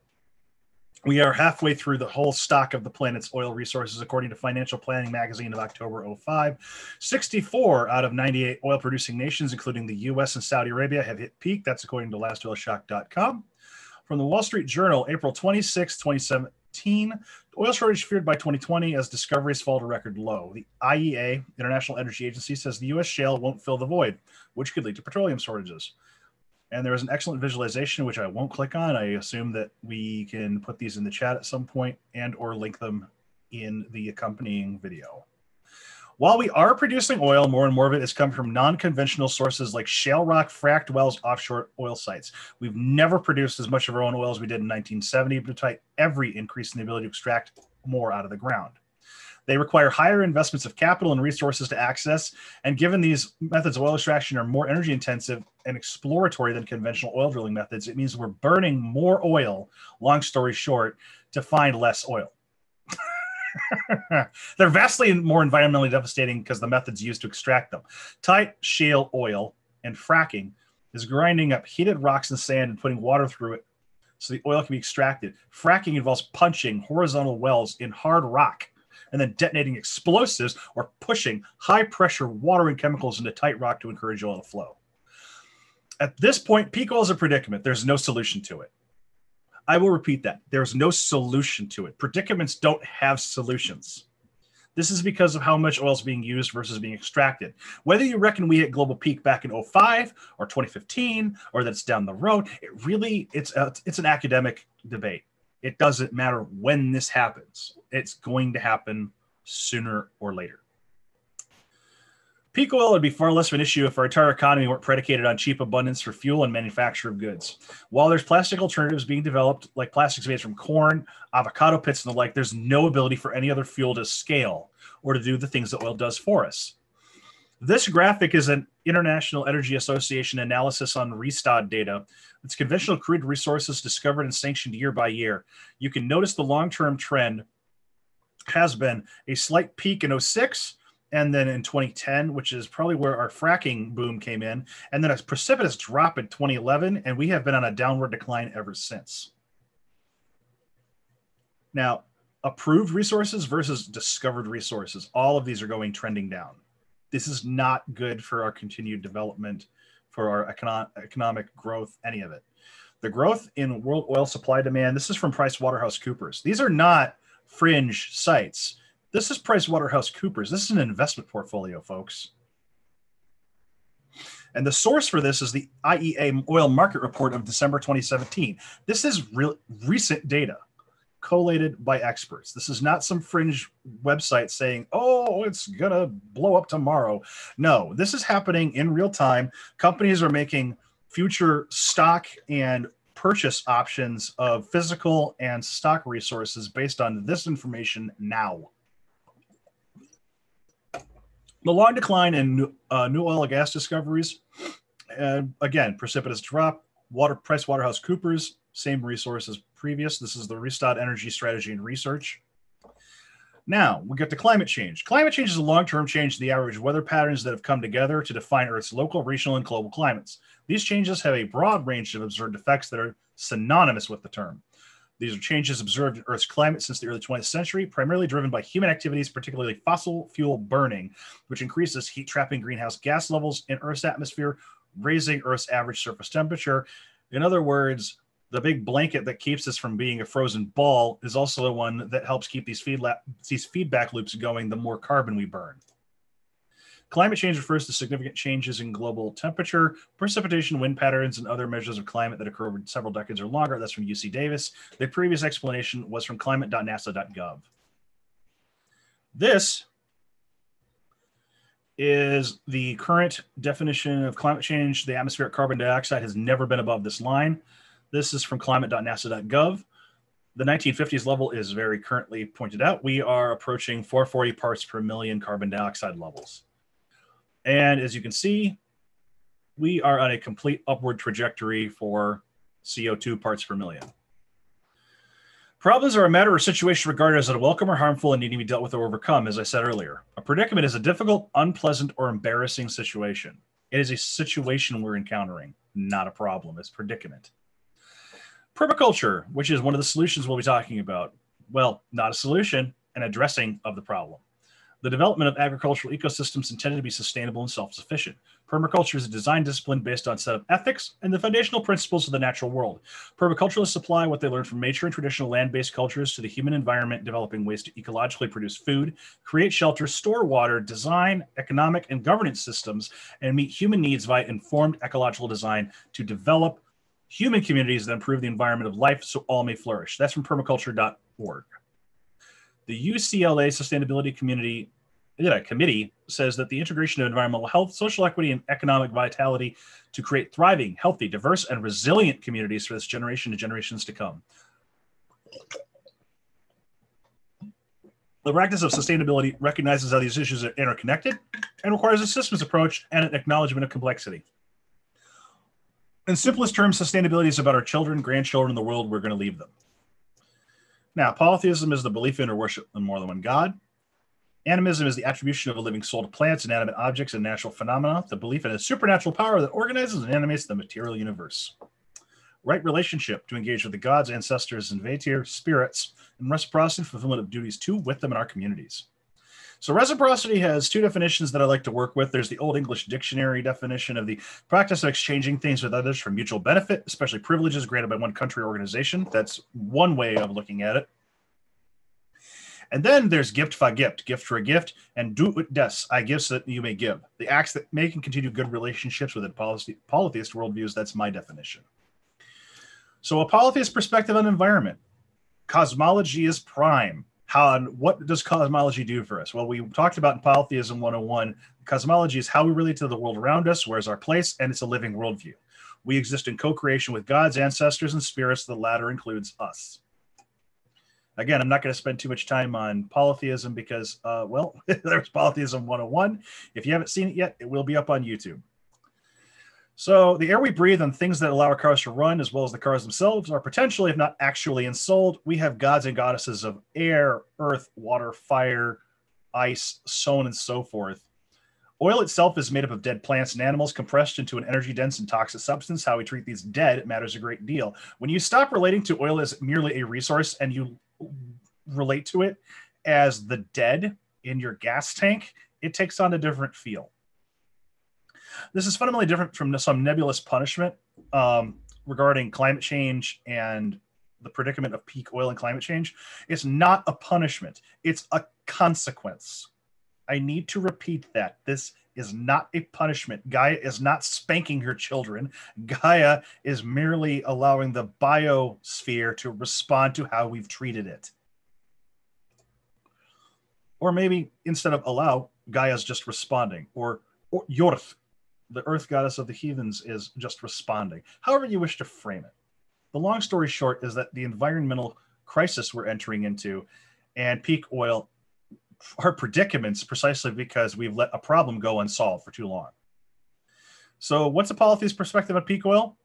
We are halfway through the whole stock of the planet's oil resources, according to Financial Planning Magazine of October 05. 64 out of 98 oil producing nations, including the US and Saudi Arabia, have hit peak. That's according to lastoilshock.com. From the Wall Street Journal, April 26, 2017, oil shortage feared by 2020 as discoveries fall to record low. The IEA, International Energy Agency, says the US shale won't fill the void, which could lead to petroleum shortages and there is an excellent visualization which i won't click on. I assume that we can put these in the chat at some point and or link them in the accompanying video. While we are producing oil more and more of it is coming from non-conventional sources like shale rock fracked wells offshore oil sites. We've never produced as much of our own oil as we did in 1970 despite every increase in the ability to extract more out of the ground they require higher investments of capital and resources to access. And given these methods of oil extraction are more energy intensive and exploratory than conventional oil drilling methods, it means we're burning more oil, long story short, to find less oil. They're vastly more environmentally devastating because the methods used to extract them. Tight shale oil and fracking is grinding up heated rocks and sand and putting water through it so the oil can be extracted. Fracking involves punching horizontal wells in hard rock and then detonating explosives or pushing high pressure water and chemicals into tight rock to encourage oil to flow. At this point, peak oil is a predicament. There's no solution to it. I will repeat that. There's no solution to it. Predicaments don't have solutions. This is because of how much oil is being used versus being extracted. Whether you reckon we hit global peak back in 05 or 2015 or that it's down the road, it really it's a, it's an academic debate. It doesn't matter when this happens, it's going to happen sooner or later. Peak oil would be far less of an issue if our entire economy weren't predicated on cheap abundance for fuel and manufacture of goods. While there's plastic alternatives being developed, like plastics made from corn, avocado pits, and the like, there's no ability for any other fuel to scale or to do the things that oil does for us. This graphic is an International Energy Association analysis on Rystad data. It's conventional crude resources discovered and sanctioned year by year. You can notice the long term trend has been a slight peak in 06 and then in 2010 which is probably where our fracking boom came in and then a precipitous drop in 2011 and we have been on a downward decline ever since now approved resources versus discovered resources all of these are going trending down this is not good for our continued development, for our economic, economic growth, any of it. The growth in world oil supply demand, this is from Price Waterhouse Coopers. These are not fringe sites. This is Price Waterhouse Coopers. This is an investment portfolio, folks. And the source for this is the IEA Oil Market Report of December 2017. This is real recent data collated by experts. This is not some fringe website saying, oh, it's going to blow up tomorrow. No, this is happening in real time. Companies are making future stock and purchase options of physical and stock resources based on this information now. The long decline in new, uh, new oil and gas discoveries, uh, again, precipitous drop. Water Price Waterhouse Coopers, same resource as previous. This is the Rystad Energy Strategy and Research. Now we get to climate change. Climate change is a long term change to the average weather patterns that have come together to define Earth's local, regional, and global climates. These changes have a broad range of observed effects that are synonymous with the term. These are changes observed in Earth's climate since the early 20th century, primarily driven by human activities, particularly fossil fuel burning, which increases heat trapping greenhouse gas levels in Earth's atmosphere, raising Earth's average surface temperature. In other words, the big blanket that keeps us from being a frozen ball is also the one that helps keep these, feed la- these feedback loops going the more carbon we burn. Climate change refers to significant changes in global temperature, precipitation, wind patterns, and other measures of climate that occur over several decades or longer. That's from UC Davis. The previous explanation was from climate.nasa.gov. This is the current definition of climate change. The atmospheric carbon dioxide has never been above this line. This is from climate.nasa.gov. The 1950s level is very currently pointed out. We are approaching 440 parts per million carbon dioxide levels. And as you can see, we are on a complete upward trajectory for CO2 parts per million. Problems are a matter or situation regarded as unwelcome or harmful and needing to be dealt with or overcome, as I said earlier. A predicament is a difficult, unpleasant, or embarrassing situation. It is a situation we're encountering, not a problem. It's predicament. Permaculture, which is one of the solutions we'll be talking about. Well, not a solution, an addressing of the problem. The development of agricultural ecosystems intended to be sustainable and self sufficient. Permaculture is a design discipline based on set of ethics and the foundational principles of the natural world. Permaculturalists apply what they learned from nature and traditional land based cultures to the human environment, developing ways to ecologically produce food, create shelter, store water, design economic and governance systems, and meet human needs via informed ecological design to develop human communities that improve the environment of life so all may flourish. That's from permaculture.org. The UCLA Sustainability Community yeah, Committee says that the integration of environmental health, social equity, and economic vitality to create thriving, healthy, diverse, and resilient communities for this generation and generations to come. The practice of sustainability recognizes how these issues are interconnected and requires a systems approach and an acknowledgement of complexity. In simplest terms, sustainability is about our children, grandchildren, and the world we're going to leave them. Now, polytheism is the belief in or worship in more than one God. Animism is the attribution of a living soul to plants, inanimate objects, and natural phenomena, the belief in a supernatural power that organizes and animates the material universe. Right relationship to engage with the gods, ancestors, and Vaettir spirits, and reciprocity fulfillment of duties to, with them in our communities. So reciprocity has two definitions that I like to work with. There's the Old English Dictionary definition of the practice of exchanging things with others for mutual benefit, especially privileges granted by one country or organization. That's one way of looking at it. And then there's gift for gift, gift for a gift, and do ut des, I gifts that you may give. The acts that make and continue good relationships within polytheist worldviews, that's my definition. So a polytheist perspective on environment. Cosmology is prime. How what does cosmology do for us? Well, we talked about in Polytheism 101, cosmology is how we relate to the world around us, where's our place, and it's a living worldview. We exist in co-creation with God's ancestors and spirits, the latter includes us. Again, I'm not going to spend too much time on polytheism because, uh, well, there's Polytheism 101. If you haven't seen it yet, it will be up on YouTube. So, the air we breathe and things that allow our cars to run, as well as the cars themselves, are potentially, if not actually, ensouled. We have gods and goddesses of air, earth, water, fire, ice, so on and so forth. Oil itself is made up of dead plants and animals compressed into an energy dense and toxic substance. How we treat these dead matters a great deal. When you stop relating to oil as merely a resource and you relate to it as the dead in your gas tank, it takes on a different feel. This is fundamentally different from some nebulous punishment um, regarding climate change and the predicament of peak oil and climate change. It's not a punishment, it's a consequence. I need to repeat that. This is not a punishment. Gaia is not spanking her children. Gaia is merely allowing the biosphere to respond to how we've treated it. Or maybe instead of allow, Gaia's just responding. Or, or Jörð, the earth goddess of the heathens, is just responding. However, you wish to frame it. The long story short is that the environmental crisis we're entering into and peak oil are predicaments precisely because we've let a problem go unsolved for too long. So, what's a polytheist perspective on peak oil?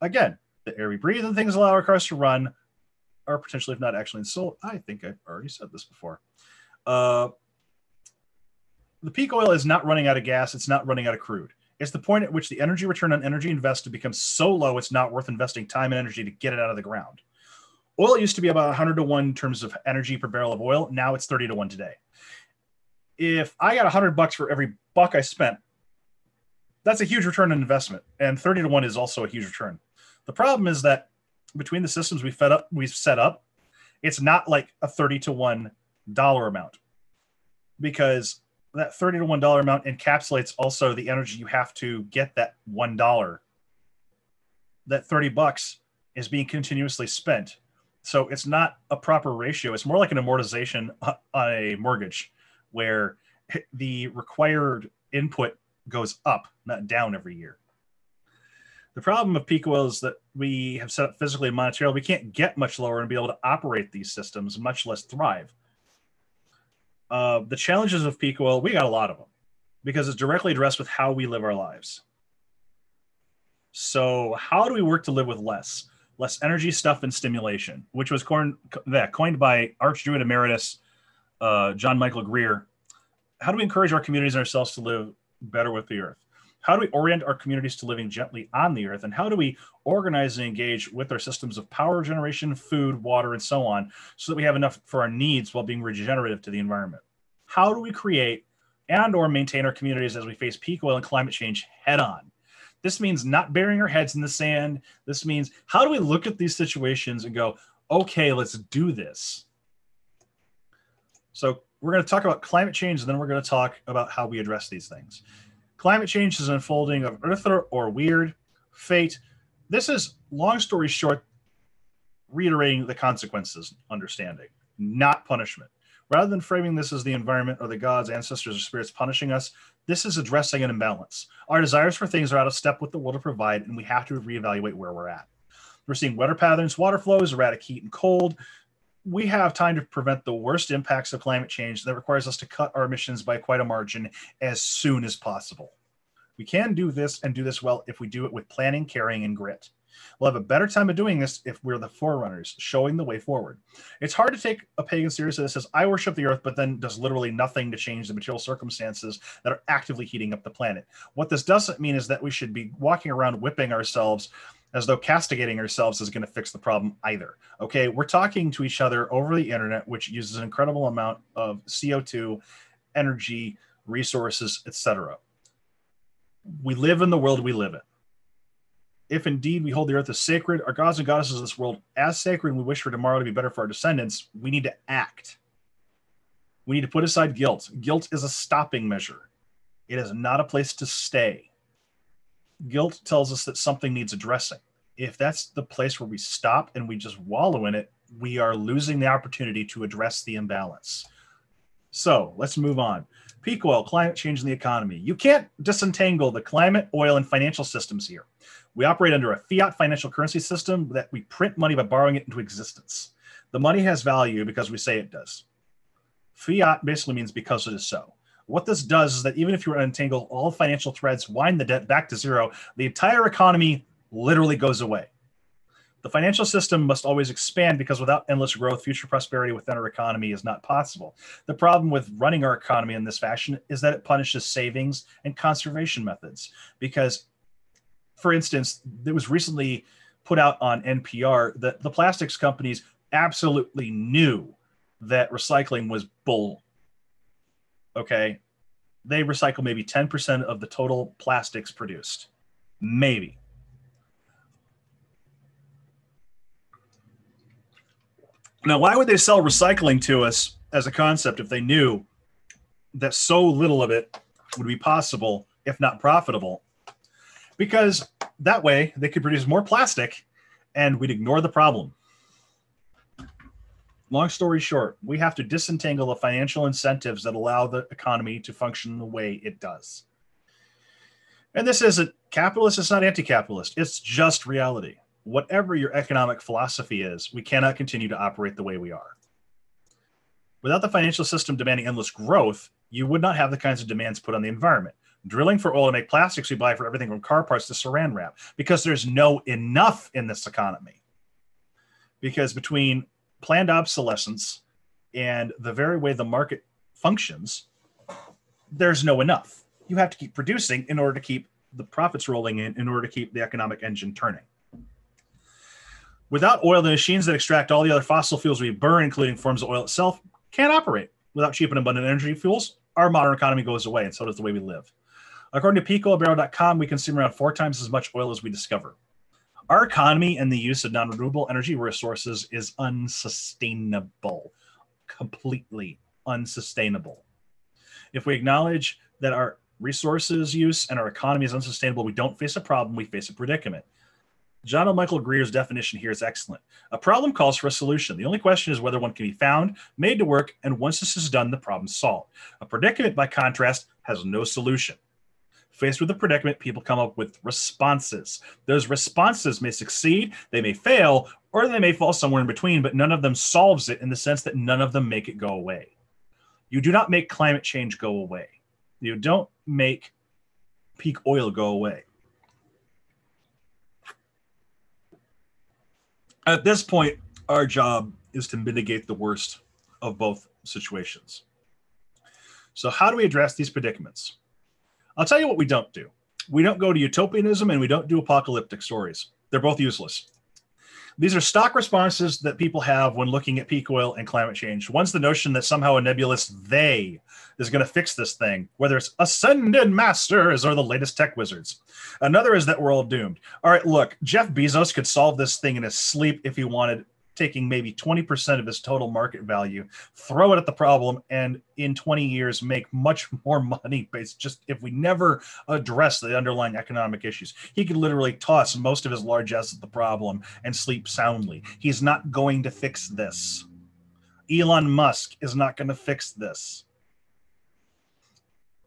Again, the air we breathe and things allow our cars to run are potentially, if not actually, so I think I've already said this before. Uh, the peak oil is not running out of gas, it's not running out of crude. It's the point at which the energy return on energy invested becomes so low it's not worth investing time and energy to get it out of the ground. Oil used to be about 100 to 1 in terms of energy per barrel of oil. Now it's 30 to 1 today if I got 100 bucks for every buck I spent, that's a huge return on investment. And 30 to 1 is also a huge return. The problem is that between the systems we fed up, we've set up, it's not like a 30 to 1 dollar amount because that 30 to 1 dollar amount encapsulates also the energy you have to get that one dollar. That 30 bucks is being continuously spent. So it's not a proper ratio. It's more like an amortization on a mortgage where the required input goes up, not down every year. The problem of peak oil is that we have set up physically and monetarily, we can't get much lower and be able to operate these systems, much less thrive. Uh, the challenges of peak oil, we got a lot of them because it's directly addressed with how we live our lives. So, how do we work to live with less? Less energy, stuff, and stimulation, which was coined, that, coined by Archdruid Emeritus uh, John Michael Greer, how do we encourage our communities and ourselves to live better with the earth? How do we orient our communities to living gently on the earth? And how do we organize and engage with our systems of power generation, food, water, and so on, so that we have enough for our needs while being regenerative to the environment? How do we create and or maintain our communities as we face peak oil and climate change head on? This means not burying our heads in the sand. This means how do we look at these situations and go, okay, let's do this. So we're going to talk about climate change, and then we're going to talk about how we address these things. Climate change is an unfolding of earther or wyrd fate. This is, long story short, reiterating the consequences understanding, not punishment. Rather than framing this as the environment or the gods, ancestors, or spirits punishing us, this is addressing an imbalance. Our desires for things are out of step with the world to provide, and we have to reevaluate where we're at. We're seeing weather patterns, water flows, erratic heat and cold. We have time to prevent the worst impacts of climate change that requires us to cut our emissions by quite a margin as soon as possible. We can do this and do this well if we do it with planning, caring, and grit. We'll have a better time of doing this if we're the forerunners, showing the way forward. It's hard to take a pagan seriously that says, I worship the earth, but then does literally nothing to change the material circumstances that are actively heating up the planet. What this doesn't mean is that we should be walking around whipping ourselves as though castigating ourselves is going to fix the problem either. Okay, we're talking to each other over the internet, which uses an incredible amount of CO2, energy, resources, etc. We live in the world we live in if indeed we hold the earth as sacred, our gods and goddesses of this world as sacred, and we wish for tomorrow to be better for our descendants, we need to act. We need to put aside guilt. Guilt is a stopping measure, it is not a place to stay. Guilt tells us that something needs addressing. If that's the place where we stop and we just wallow in it, we are losing the opportunity to address the imbalance. So let's move on. Peak oil, climate change, and the economy. You can't disentangle the climate, oil, and financial systems here. We operate under a fiat financial currency system that we print money by borrowing it into existence. The money has value because we say it does. Fiat basically means because it is so. What this does is that even if you untangle all financial threads, wind the debt back to zero, the entire economy literally goes away. The financial system must always expand because without endless growth, future prosperity within our economy is not possible. The problem with running our economy in this fashion is that it punishes savings and conservation methods because for instance, it was recently put out on NPR that the plastics companies absolutely knew that recycling was bull. Okay. They recycle maybe 10% of the total plastics produced. Maybe. Now, why would they sell recycling to us as a concept if they knew that so little of it would be possible, if not profitable, because that way they could produce more plastic and we'd ignore the problem. Long story short, we have to disentangle the financial incentives that allow the economy to function the way it does. And this isn't capitalist, it's not anti capitalist, it's just reality. Whatever your economic philosophy is, we cannot continue to operate the way we are. Without the financial system demanding endless growth, you would not have the kinds of demands put on the environment drilling for oil to make plastics we buy for everything from car parts to saran wrap because there's no enough in this economy. Because between planned obsolescence and the very way the market functions, there's no enough. You have to keep producing in order to keep the profits rolling in, in order to keep the economic engine turning. Without oil, the machines that extract all the other fossil fuels we burn, including forms of oil itself, can't operate. Without cheap and abundant energy fuels, our modern economy goes away, and so does the way we live. According to peakoilbarrel.com, we consume around four times as much oil as we discover. Our economy and the use of non renewable energy resources is unsustainable, completely unsustainable. If we acknowledge that our resources use and our economy is unsustainable, we don't face a problem, we face a predicament. John L. Michael Greer's definition here is excellent. A problem calls for a solution. The only question is whether one can be found, made to work, and once this is done, the problem's solved. A predicament, by contrast, has no solution. Faced with a predicament, people come up with responses. Those responses may succeed, they may fail, or they may fall somewhere in between, but none of them solves it in the sense that none of them make it go away. You do not make climate change go away. You don't make peak oil go away. At this point, our job is to mitigate the worst of both situations. So, how do we address these predicaments? I'll tell you what we don't do. We don't go to utopianism and we don't do apocalyptic stories. They're both useless. These are stock responses that people have when looking at peak oil and climate change. One's the notion that somehow a nebulous they is going to fix this thing, whether it's ascended masters or the latest tech wizards. Another is that we're all doomed. All right, look, Jeff Bezos could solve this thing in his sleep if he wanted taking maybe 20% of his total market value, throw it at the problem, and in 20 years make much more money based just if we never address the underlying economic issues. He could literally toss most of his largesse at the problem and sleep soundly. He's not going to fix this. Elon Musk is not going to fix this.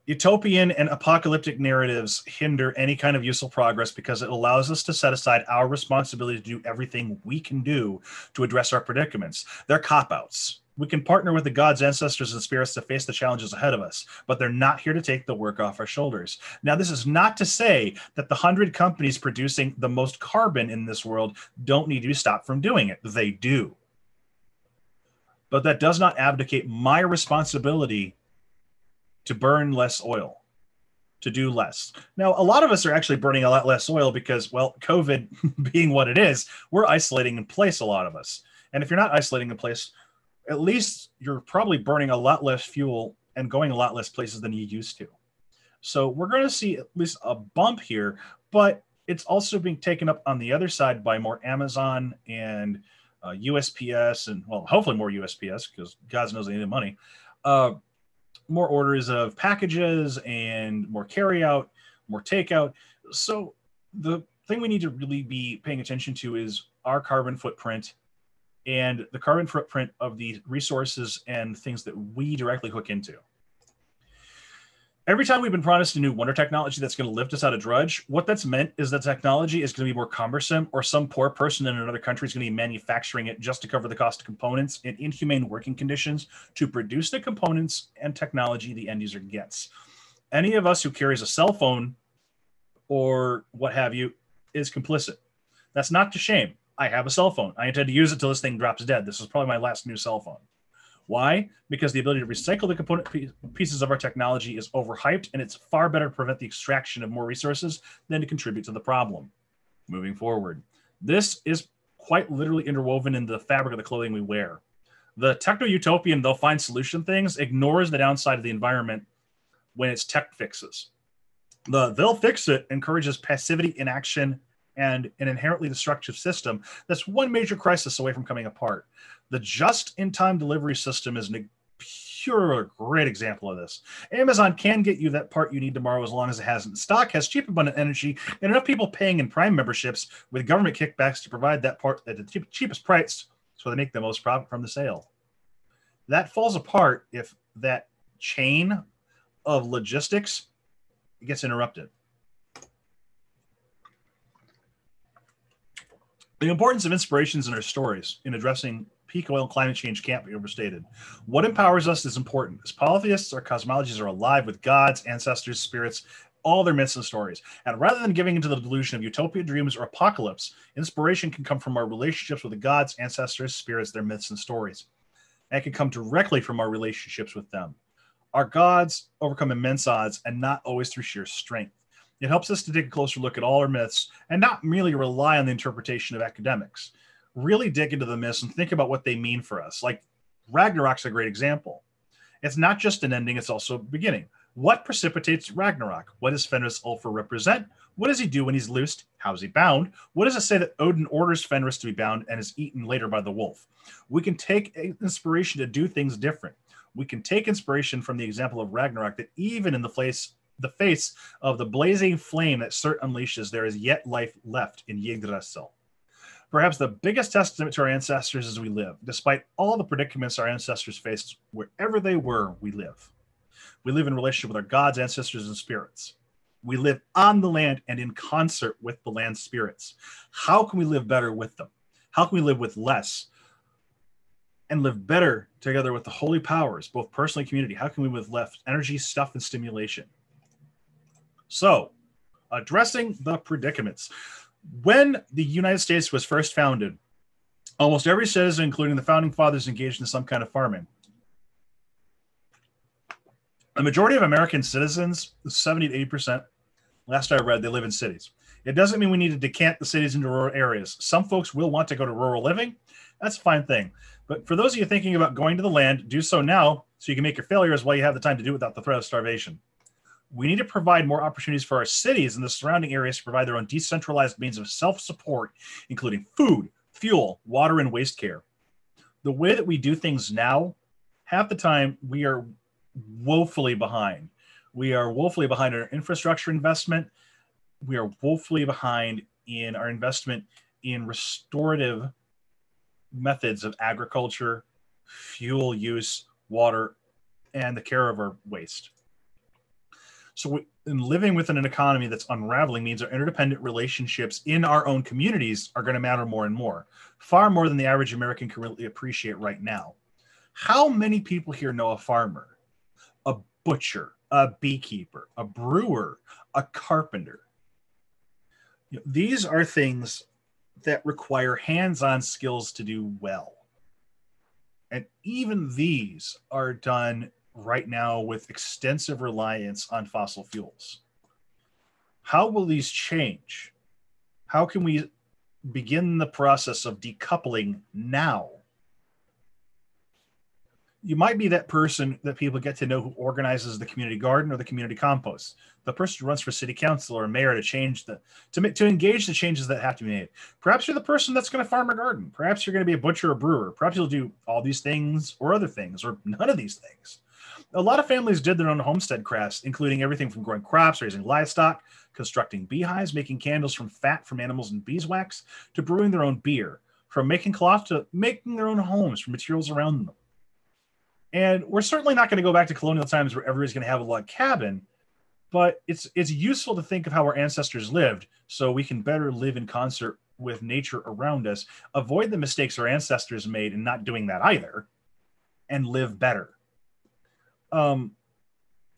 Utopian and apocalyptic narratives hinder any kind of useful progress because it allows us to set aside our responsibility to do everything we can do to address our predicaments. They're cop outs. We can partner with the gods, ancestors, and spirits to face the challenges ahead of us, but they're not here to take the work off our shoulders. Now, this is not to say that the hundred companies producing the most carbon in this world don't need to be stopped from doing it. They do. But that does not abdicate my responsibility to burn less oil, to do less. Now, a lot of us are actually burning a lot less oil because, well, COVID being what it is, we're isolating in place, a lot of us. And if you're not isolating in place, at least you're probably burning a lot less fuel and going a lot less places than you used to. So we're going to see at least a bump here, but it's also being taken up on the other side by more Amazon and uh, USPS and well, hopefully more USPS because God knows they need the money. Uh, more orders of packages and more carryout, more takeout. So the thing we need to really be paying attention to is our carbon footprint and the carbon footprint of the resources and things that we directly hook into every time we've been promised a new wonder technology that's going to lift us out of drudge, what that's meant is that technology is going to be more cumbersome, or some poor person in another country is going to be manufacturing it just to cover the cost of components in inhumane working conditions to produce the components and technology the end user gets. Any of us who carries a cell phone or what have you is complicit. That's not to shame. I have a cell phone. I intend to use it till this thing drops dead. This is probably my last new cell phone. Why? Because the ability to recycle the component pieces of our technology is overhyped, and it's far better to prevent the extraction of more resources than to contribute to the problem. Moving forward, this is quite literally interwoven in the fabric of the clothing we wear. The techno utopian, they'll find solution things, ignores the downside of the environment when it's tech fixes. The they'll fix it encourages passivity, inaction, and an inherently destructive system that's one major crisis away from coming apart. The just in time delivery system is a pure great example of this. Amazon can get you that part you need tomorrow as long as it has in stock, has cheap, abundant energy, and enough people paying in Prime memberships with government kickbacks to provide that part at the cheapest price so they make the most profit from the sale. That falls apart if that chain of logistics gets interrupted. The importance of inspirations in our stories in addressing peak oil and climate change can't be overstated. What empowers us is important. As polytheists, our cosmologies are alive with gods, ancestors, spirits, all their myths and stories. And rather than giving into the delusion of utopia dreams or apocalypse, inspiration can come from our relationships with the gods, ancestors, spirits, their myths and stories. And it can come directly from our relationships with them. Our gods overcome immense odds and not always through sheer strength. It helps us to take a closer look at all our myths and not merely rely on the interpretation of academics really dig into the myths and think about what they mean for us. Like Ragnarok's a great example. It's not just an ending, it's also a beginning. What precipitates Ragnarok? What does Fenris Ulfr represent? What does he do when he's loosed? How is he bound? What does it say that Odin orders Fenris to be bound and is eaten later by the wolf? We can take inspiration to do things different. We can take inspiration from the example of Ragnarok that even in the face the face of the blazing flame that Surt unleashes, there is yet life left in Yggdrasil. Perhaps the biggest testament to our ancestors is we live. Despite all the predicaments our ancestors faced, wherever they were, we live. We live in relationship with our gods, ancestors, and spirits. We live on the land and in concert with the land spirits. How can we live better with them? How can we live with less and live better together with the holy powers, both personally and community? How can we live with less energy, stuff, and stimulation? So, addressing the predicaments when the United States was first founded, almost every citizen, including the founding fathers, engaged in some kind of farming. The majority of American citizens, 70 to 80%, Last I read, they live in cities. It doesn't mean we need to decant the cities into rural areas. Some folks will want to go to rural living. That's a fine thing. But for those of you thinking about going to the land, do so now so you can make your failures while you have the time to do it without the threat of starvation. We need to provide more opportunities for our cities and the surrounding areas to provide their own decentralized means of self support, including food, fuel, water, and waste care. The way that we do things now, half the time we are woefully behind. We are woefully behind our infrastructure investment. We are woefully behind in our investment in restorative methods of agriculture, fuel use, water, and the care of our waste. So, we, in living within an economy that's unraveling means our interdependent relationships in our own communities are going to matter more and more, far more than the average American can really appreciate right now. How many people here know a farmer, a butcher, a beekeeper, a brewer, a carpenter? You know, these are things that require hands on skills to do well. And even these are done right now with extensive reliance on fossil fuels. How will these change? How can we begin the process of decoupling now? You might be that person that people get to know who organizes the community garden or the community compost, the person who runs for city council or mayor to change the to to engage the changes that have to be made. Perhaps you're the person that's going to farm a garden. Perhaps you're going to be a butcher or brewer. Perhaps you'll do all these things or other things or none of these things a lot of families did their own homestead crafts, including everything from growing crops, raising livestock, constructing beehives, making candles from fat from animals and beeswax, to brewing their own beer, from making cloth to making their own homes from materials around them. And we're certainly not going to go back to colonial times where everybody's going to have a log cabin, but it's it's useful to think of how our ancestors lived so we can better live in concert with nature around us, avoid the mistakes our ancestors made in not doing that either, and live better um,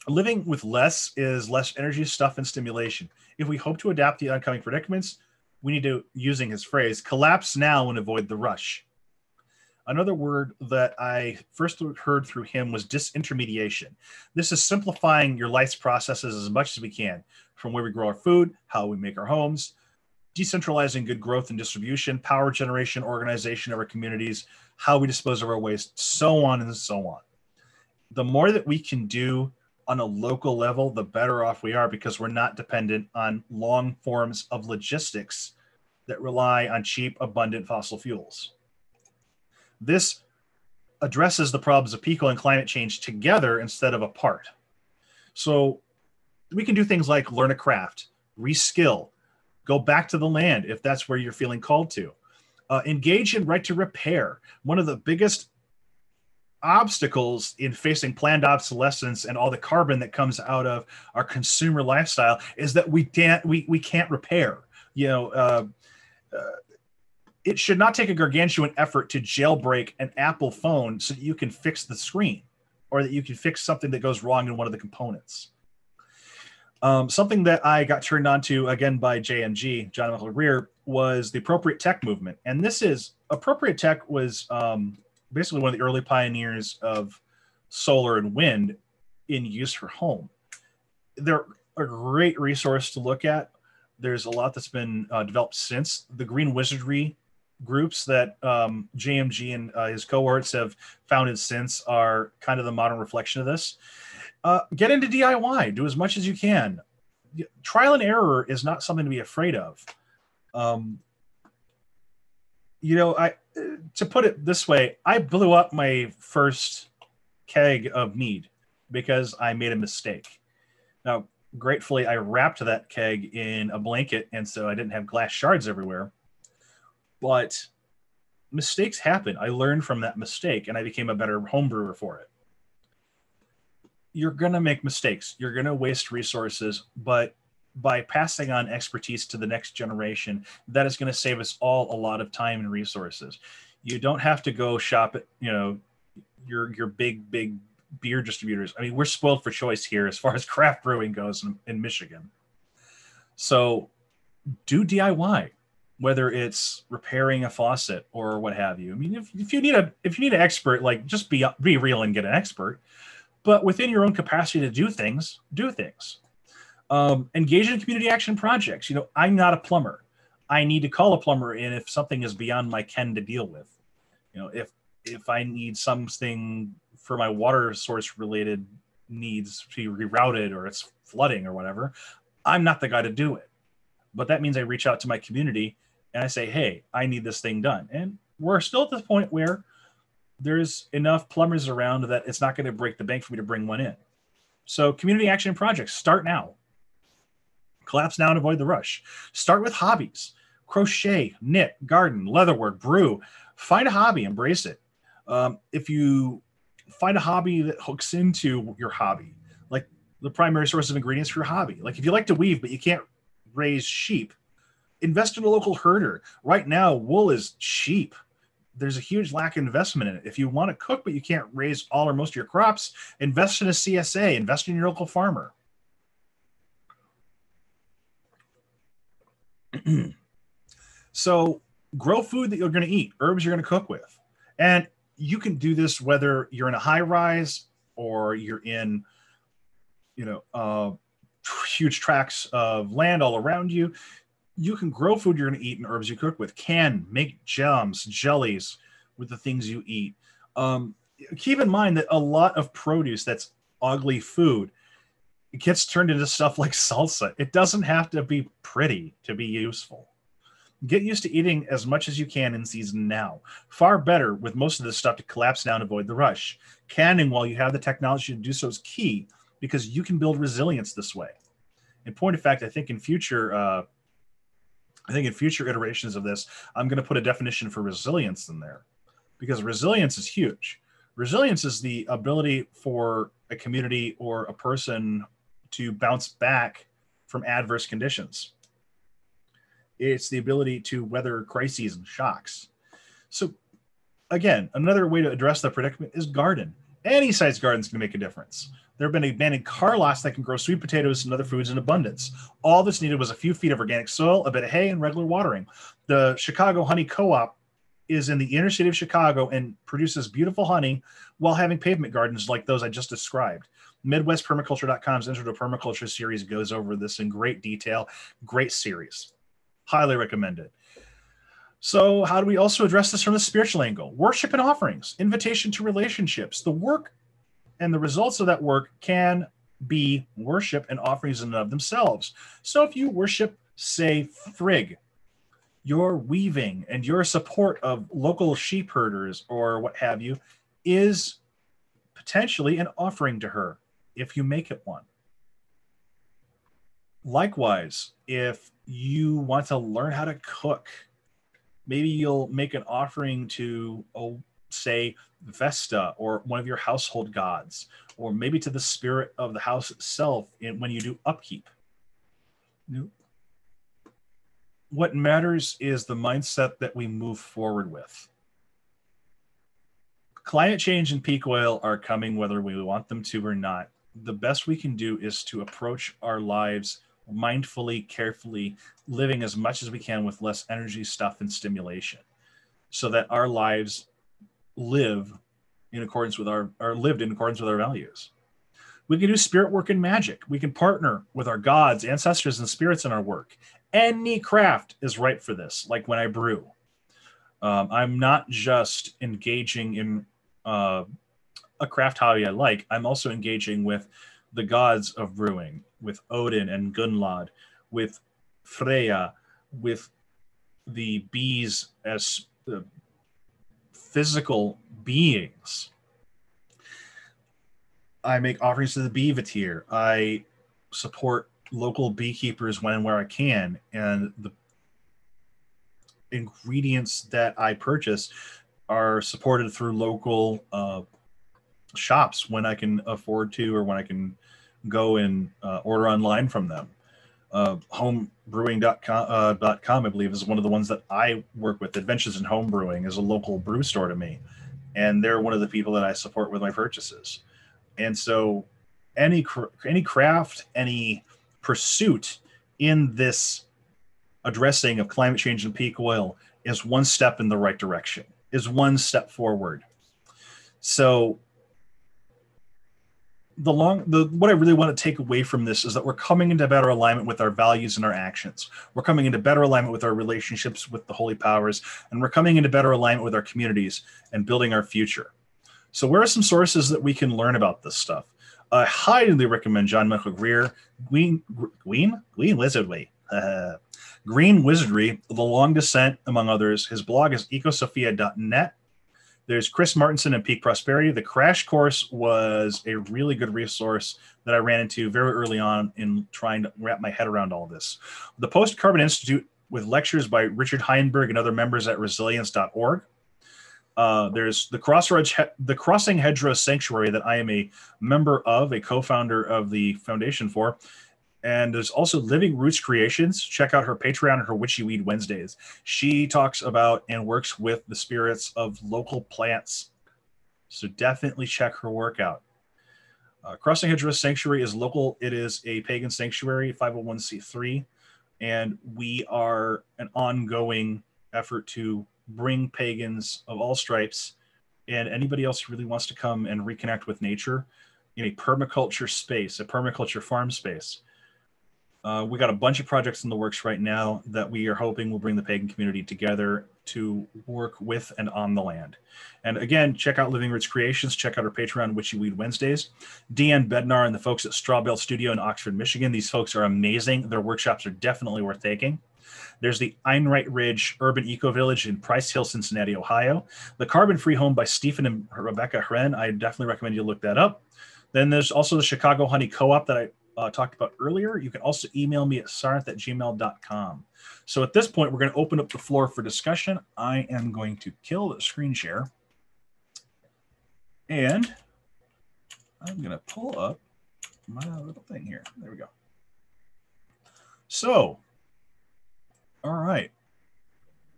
living with less is less energy, stuff, and stimulation. If we hope to adapt the oncoming predicaments, we need to, using his phrase, collapse now and avoid the rush. Another word that I first heard through him was disintermediation. This is simplifying your life's processes as much as we can, from where we grow our food, how we make our homes, decentralizing good growth and distribution, power generation, organization of our communities, how we dispose of our waste, so on and so on the more that we can do on a local level, the better off we are because we're not dependent on long forms of logistics that rely on cheap, abundant fossil fuels. This addresses the problems of people and climate change together instead of apart. So we can do things like learn a craft, reskill, go back to the land if that's where you're feeling called to. Uh, engage in right to repair. One of the biggest obstacles in facing planned obsolescence and all the carbon that comes out of our consumer lifestyle is that we can't we, we can't repair you know uh, uh, it should not take a gargantuan effort to jailbreak an apple phone so that you can fix the screen or that you can fix something that goes wrong in one of the components. Um, something that i got turned on to again by jmg john michael greer was the appropriate tech movement. And this is appropriate tech was um, basically one of the early pioneers of solar and wind in use for home. They're a great resource to look at. There's a lot that's been uh, developed since the Green Wizardry groups that um, JMG and uh, his cohorts have founded since are kind of the modern reflection of this. Uh, get into DIY, do as much as you can. Trial and error is not something to be afraid of. Um, you know, I to put it this way, I blew up my first keg of mead because I made a mistake. Now, gratefully, I wrapped that keg in a blanket, and so I didn't have glass shards everywhere. But mistakes happen. I learned from that mistake, and I became a better homebrewer for it. You're gonna make mistakes. You're gonna waste resources, but by passing on expertise to the next generation, that is going to save us all a lot of time and resources. You don't have to go shop at, you know, your your big big beer distributors. I mean, we're spoiled for choice here as far as craft brewing goes in, in Michigan. So, do DIY, whether it's repairing a faucet or what have you. I mean, if, if you need a if you need an expert, like just be be real and get an expert. But within your own capacity to do things, do things Um, engage in community action projects. You know, I'm not a plumber. I need to call a plumber in if something is beyond my ken to deal with. You know, if if I need something for my water source related needs to be rerouted or it's flooding or whatever, I'm not the guy to do it. But that means I reach out to my community and I say, hey, I need this thing done. And we're still at the point where there's enough plumbers around that it's not going to break the bank for me to bring one in. So, community action projects start now. Collapse now and avoid the rush. Start with hobbies crochet, knit, garden, leatherwork, brew. Find a hobby, embrace it. Um, if you find a hobby that hooks into your hobby, like the primary source of ingredients for your hobby, like if you like to weave but you can't raise sheep, invest in a local herder. Right now, wool is cheap. There's a huge lack of investment in it. If you want to cook but you can't raise all or most of your crops, invest in a CSA, invest in your local farmer. so, grow food that you're going to eat, herbs you're going to cook with. And you can do this whether you're in a high rise or you're in, you know, uh, huge tracts of land all around you you can grow food you're going to eat and herbs you cook with. Can make jams, jellies with the things you eat. Um, keep in mind that a lot of produce that's ugly food gets turned into stuff like salsa. It doesn't have to be pretty to be useful. Get used to eating as much as you can in season now. Far better with most of this stuff to collapse down, and avoid the rush. Canning while you have the technology to do so is key because you can build resilience this way. In point of fact, I think in future uh, I think in future iterations of this, I'm going to put a definition for resilience in there because resilience is huge. Resilience is the ability for a community or a person to bounce back from adverse conditions. It's the ability to weather crises and shocks. So, again, another way to address the predicament is garden. Any size garden is going to make a difference. There have been abandoned car lots that can grow sweet potatoes and other foods in abundance. All that's needed was a few feet of organic soil, a bit of hay, and regular watering. The Chicago Honey Co-op is in the inner city of Chicago and produces beautiful honey while having pavement gardens like those I just described. MidwestPermaculture.com's Intro to Permaculture series goes over this in great detail. Great series. Highly recommend it. So, how do we also address this from the spiritual angle? Worship and offerings, invitation to relationships, the work and the results of that work can be worship and offerings in and of themselves. So if you worship, say, Frigg, your weaving and your support of local sheep herders or what have you is potentially an offering to her if you make it one. Likewise, if you want to learn how to cook, maybe you'll make an offering to, oh, say, Vesta or one of your household gods, or maybe to the spirit of the house itself when you do upkeep. Nope. What matters is the mindset that we move forward with. Climate change and peak oil are coming whether we want them to or not. The best we can do is to approach our lives mindfully, carefully, living as much as we can with less energy, stuff, and stimulation so that our lives live in accordance with our are lived in accordance with our values. We can do spirit work and magic. We can partner with our gods, ancestors, and spirits in our work. Any craft is right for this, like when I brew. Um, I'm not just engaging in uh, a craft hobby I like, I'm also engaging with the gods of brewing, with Odin and Gunlod, with Freya, with the bees as the physical beings. I make offerings to the bee beaver I support local beekeepers when and where I can. And the ingredients that I purchase are supported through local uh, shops when I can afford to or when I can go and uh, order online from them uh, homebrewing.com, uh, .com, I believe, is one of the ones that I work with. Adventures in Homebrewing is a local brew store to me, and they're one of the people that I support with my purchases. And so, any any craft, any pursuit in this addressing of climate change and peak oil is one step in the right direction, is one step forward. So the long the what I really want to take away from this is that we're coming into better alignment with our values and our actions. We're coming into better alignment with our relationships with the holy powers, and we're coming into better alignment with our communities and building our future. So, where are some sources that we can learn about this stuff? I highly recommend John Michael Greer, Green Green Green Wizardry, Green Wizardry, The Long Descent, among others. His blog is ecosophia.net. There's Chris Martenson and Peak Prosperity. The crash course was a really good resource that I ran into very early on in trying to wrap my head around all this. The Post Carbon Institute with lectures by Richard Heinberg and other members at resilience.org. Uh, there's the Crossroads, the Crossing Hedgerow Sanctuary that I am a member of, a co-founder of the foundation for, and there's also Living Roots Creations. Check out her Patreon and her Witchy Weed Wednesdays. She talks about and works with the spirits of local plants. So definitely check her work out. Uh, Crossing Hedgerow Sanctuary is local. It is a pagan sanctuary, 501c3, and we are an ongoing effort to bring pagans of all stripes and anybody else who really wants to come and reconnect with nature in a permaculture space, a permaculture farm space. Uh, we got a bunch of projects in the works right now that we are hoping will bring the pagan community together to work with and on the land. And again, check out Living Roots Creations. Check out our Patreon, Witchy Weed Wednesdays. Deanne Bednar and the folks at Strawbale Studio in Oxford, Michigan. These folks are amazing. Their workshops are definitely worth taking. There's the Enright Ridge Urban Eco Village in Price Hill, Cincinnati, Ohio. The Carbon Free Home by Stephen and Rebecca Hren. I definitely recommend you look that up. Then there's also the Chicago Honey Co-op that I uh, talked about earlier. You can also email me at sarenth at gmail.com. So at this point, we're going to open up the floor for discussion. I am going to kill the screen share. And I'm going to pull up my little thing here. There we go. So, all right.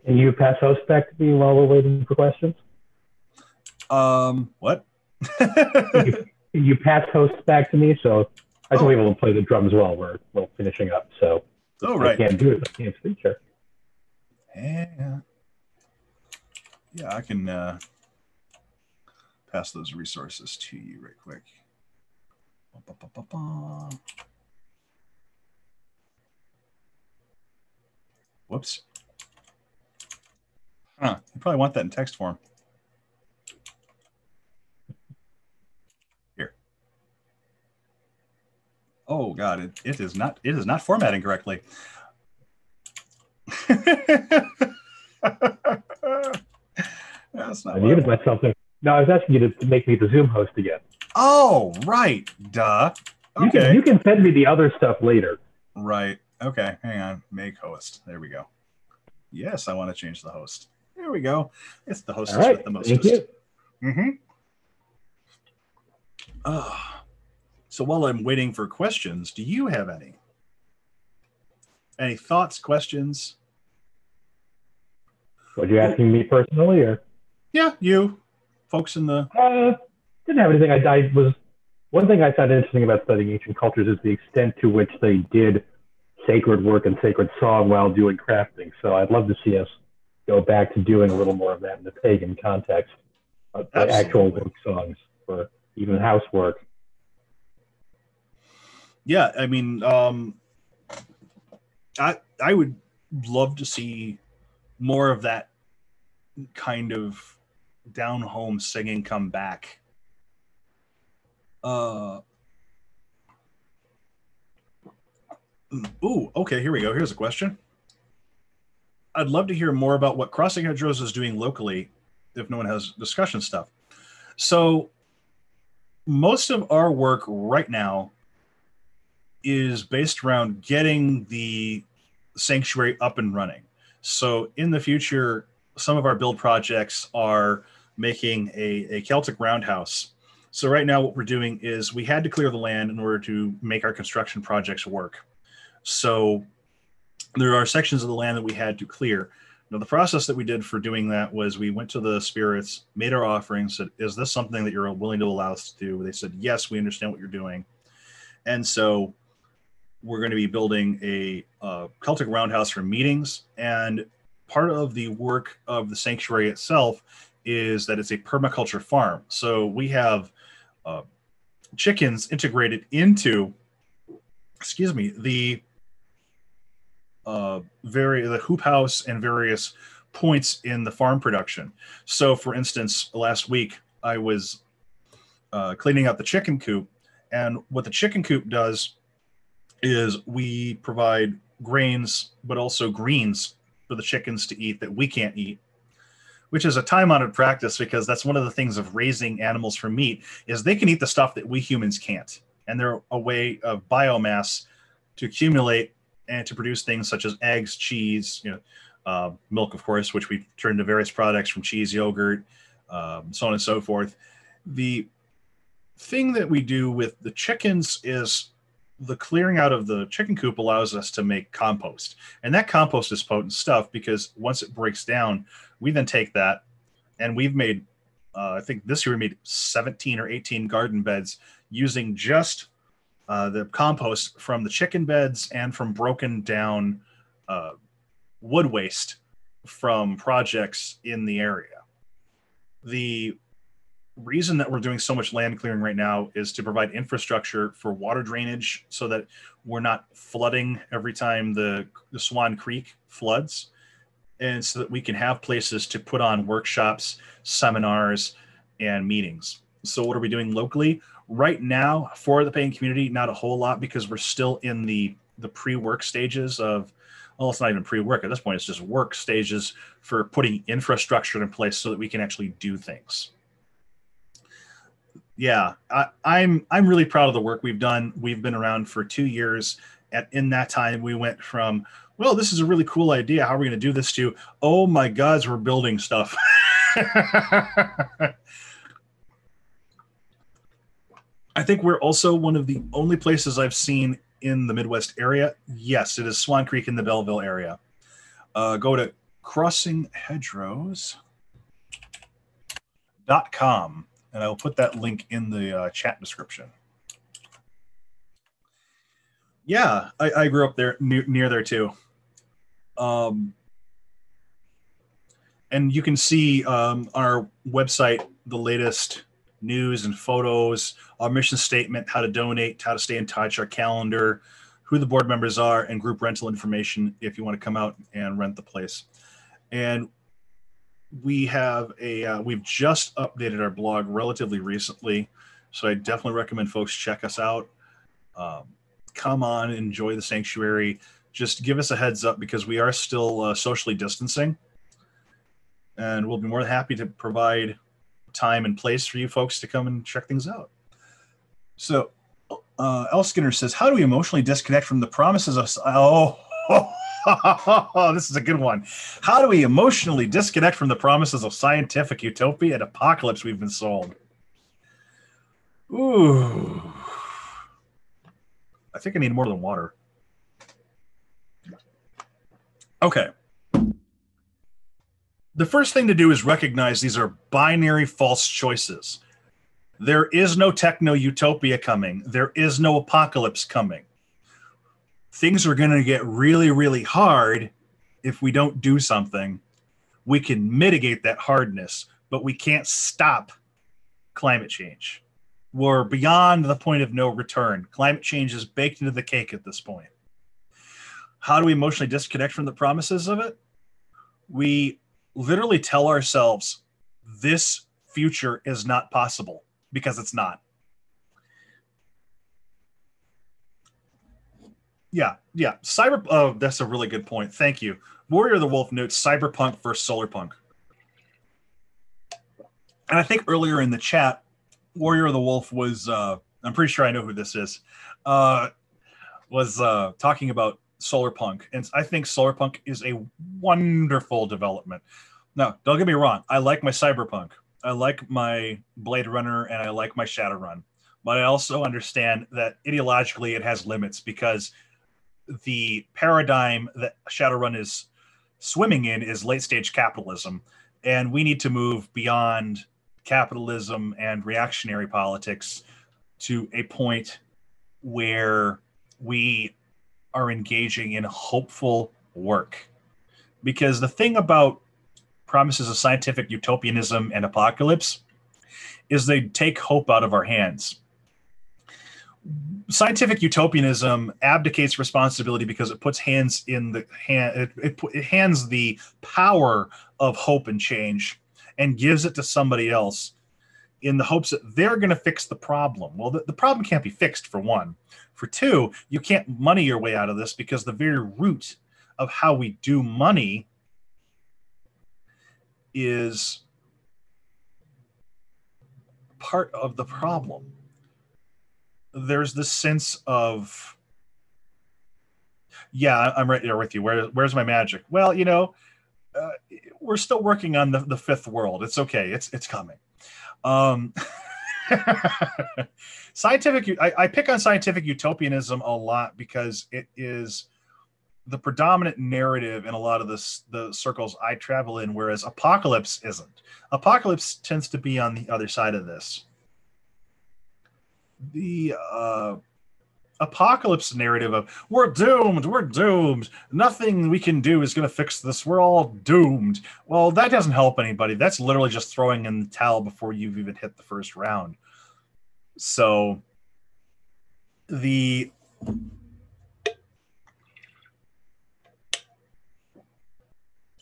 Can you pass host back to me while we're waiting for questions? Um, what? you, you pass host back to me so I can oh. be able to play the drums while we're, we're finishing up. So oh, right. I can't do it. I can't speak here. Yeah. Yeah, I can uh, pass those resources to you right quick. Ba, ba, ba, Whoops. Huh. You probably want that in text form. Oh God, it, it is not it is not formatting correctly. That's not. I muted myself there. No, I was asking you to, to, make me the Zoom host again. Oh, right. Duh. Okay. You can, you can send me the other stuff later. Right. Okay. Hang on. Make host. There we go. Yes, I want to change the host. There we go. It's the host right. with the most. Thank you. Mm-hmm. Oh. So while I'm waiting for questions, do you have any? Any thoughts, questions? Was you asking me personally, or? Yeah, you, folks in the. Uh, didn't have anything. I, I was one thing I found interesting about studying ancient cultures is the extent to which they did sacred work and sacred song while doing crafting. So I'd love to see us go back to doing a little more of that in the pagan context, uh, actual work songs for even housework yeah, I mean, um, I I would love to see more of that kind of down home singing come back. Uh, ooh, okay, here we go. Here's a question. I'd love to hear more about what Crossing Hedgerows is doing locally if no one has discussion stuff. So, most of our work right now is based around getting the sanctuary up and running. So in the future, some of our build projects are making a, a Celtic roundhouse. So right now, what we're doing is we had to clear the land in order to make our construction projects work. So there are sections of the land that we had to clear. Now, the process that we did for doing that was we went to the spirits, made our offerings, said, Is this something that you're willing to allow us to do? They said, Yes, we understand what you're doing. And so we're going to be building a uh, Celtic roundhouse for meetings. And part of the work of the sanctuary itself is that it's a permaculture farm. So we have uh, chickens integrated into, excuse me, the uh, very the hoop house and various points in the farm production. So, for instance, last week I was uh, cleaning out the chicken coop, and what the chicken coop does is we provide grains, but also greens for the chickens to eat that we can't eat which is a time honored practice because that's one of the things of raising animals for meat is they can eat the stuff that we humans can't. And they're a way of biomass to accumulate and to produce things such as eggs cheese you know uh, milk of course which we turn into various products from cheese yogurt um, so on and so forth. The thing that we do with the chickens is the clearing out of the chicken coop allows us to make compost. And that compost is potent stuff because once it breaks down we then take that and we've made uh, i think this year we made 17 or 18 garden beds using just uh, the compost from the chicken beds and from broken down uh, wood waste from projects in the area. The reason that we're doing so much land clearing right now is to provide infrastructure for water drainage so that we're not flooding every time the, the Swan Creek floods. And so that we can have places to put on workshops, seminars, and meetings. So, what are we doing locally? Right now, for the paying community, not a whole lot because we're still in the, the pre work stages of, well, it's not even pre work at this point, it's just work stages for putting infrastructure in place so that we can actually do things yeah, I, I'm I'm really proud of the work we've done. We've been around for two years. and in that time, we went from well, this is a really cool idea. How are we going to do this? To oh my gods, we're building stuff. I think we're also one of the only places I've seen in the Midwest area. Yes, it is Swan Creek in the Belleville area. Uh, go to crossinghedgerows.com and I will put that link in the uh, chat description. Yeah, I, I grew up there near, near there too. Um, and you can see um, on our website the latest news and photos, our mission statement, how to donate, how to stay in touch, our calendar, who the board members are, and group rental information if you want to come out and rent the place. And we have a uh, we've just updated our blog relatively recently so i definitely recommend folks check us out. Um, come on enjoy the sanctuary. Just give us a heads up because we are still uh, socially distancing. And we'll be more than happy to provide time and place for you folks to come and check things out. So uh, El Skinner says, "How do we emotionally disconnect from the promises of oh, this is a good one. How do we emotionally disconnect from the promises of scientific utopia and apocalypse we've been sold? Ooh. I think I need more than water. Okay. The first thing to do is recognize these are binary false choices. There is no techno utopia coming, there is no apocalypse coming things are going to get really, really hard if we don't do something. We can mitigate that hardness, but we can't stop climate change. We're beyond the point of no return. Climate change is baked into the cake at this point. How do we emotionally disconnect from the promises of it? We literally tell ourselves this future is not possible because it's not. Yeah, yeah. Cyber. Oh, that's a really good point. Thank you. Warrior of the Wolf notes cyberpunk versus solarpunk. And I think earlier in the chat, Warrior of the Wolf was. Uh, I'm pretty sure I know who this is. Uh, was uh, talking about solarpunk, and I think solarpunk is a wonderful development. Now, don't get me wrong. I like my cyberpunk. I like my Blade Runner, and I like my Shadowrun. But I also understand that ideologically it has limits because the paradigm that Shadowrun is swimming in is late stage capitalism, and we need to move beyond capitalism and reactionary politics to a point where we are engaging in hopeful work. Because the thing about promises of scientific utopianism and apocalypse is they take hope out of our hands. Scientific utopianism abdicates responsibility because it puts hands in the hand it, it, it hands the power of hope and change and gives it to somebody else in the hopes that they're going to fix the problem. Well the, the problem can't be fixed for one. For two you can't money your way out of this because the very root of how we do money is part of the problem there's this sense of yeah i'm right there with you. Where, where's my magic? Well you know uh, we're still working on the, the fifth world. It's okay. It's it's coming. Um scientific I, I pick on scientific utopianism a lot because it is the predominant narrative in a lot of this the circles i travel in whereas apocalypse isn't. Apocalypse tends to be on the other side of this the uh, apocalypse narrative of we're doomed, we're doomed, nothing we can do is going to fix this, we're all doomed. Well, that doesn't help anybody. That's literally just throwing in the towel before you've even hit the first round. So the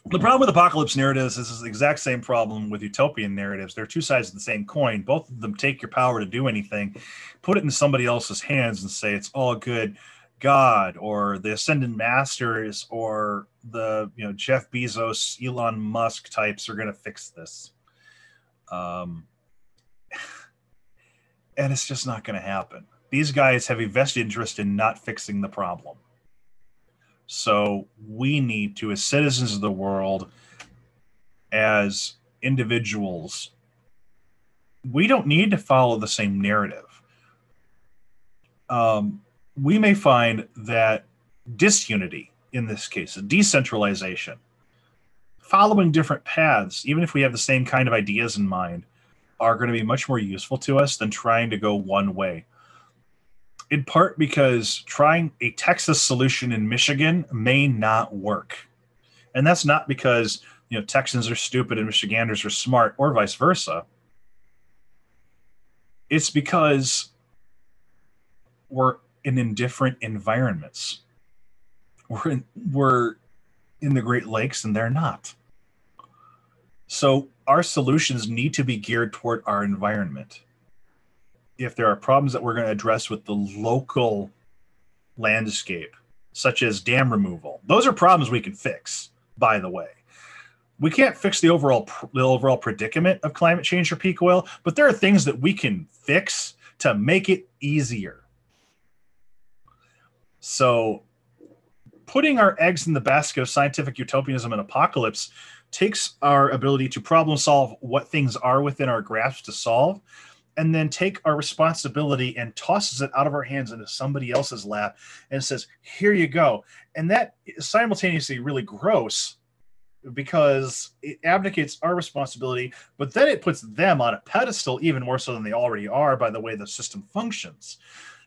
the problem with apocalypse narratives is, the exact same problem with utopian narratives. They're two sides of the same coin. Both of them take your power to do anything, put it in somebody else's hands, and say it's all good. God or the Ascendant Masters or the you know Jeff Bezos, Elon Musk types are going to fix this. Um, and it's just not going to happen. These guys have a vested interest in not fixing the problem. So we need to, as citizens of the world, as individuals, we don't need to follow the same narrative. Um, we may find that disunity in this case, decentralization, following different paths, even if we have the same kind of ideas in mind, are going to be much more useful to us than trying to go one way in part because trying a Texas solution in Michigan may not work. And that's not because, you know, Texans are stupid and Michiganders are smart or vice versa. It's because we're in, in different environments. We're in, we're in the Great Lakes and they're not. So our solutions need to be geared toward our environment if there are problems that we're going to address with the local landscape, such as dam removal, those are problems we can fix. By the way, we can't fix the overall the overall predicament of climate change or peak oil, but there are things that we can fix to make it easier. So, putting our eggs in the basket of scientific utopianism and apocalypse takes our ability to problem solve what things are within our grasp to solve and then take our responsibility and tosses it out of our hands into somebody else's lap and says, "Here you go." And that is simultaneously really gross because it abdicates our responsibility, but then it puts them on a pedestal even more so than they already are by the way the system functions.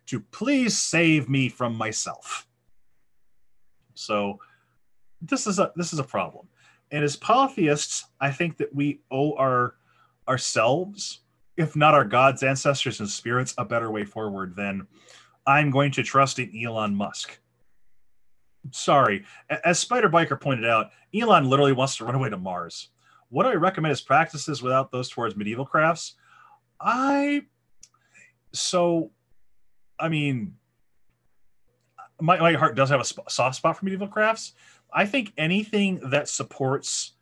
To please save me from myself. So this is a this is a problem. And as polytheists, I think that we owe our ourselves if not our gods, ancestors, and spirits, a better way forward than I'm going to trust in Elon Musk. Sorry. As Spider Biker pointed out, Elon literally wants to run away to Mars. What do I recommend as practices without those towards medieval crafts? I so I mean my, my heart does have a soft spot for medieval crafts. I think anything that supports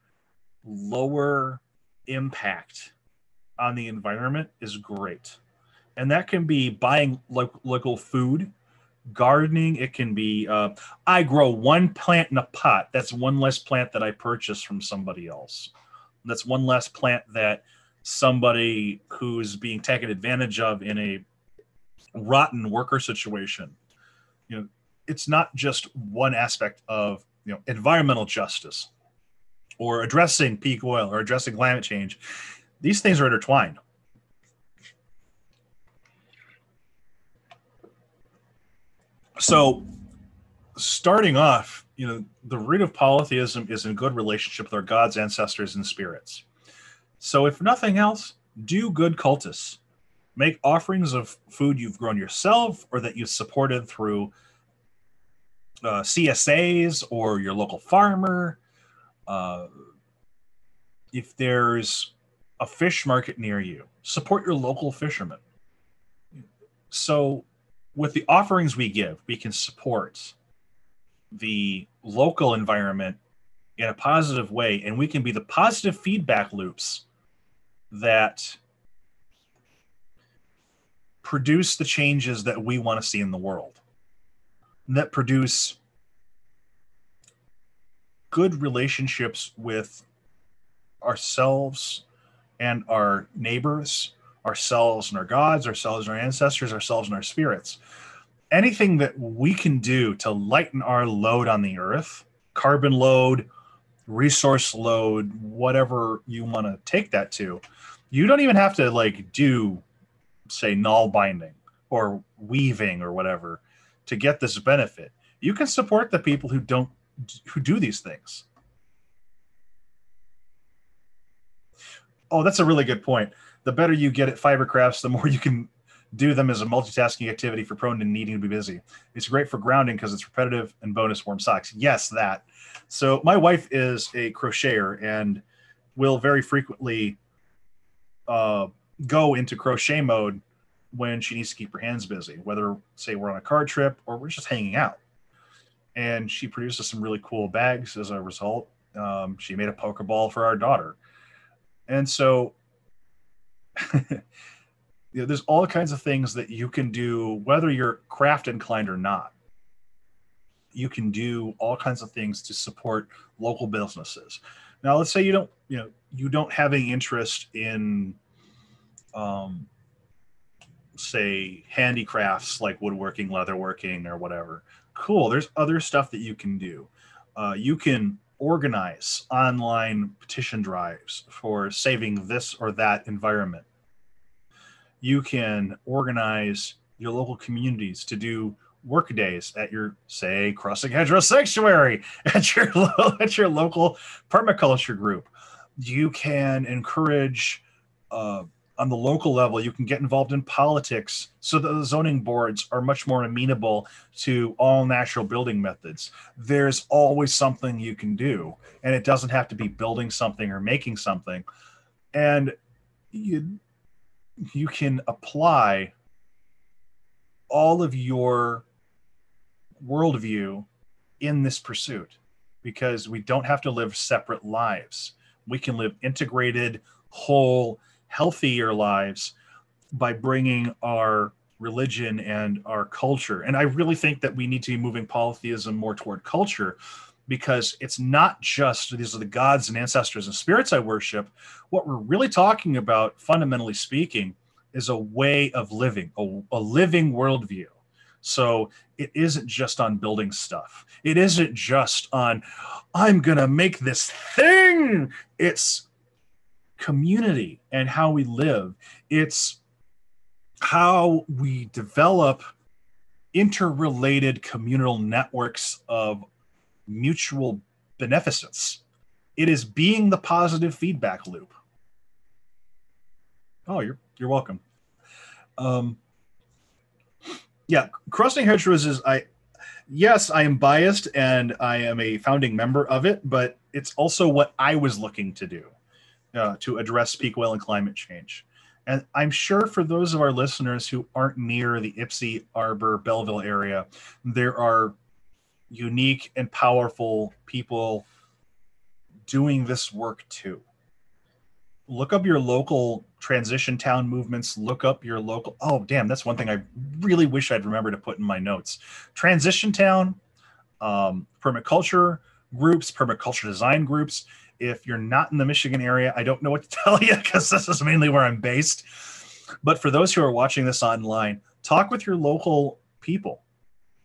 lower impact on the environment is great. And that can be buying lo- local food, gardening. It can be, uh, I grow one plant in a pot. That's one less plant that I purchase from somebody else. That's one less plant that somebody who's being taken advantage of in a rotten worker situation. You know, it's not just one aspect of you know environmental justice or addressing peak oil or addressing climate change these things are intertwined. So, starting off, you know, the root of polytheism is in good relationship with our gods, ancestors, and spirits. So, if nothing else, do good cultists. make offerings of food you've grown yourself or that you've supported through uh, CSAs or your local farmer. Uh, if there's a fish market near you, support your local fishermen. So, with the offerings we give, we can support the local environment in a positive way, and we can be the positive feedback loops that produce the changes that we want to see in the world, that produce good relationships with ourselves and our neighbors, ourselves and our gods, ourselves and our ancestors, ourselves and our spirits. Anything that we can do to lighten our load on the earth, carbon load, resource load, whatever you want to take that to, you don't even have to like do, say, nalbinding or weaving or whatever to get this benefit. You can support the people who don't who do these things. Oh, that's a really good point. The better you get at fiber crafts, the more you can do them as a multitasking activity for prone to needing to be busy. It's great for grounding because it's repetitive and bonus warm socks. Yes, that. So my wife is a crocheter and will very frequently uh, go into crochet mode when she needs to keep her hands busy, whether say we're on a car trip or we're just hanging out. And she produces some really cool bags as a result. Um, she made a poker ball for our daughter. And so you know, there's all kinds of things that you can do, whether you're craft inclined or not. You can do all kinds of things to support local businesses. Now, let's say you don't, you know, you don't have any interest in, um, say, handicrafts like woodworking, leatherworking, or whatever. Cool. There's other stuff that you can do. Uh, you can organize online petition drives for saving this or that environment. You can organize your local communities to do work days at your say crossing hedgerow sanctuary at your at your local permaculture group you can encourage uh, on the local level you can get involved in politics so that the zoning boards are much more amenable to all natural building methods. There's always something you can do and it doesn't have to be building something or making something. And you you can apply all of your worldview in this pursuit because we don't have to live separate lives. We can live integrated whole healthier lives by bringing our religion and our culture. And I really think that we need to be moving polytheism more toward culture because it's not just these are the gods and ancestors and spirits I worship. What we're really talking about, fundamentally speaking, is a way of living, a, a living worldview. So it isn't just on building stuff. It isn't just on, I'm going to make this thing. It's community and how we live. It's how we develop interrelated communal networks of mutual beneficence. It is being the positive feedback loop. Oh, you're you're welcome. Um, yeah, crossing hedgerows is I. Yes, I am biased and I am a founding member of it, but it's also what I was looking to do uh, to address peak oil and climate change. And I'm sure for those of our listeners who aren't near the Ypsi, Arbor, Belleville area, there are unique and powerful people doing this work too. Look up your local transition town movements. Look up your local. Oh, damn, that's one thing I really wish I'd remember to put in my notes. Transition town, um, permaculture groups, permaculture design groups if you're not in the Michigan area, I don't know what to tell you because this is mainly where I'm based. But for those who are watching this online, talk with your local people.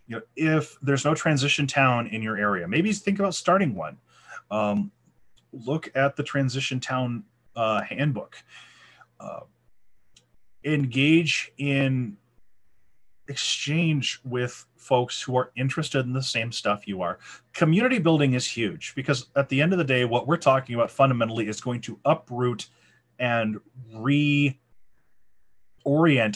You know, if there's no transition town in your area, maybe think about starting one. Um, look at the transition town uh, handbook. Uh, engage in exchange with folks who are interested in the same stuff you are. Community building is huge because at the end of the day, what we're talking about fundamentally is going to uproot and reorient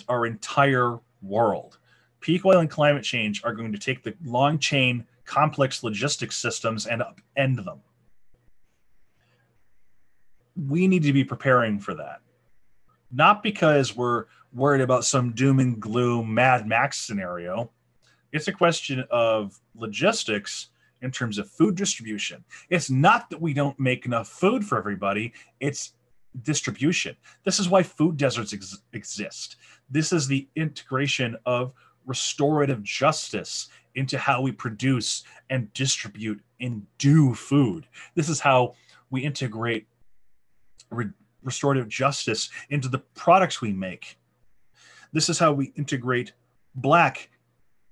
our entire world. Peak oil and climate change are going to take the long chain, complex logistics systems and upend them. We need to be preparing for that. Not because we're worried about some doom and gloom Mad Max scenario. It's a question of logistics in terms of food distribution. It's not that we don't make enough food for everybody, it's distribution. This is why food deserts ex- exist. This is the integration of restorative justice into how we produce and distribute and do food. This is how we integrate re- restorative justice into the products we make. This is how we integrate Black,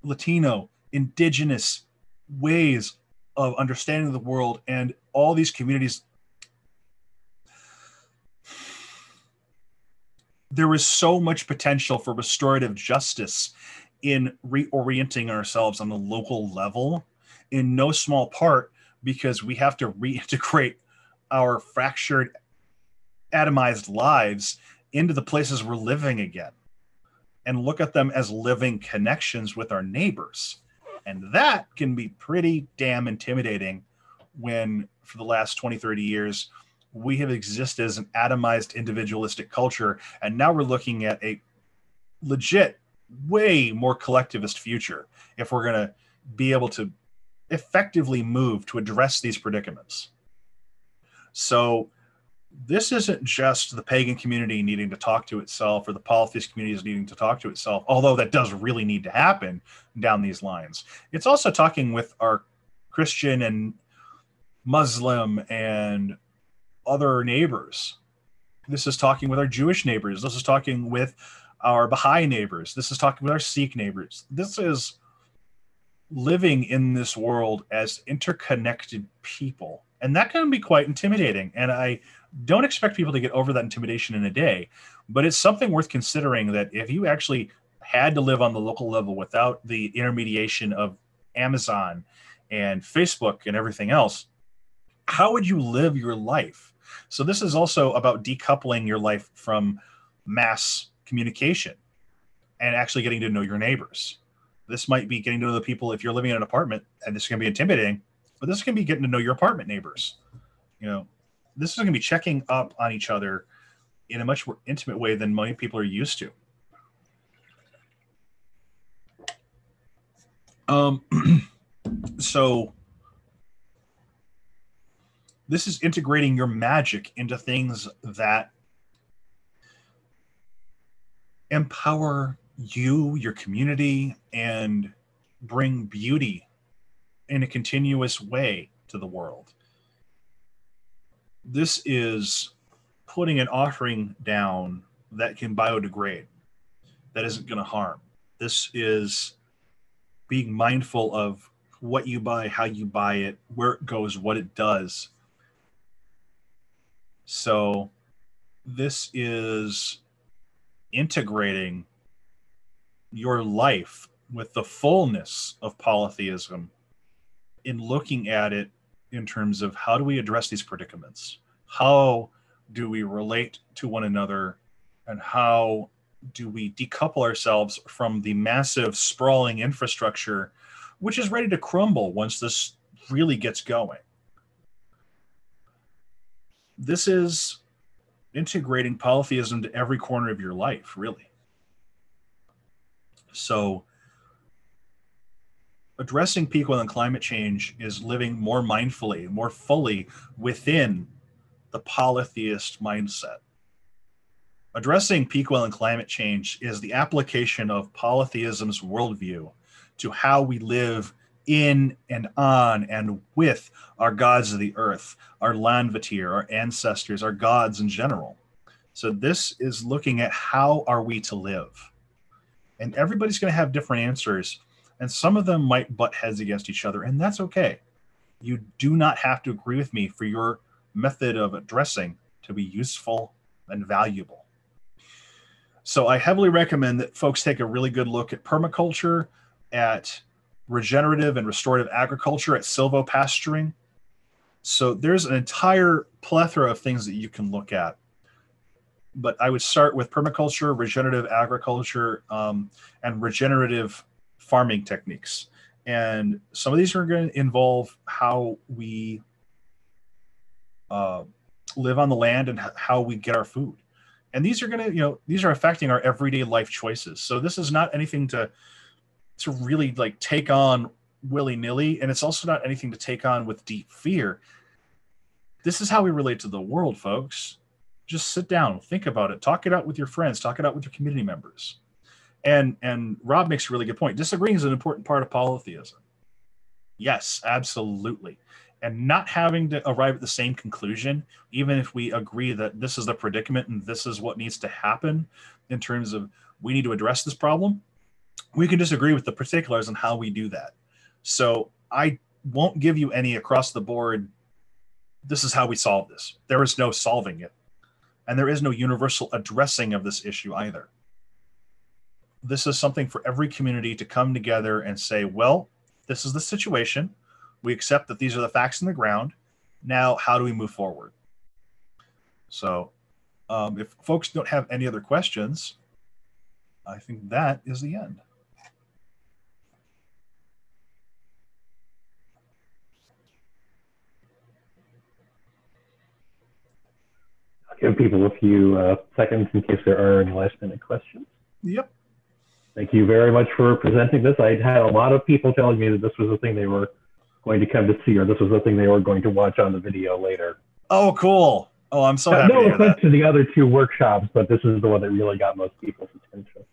Latino, Indigenous ways of understanding the world and all these communities. There is so much potential for restorative justice in reorienting ourselves on the local level in no small part because we have to reintegrate our fractured atomized lives into the places we're living again and look at them as living connections with our neighbors and that can be pretty damn intimidating when, for the last 20, 30 years, we have existed as an atomized individualistic culture. And now we're looking at a legit, way more collectivist future if we're going to be able to effectively move to address these predicaments. So, this isn't just the pagan community needing to talk to itself or the polytheist community is needing to talk to itself, although that does really need to happen down these lines. It's also talking with our Christian and Muslim and other neighbors. This is talking with our Jewish neighbors. This is talking with our Baha'i neighbors. This is talking with our Sikh neighbors. This is living in this world as interconnected people. And that can be quite intimidating. And I don't expect people to get over that intimidation in a day, but it's something worth considering that if you actually had to live on the local level without the intermediation of Amazon and Facebook and everything else, how would you live your life? So, this is also about decoupling your life from mass communication and actually getting to know your neighbors. This might be getting to know the people if you're living in an apartment, and this can be intimidating, but this can be getting to know your apartment neighbors. You know, this is going to be checking up on each other in a much more intimate way than many people are used to. Um, so this is integrating your magic into things that empower you, your community, and bring beauty in a continuous way to the world this is putting an offering down that can biodegrade, that isn't going to harm. This is being mindful of what you buy, how you buy it, where it goes, what it does. So, this is integrating your life with the fullness of polytheism in looking at it in terms of how do we address these predicaments? How do we relate to one another? And how do we decouple ourselves from the massive, sprawling infrastructure, which is ready to crumble once this really gets going? This is integrating polytheism to every corner of your life, really. So, addressing peak oil and climate change is living more mindfully, more fully within the polytheist mindset. Addressing peak oil and climate change is the application of polytheism's worldview to how we live in and on and with our gods of the earth, our Landvaettir, our ancestors, our gods in general. So this is looking at how are we to live. And everybody's going to have different answers and some of them might butt heads against each other, and that's okay. You do not have to agree with me for your method of addressing to be useful and valuable. So I heavily recommend that folks take a really good look at permaculture, at regenerative and restorative agriculture, at silvopasturing. So there's an entire plethora of things that you can look at. but I would start with permaculture, regenerative agriculture, um, and regenerative farming techniques. And some of these are going to involve how we uh, live on the land and how we get our food. And these are going to, you know, these are affecting our everyday life choices. So this is not anything to to really like take on willy nilly, and it's also not anything to take on with deep fear. This is how we relate to the world, folks. Just sit down, think about it, talk it out with your friends, talk it out with your community members. And and Rob makes a really good point. Disagreeing is an important part of polytheism. Yes, absolutely. And not having to arrive at the same conclusion, even if we agree that this is the predicament and this is what needs to happen in terms of we need to address this problem, we can disagree with the particulars on how we do that. So I won't give you any across the board, this is how we solve this. There is no solving it. And there is no universal addressing of this issue either this is something for every community to come together and say, well, this is the situation. We accept that these are the facts in the ground. Now, how do we move forward? So, um, if folks don't have any other questions, I think that is the end. I'll give people a few uh, seconds in case there are any last minute questions. Yep. Thank you very much for presenting this. I had a lot of people telling me that this was the thing they were going to come to see, or this was the thing they were going to watch on the video later. Oh, cool. Oh, I'm so Uh, happy no to offense that. to the other two workshops, but this is the one that really got most people's attention.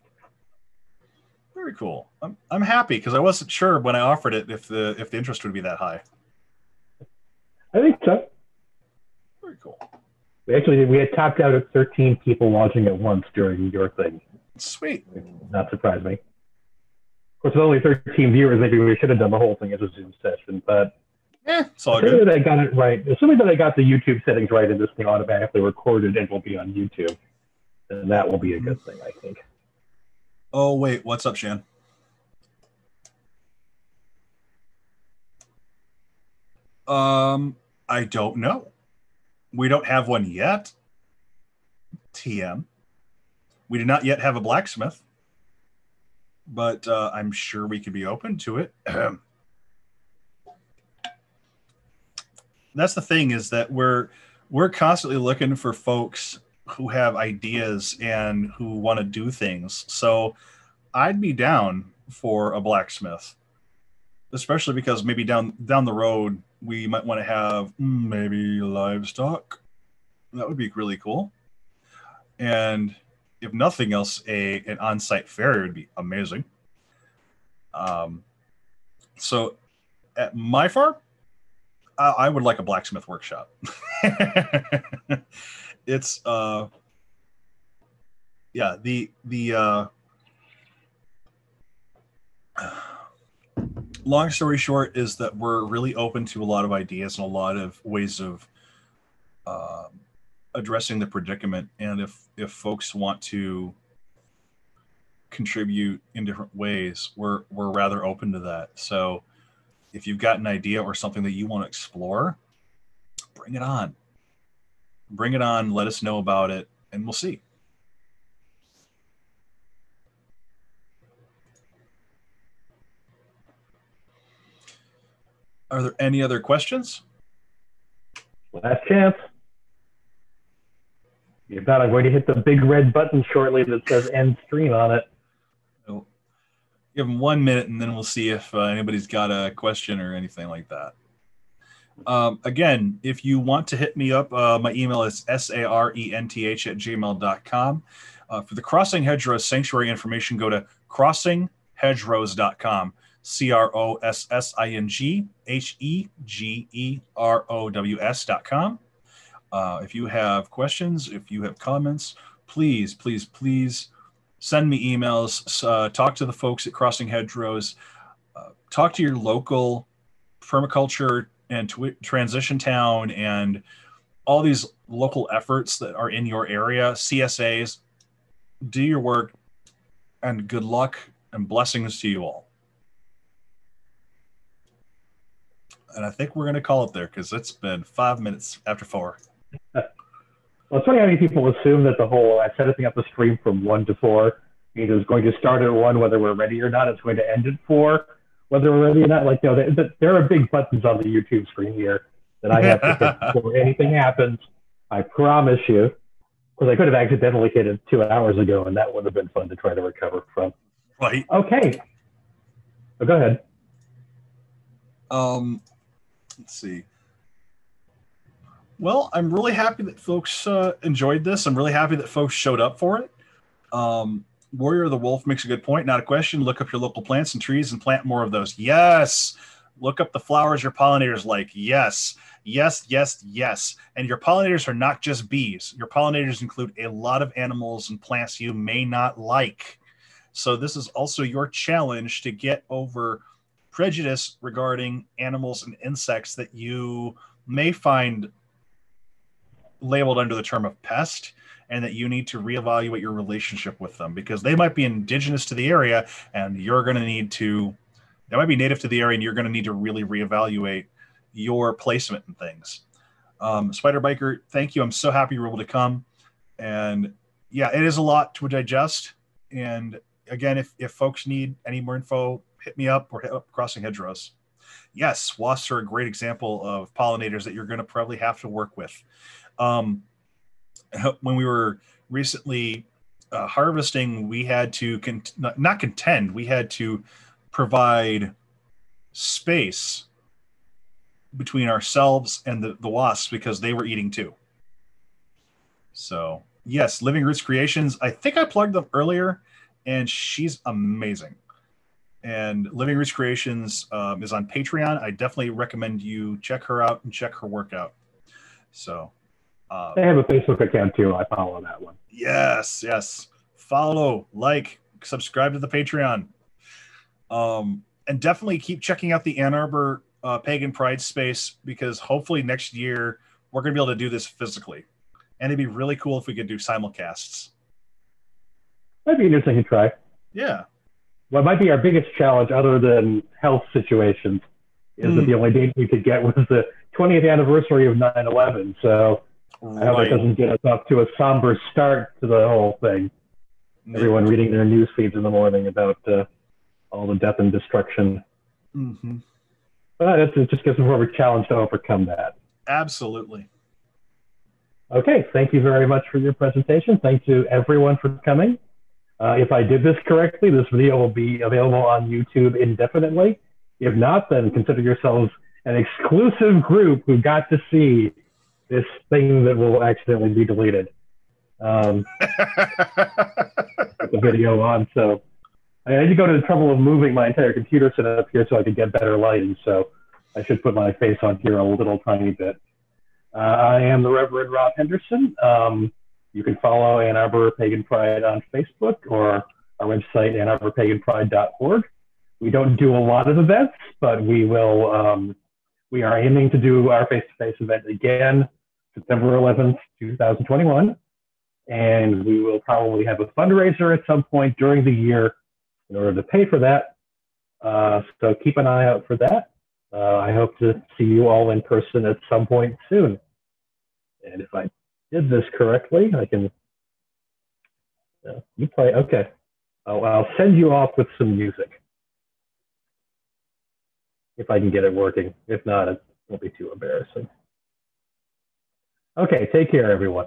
Very cool. I'm, I'm happy because I wasn't sure when I offered it if the if the interest would be that high. I think so. Very cool. We actually we had topped out at 13 people watching at once during your thing. Sweet. Not surprised me. Of course, with only 13 viewers, maybe we should have done the whole thing as a Zoom session. But Eh, it's all assuming good. that I got it right, assuming that I got the YouTube settings right, and this thing automatically recorded and will be on YouTube, then that will be a good thing, I think. Oh wait, what's up, Shan? Um, I don't know. We don't have one yet. TM. We do not yet have a blacksmith, but uh, I'm sure we could be open to it. That's the thing is that we're we're constantly looking for folks who have ideas and who want to do things. So I'd be down for a blacksmith, especially because maybe down down the road we might want to have mm, maybe livestock. That would be really cool. And if nothing else, a an on-site fair would be amazing. Um, so at my farm, I, I would like a blacksmith workshop. it's uh, yeah the the uh, long story short is that we're really open to a lot of ideas and a lot of ways of uh, addressing the predicament and if if folks want to contribute in different ways we're we're rather open to that so if you've got an idea or something that you want to explore bring it on bring it on let us know about it and we'll see Are there any other questions? Last chance. You bet I'm going to hit the big red button shortly that says end stream on it. Give them one minute and then we'll see if uh, anybody's got a question or anything like that. Um, again, if you want to hit me up, uh, my email is s-a-r-e-n-t-h at gmail.com. Uh, for the Crossing Hedgerows Sanctuary information, go to crossinghedgerows.com. C R O S S I N G H E G E R O W S dot com. Uh, if you have questions, if you have comments, please, please, please send me emails. Uh, talk to the folks at Crossing Hedgerows. Uh, talk to your local permaculture and transition town and all these local efforts that are in your area, CSAs. Do your work and good luck and blessings to you all. And I think we're going to call it there because it's been five minutes after four. Well, it's funny how many people assume that the whole uh, setting up the stream from one to four means it's going to start at one whether we're ready or not. It's going to end at four whether we're ready or not. Like, you know, there, there are big buttons on the YouTube screen here that I have to hit before anything happens. I promise you. Because I could have accidentally hit it two hours ago, and that would have been fun to try to recover from. Right. Okay. Oh, go ahead. Um, let's see. Well, I'm really happy that folks uh, enjoyed this. I'm really happy that folks showed up for it. Um, Warrior of the Wolf makes a good point. Not a question. Look up your local plants and trees and plant more of those. Yes. Look up the flowers your pollinators like. Yes. Yes, yes, yes. And your pollinators are not just bees. Your pollinators include a lot of animals and plants you may not like. So, this is also your challenge to get over prejudice regarding animals and insects that you may find labeled under the term of pest and that you need to reevaluate your relationship with them because they might be indigenous to the area and you're going to need to they might be native to the area and you're going to need to really reevaluate your placement and things. Um, spider biker thank you. I'm so happy you were able to come. And yeah it is a lot to digest. And again if, if folks need any more info hit me up or hit up crossing hedgerows. Yes wasps are a great example of pollinators that you're going to probably have to work with um, when we were recently uh, harvesting, we had to con- not contend, we had to provide space between ourselves and the, the wasps because they were eating too. So, yes, Living Roots Creations. I think I plugged them earlier, and she's amazing. And Living Roots Creations um, is on Patreon. I definitely recommend you check her out and check her work out. So, um, they have a Facebook account too. I follow that one. Yes, yes. Follow, like, subscribe to the Patreon. Um, and definitely keep checking out the Ann Arbor uh, Pagan Pride space because hopefully next year we're going to be able to do this physically. And it'd be really cool if we could do simulcasts. That'd be interesting to try. Yeah. What might be our biggest challenge, other than health situations, is mm. that hmm. the only date we could get was the 20th anniversary of 9 11. So Right. I hope it doesn't get us off to a somber start to the whole thing. Everyone reading their news feeds in the morning about uh, all the death and destruction. Mm-hmm. But it, it just gives us more of a challenge to overcome that. Absolutely. Okay, thank you very much for your presentation. Thank you everyone for coming. Uh, if I did this correctly, this video will be available on YouTube indefinitely. If not, then consider yourselves an exclusive group who got to see this thing that will accidentally be deleted. Um, the video on, so I had to go to the trouble of moving my entire computer setup here so I could get better lighting. So I should put my face on here a little tiny bit. Uh, I am the Reverend Rob Henderson. Um, you can follow Ann Arbor Pagan Pride on Facebook or our website, annarborpaganpride.org. We don't do a lot of events, but we will. Um, we are aiming to do our face-to-face event again September 11th, 2021. And we will probably have a fundraiser at some point during the year in order to pay for that. Uh, so keep an eye out for that. Uh, I hope to see you all in person at some point soon. And if I did this correctly, I can. Uh, you play, okay. I'll, I'll send you off with some music. If I can get it working. If not, it won't be too embarrassing. Okay, take care, everyone.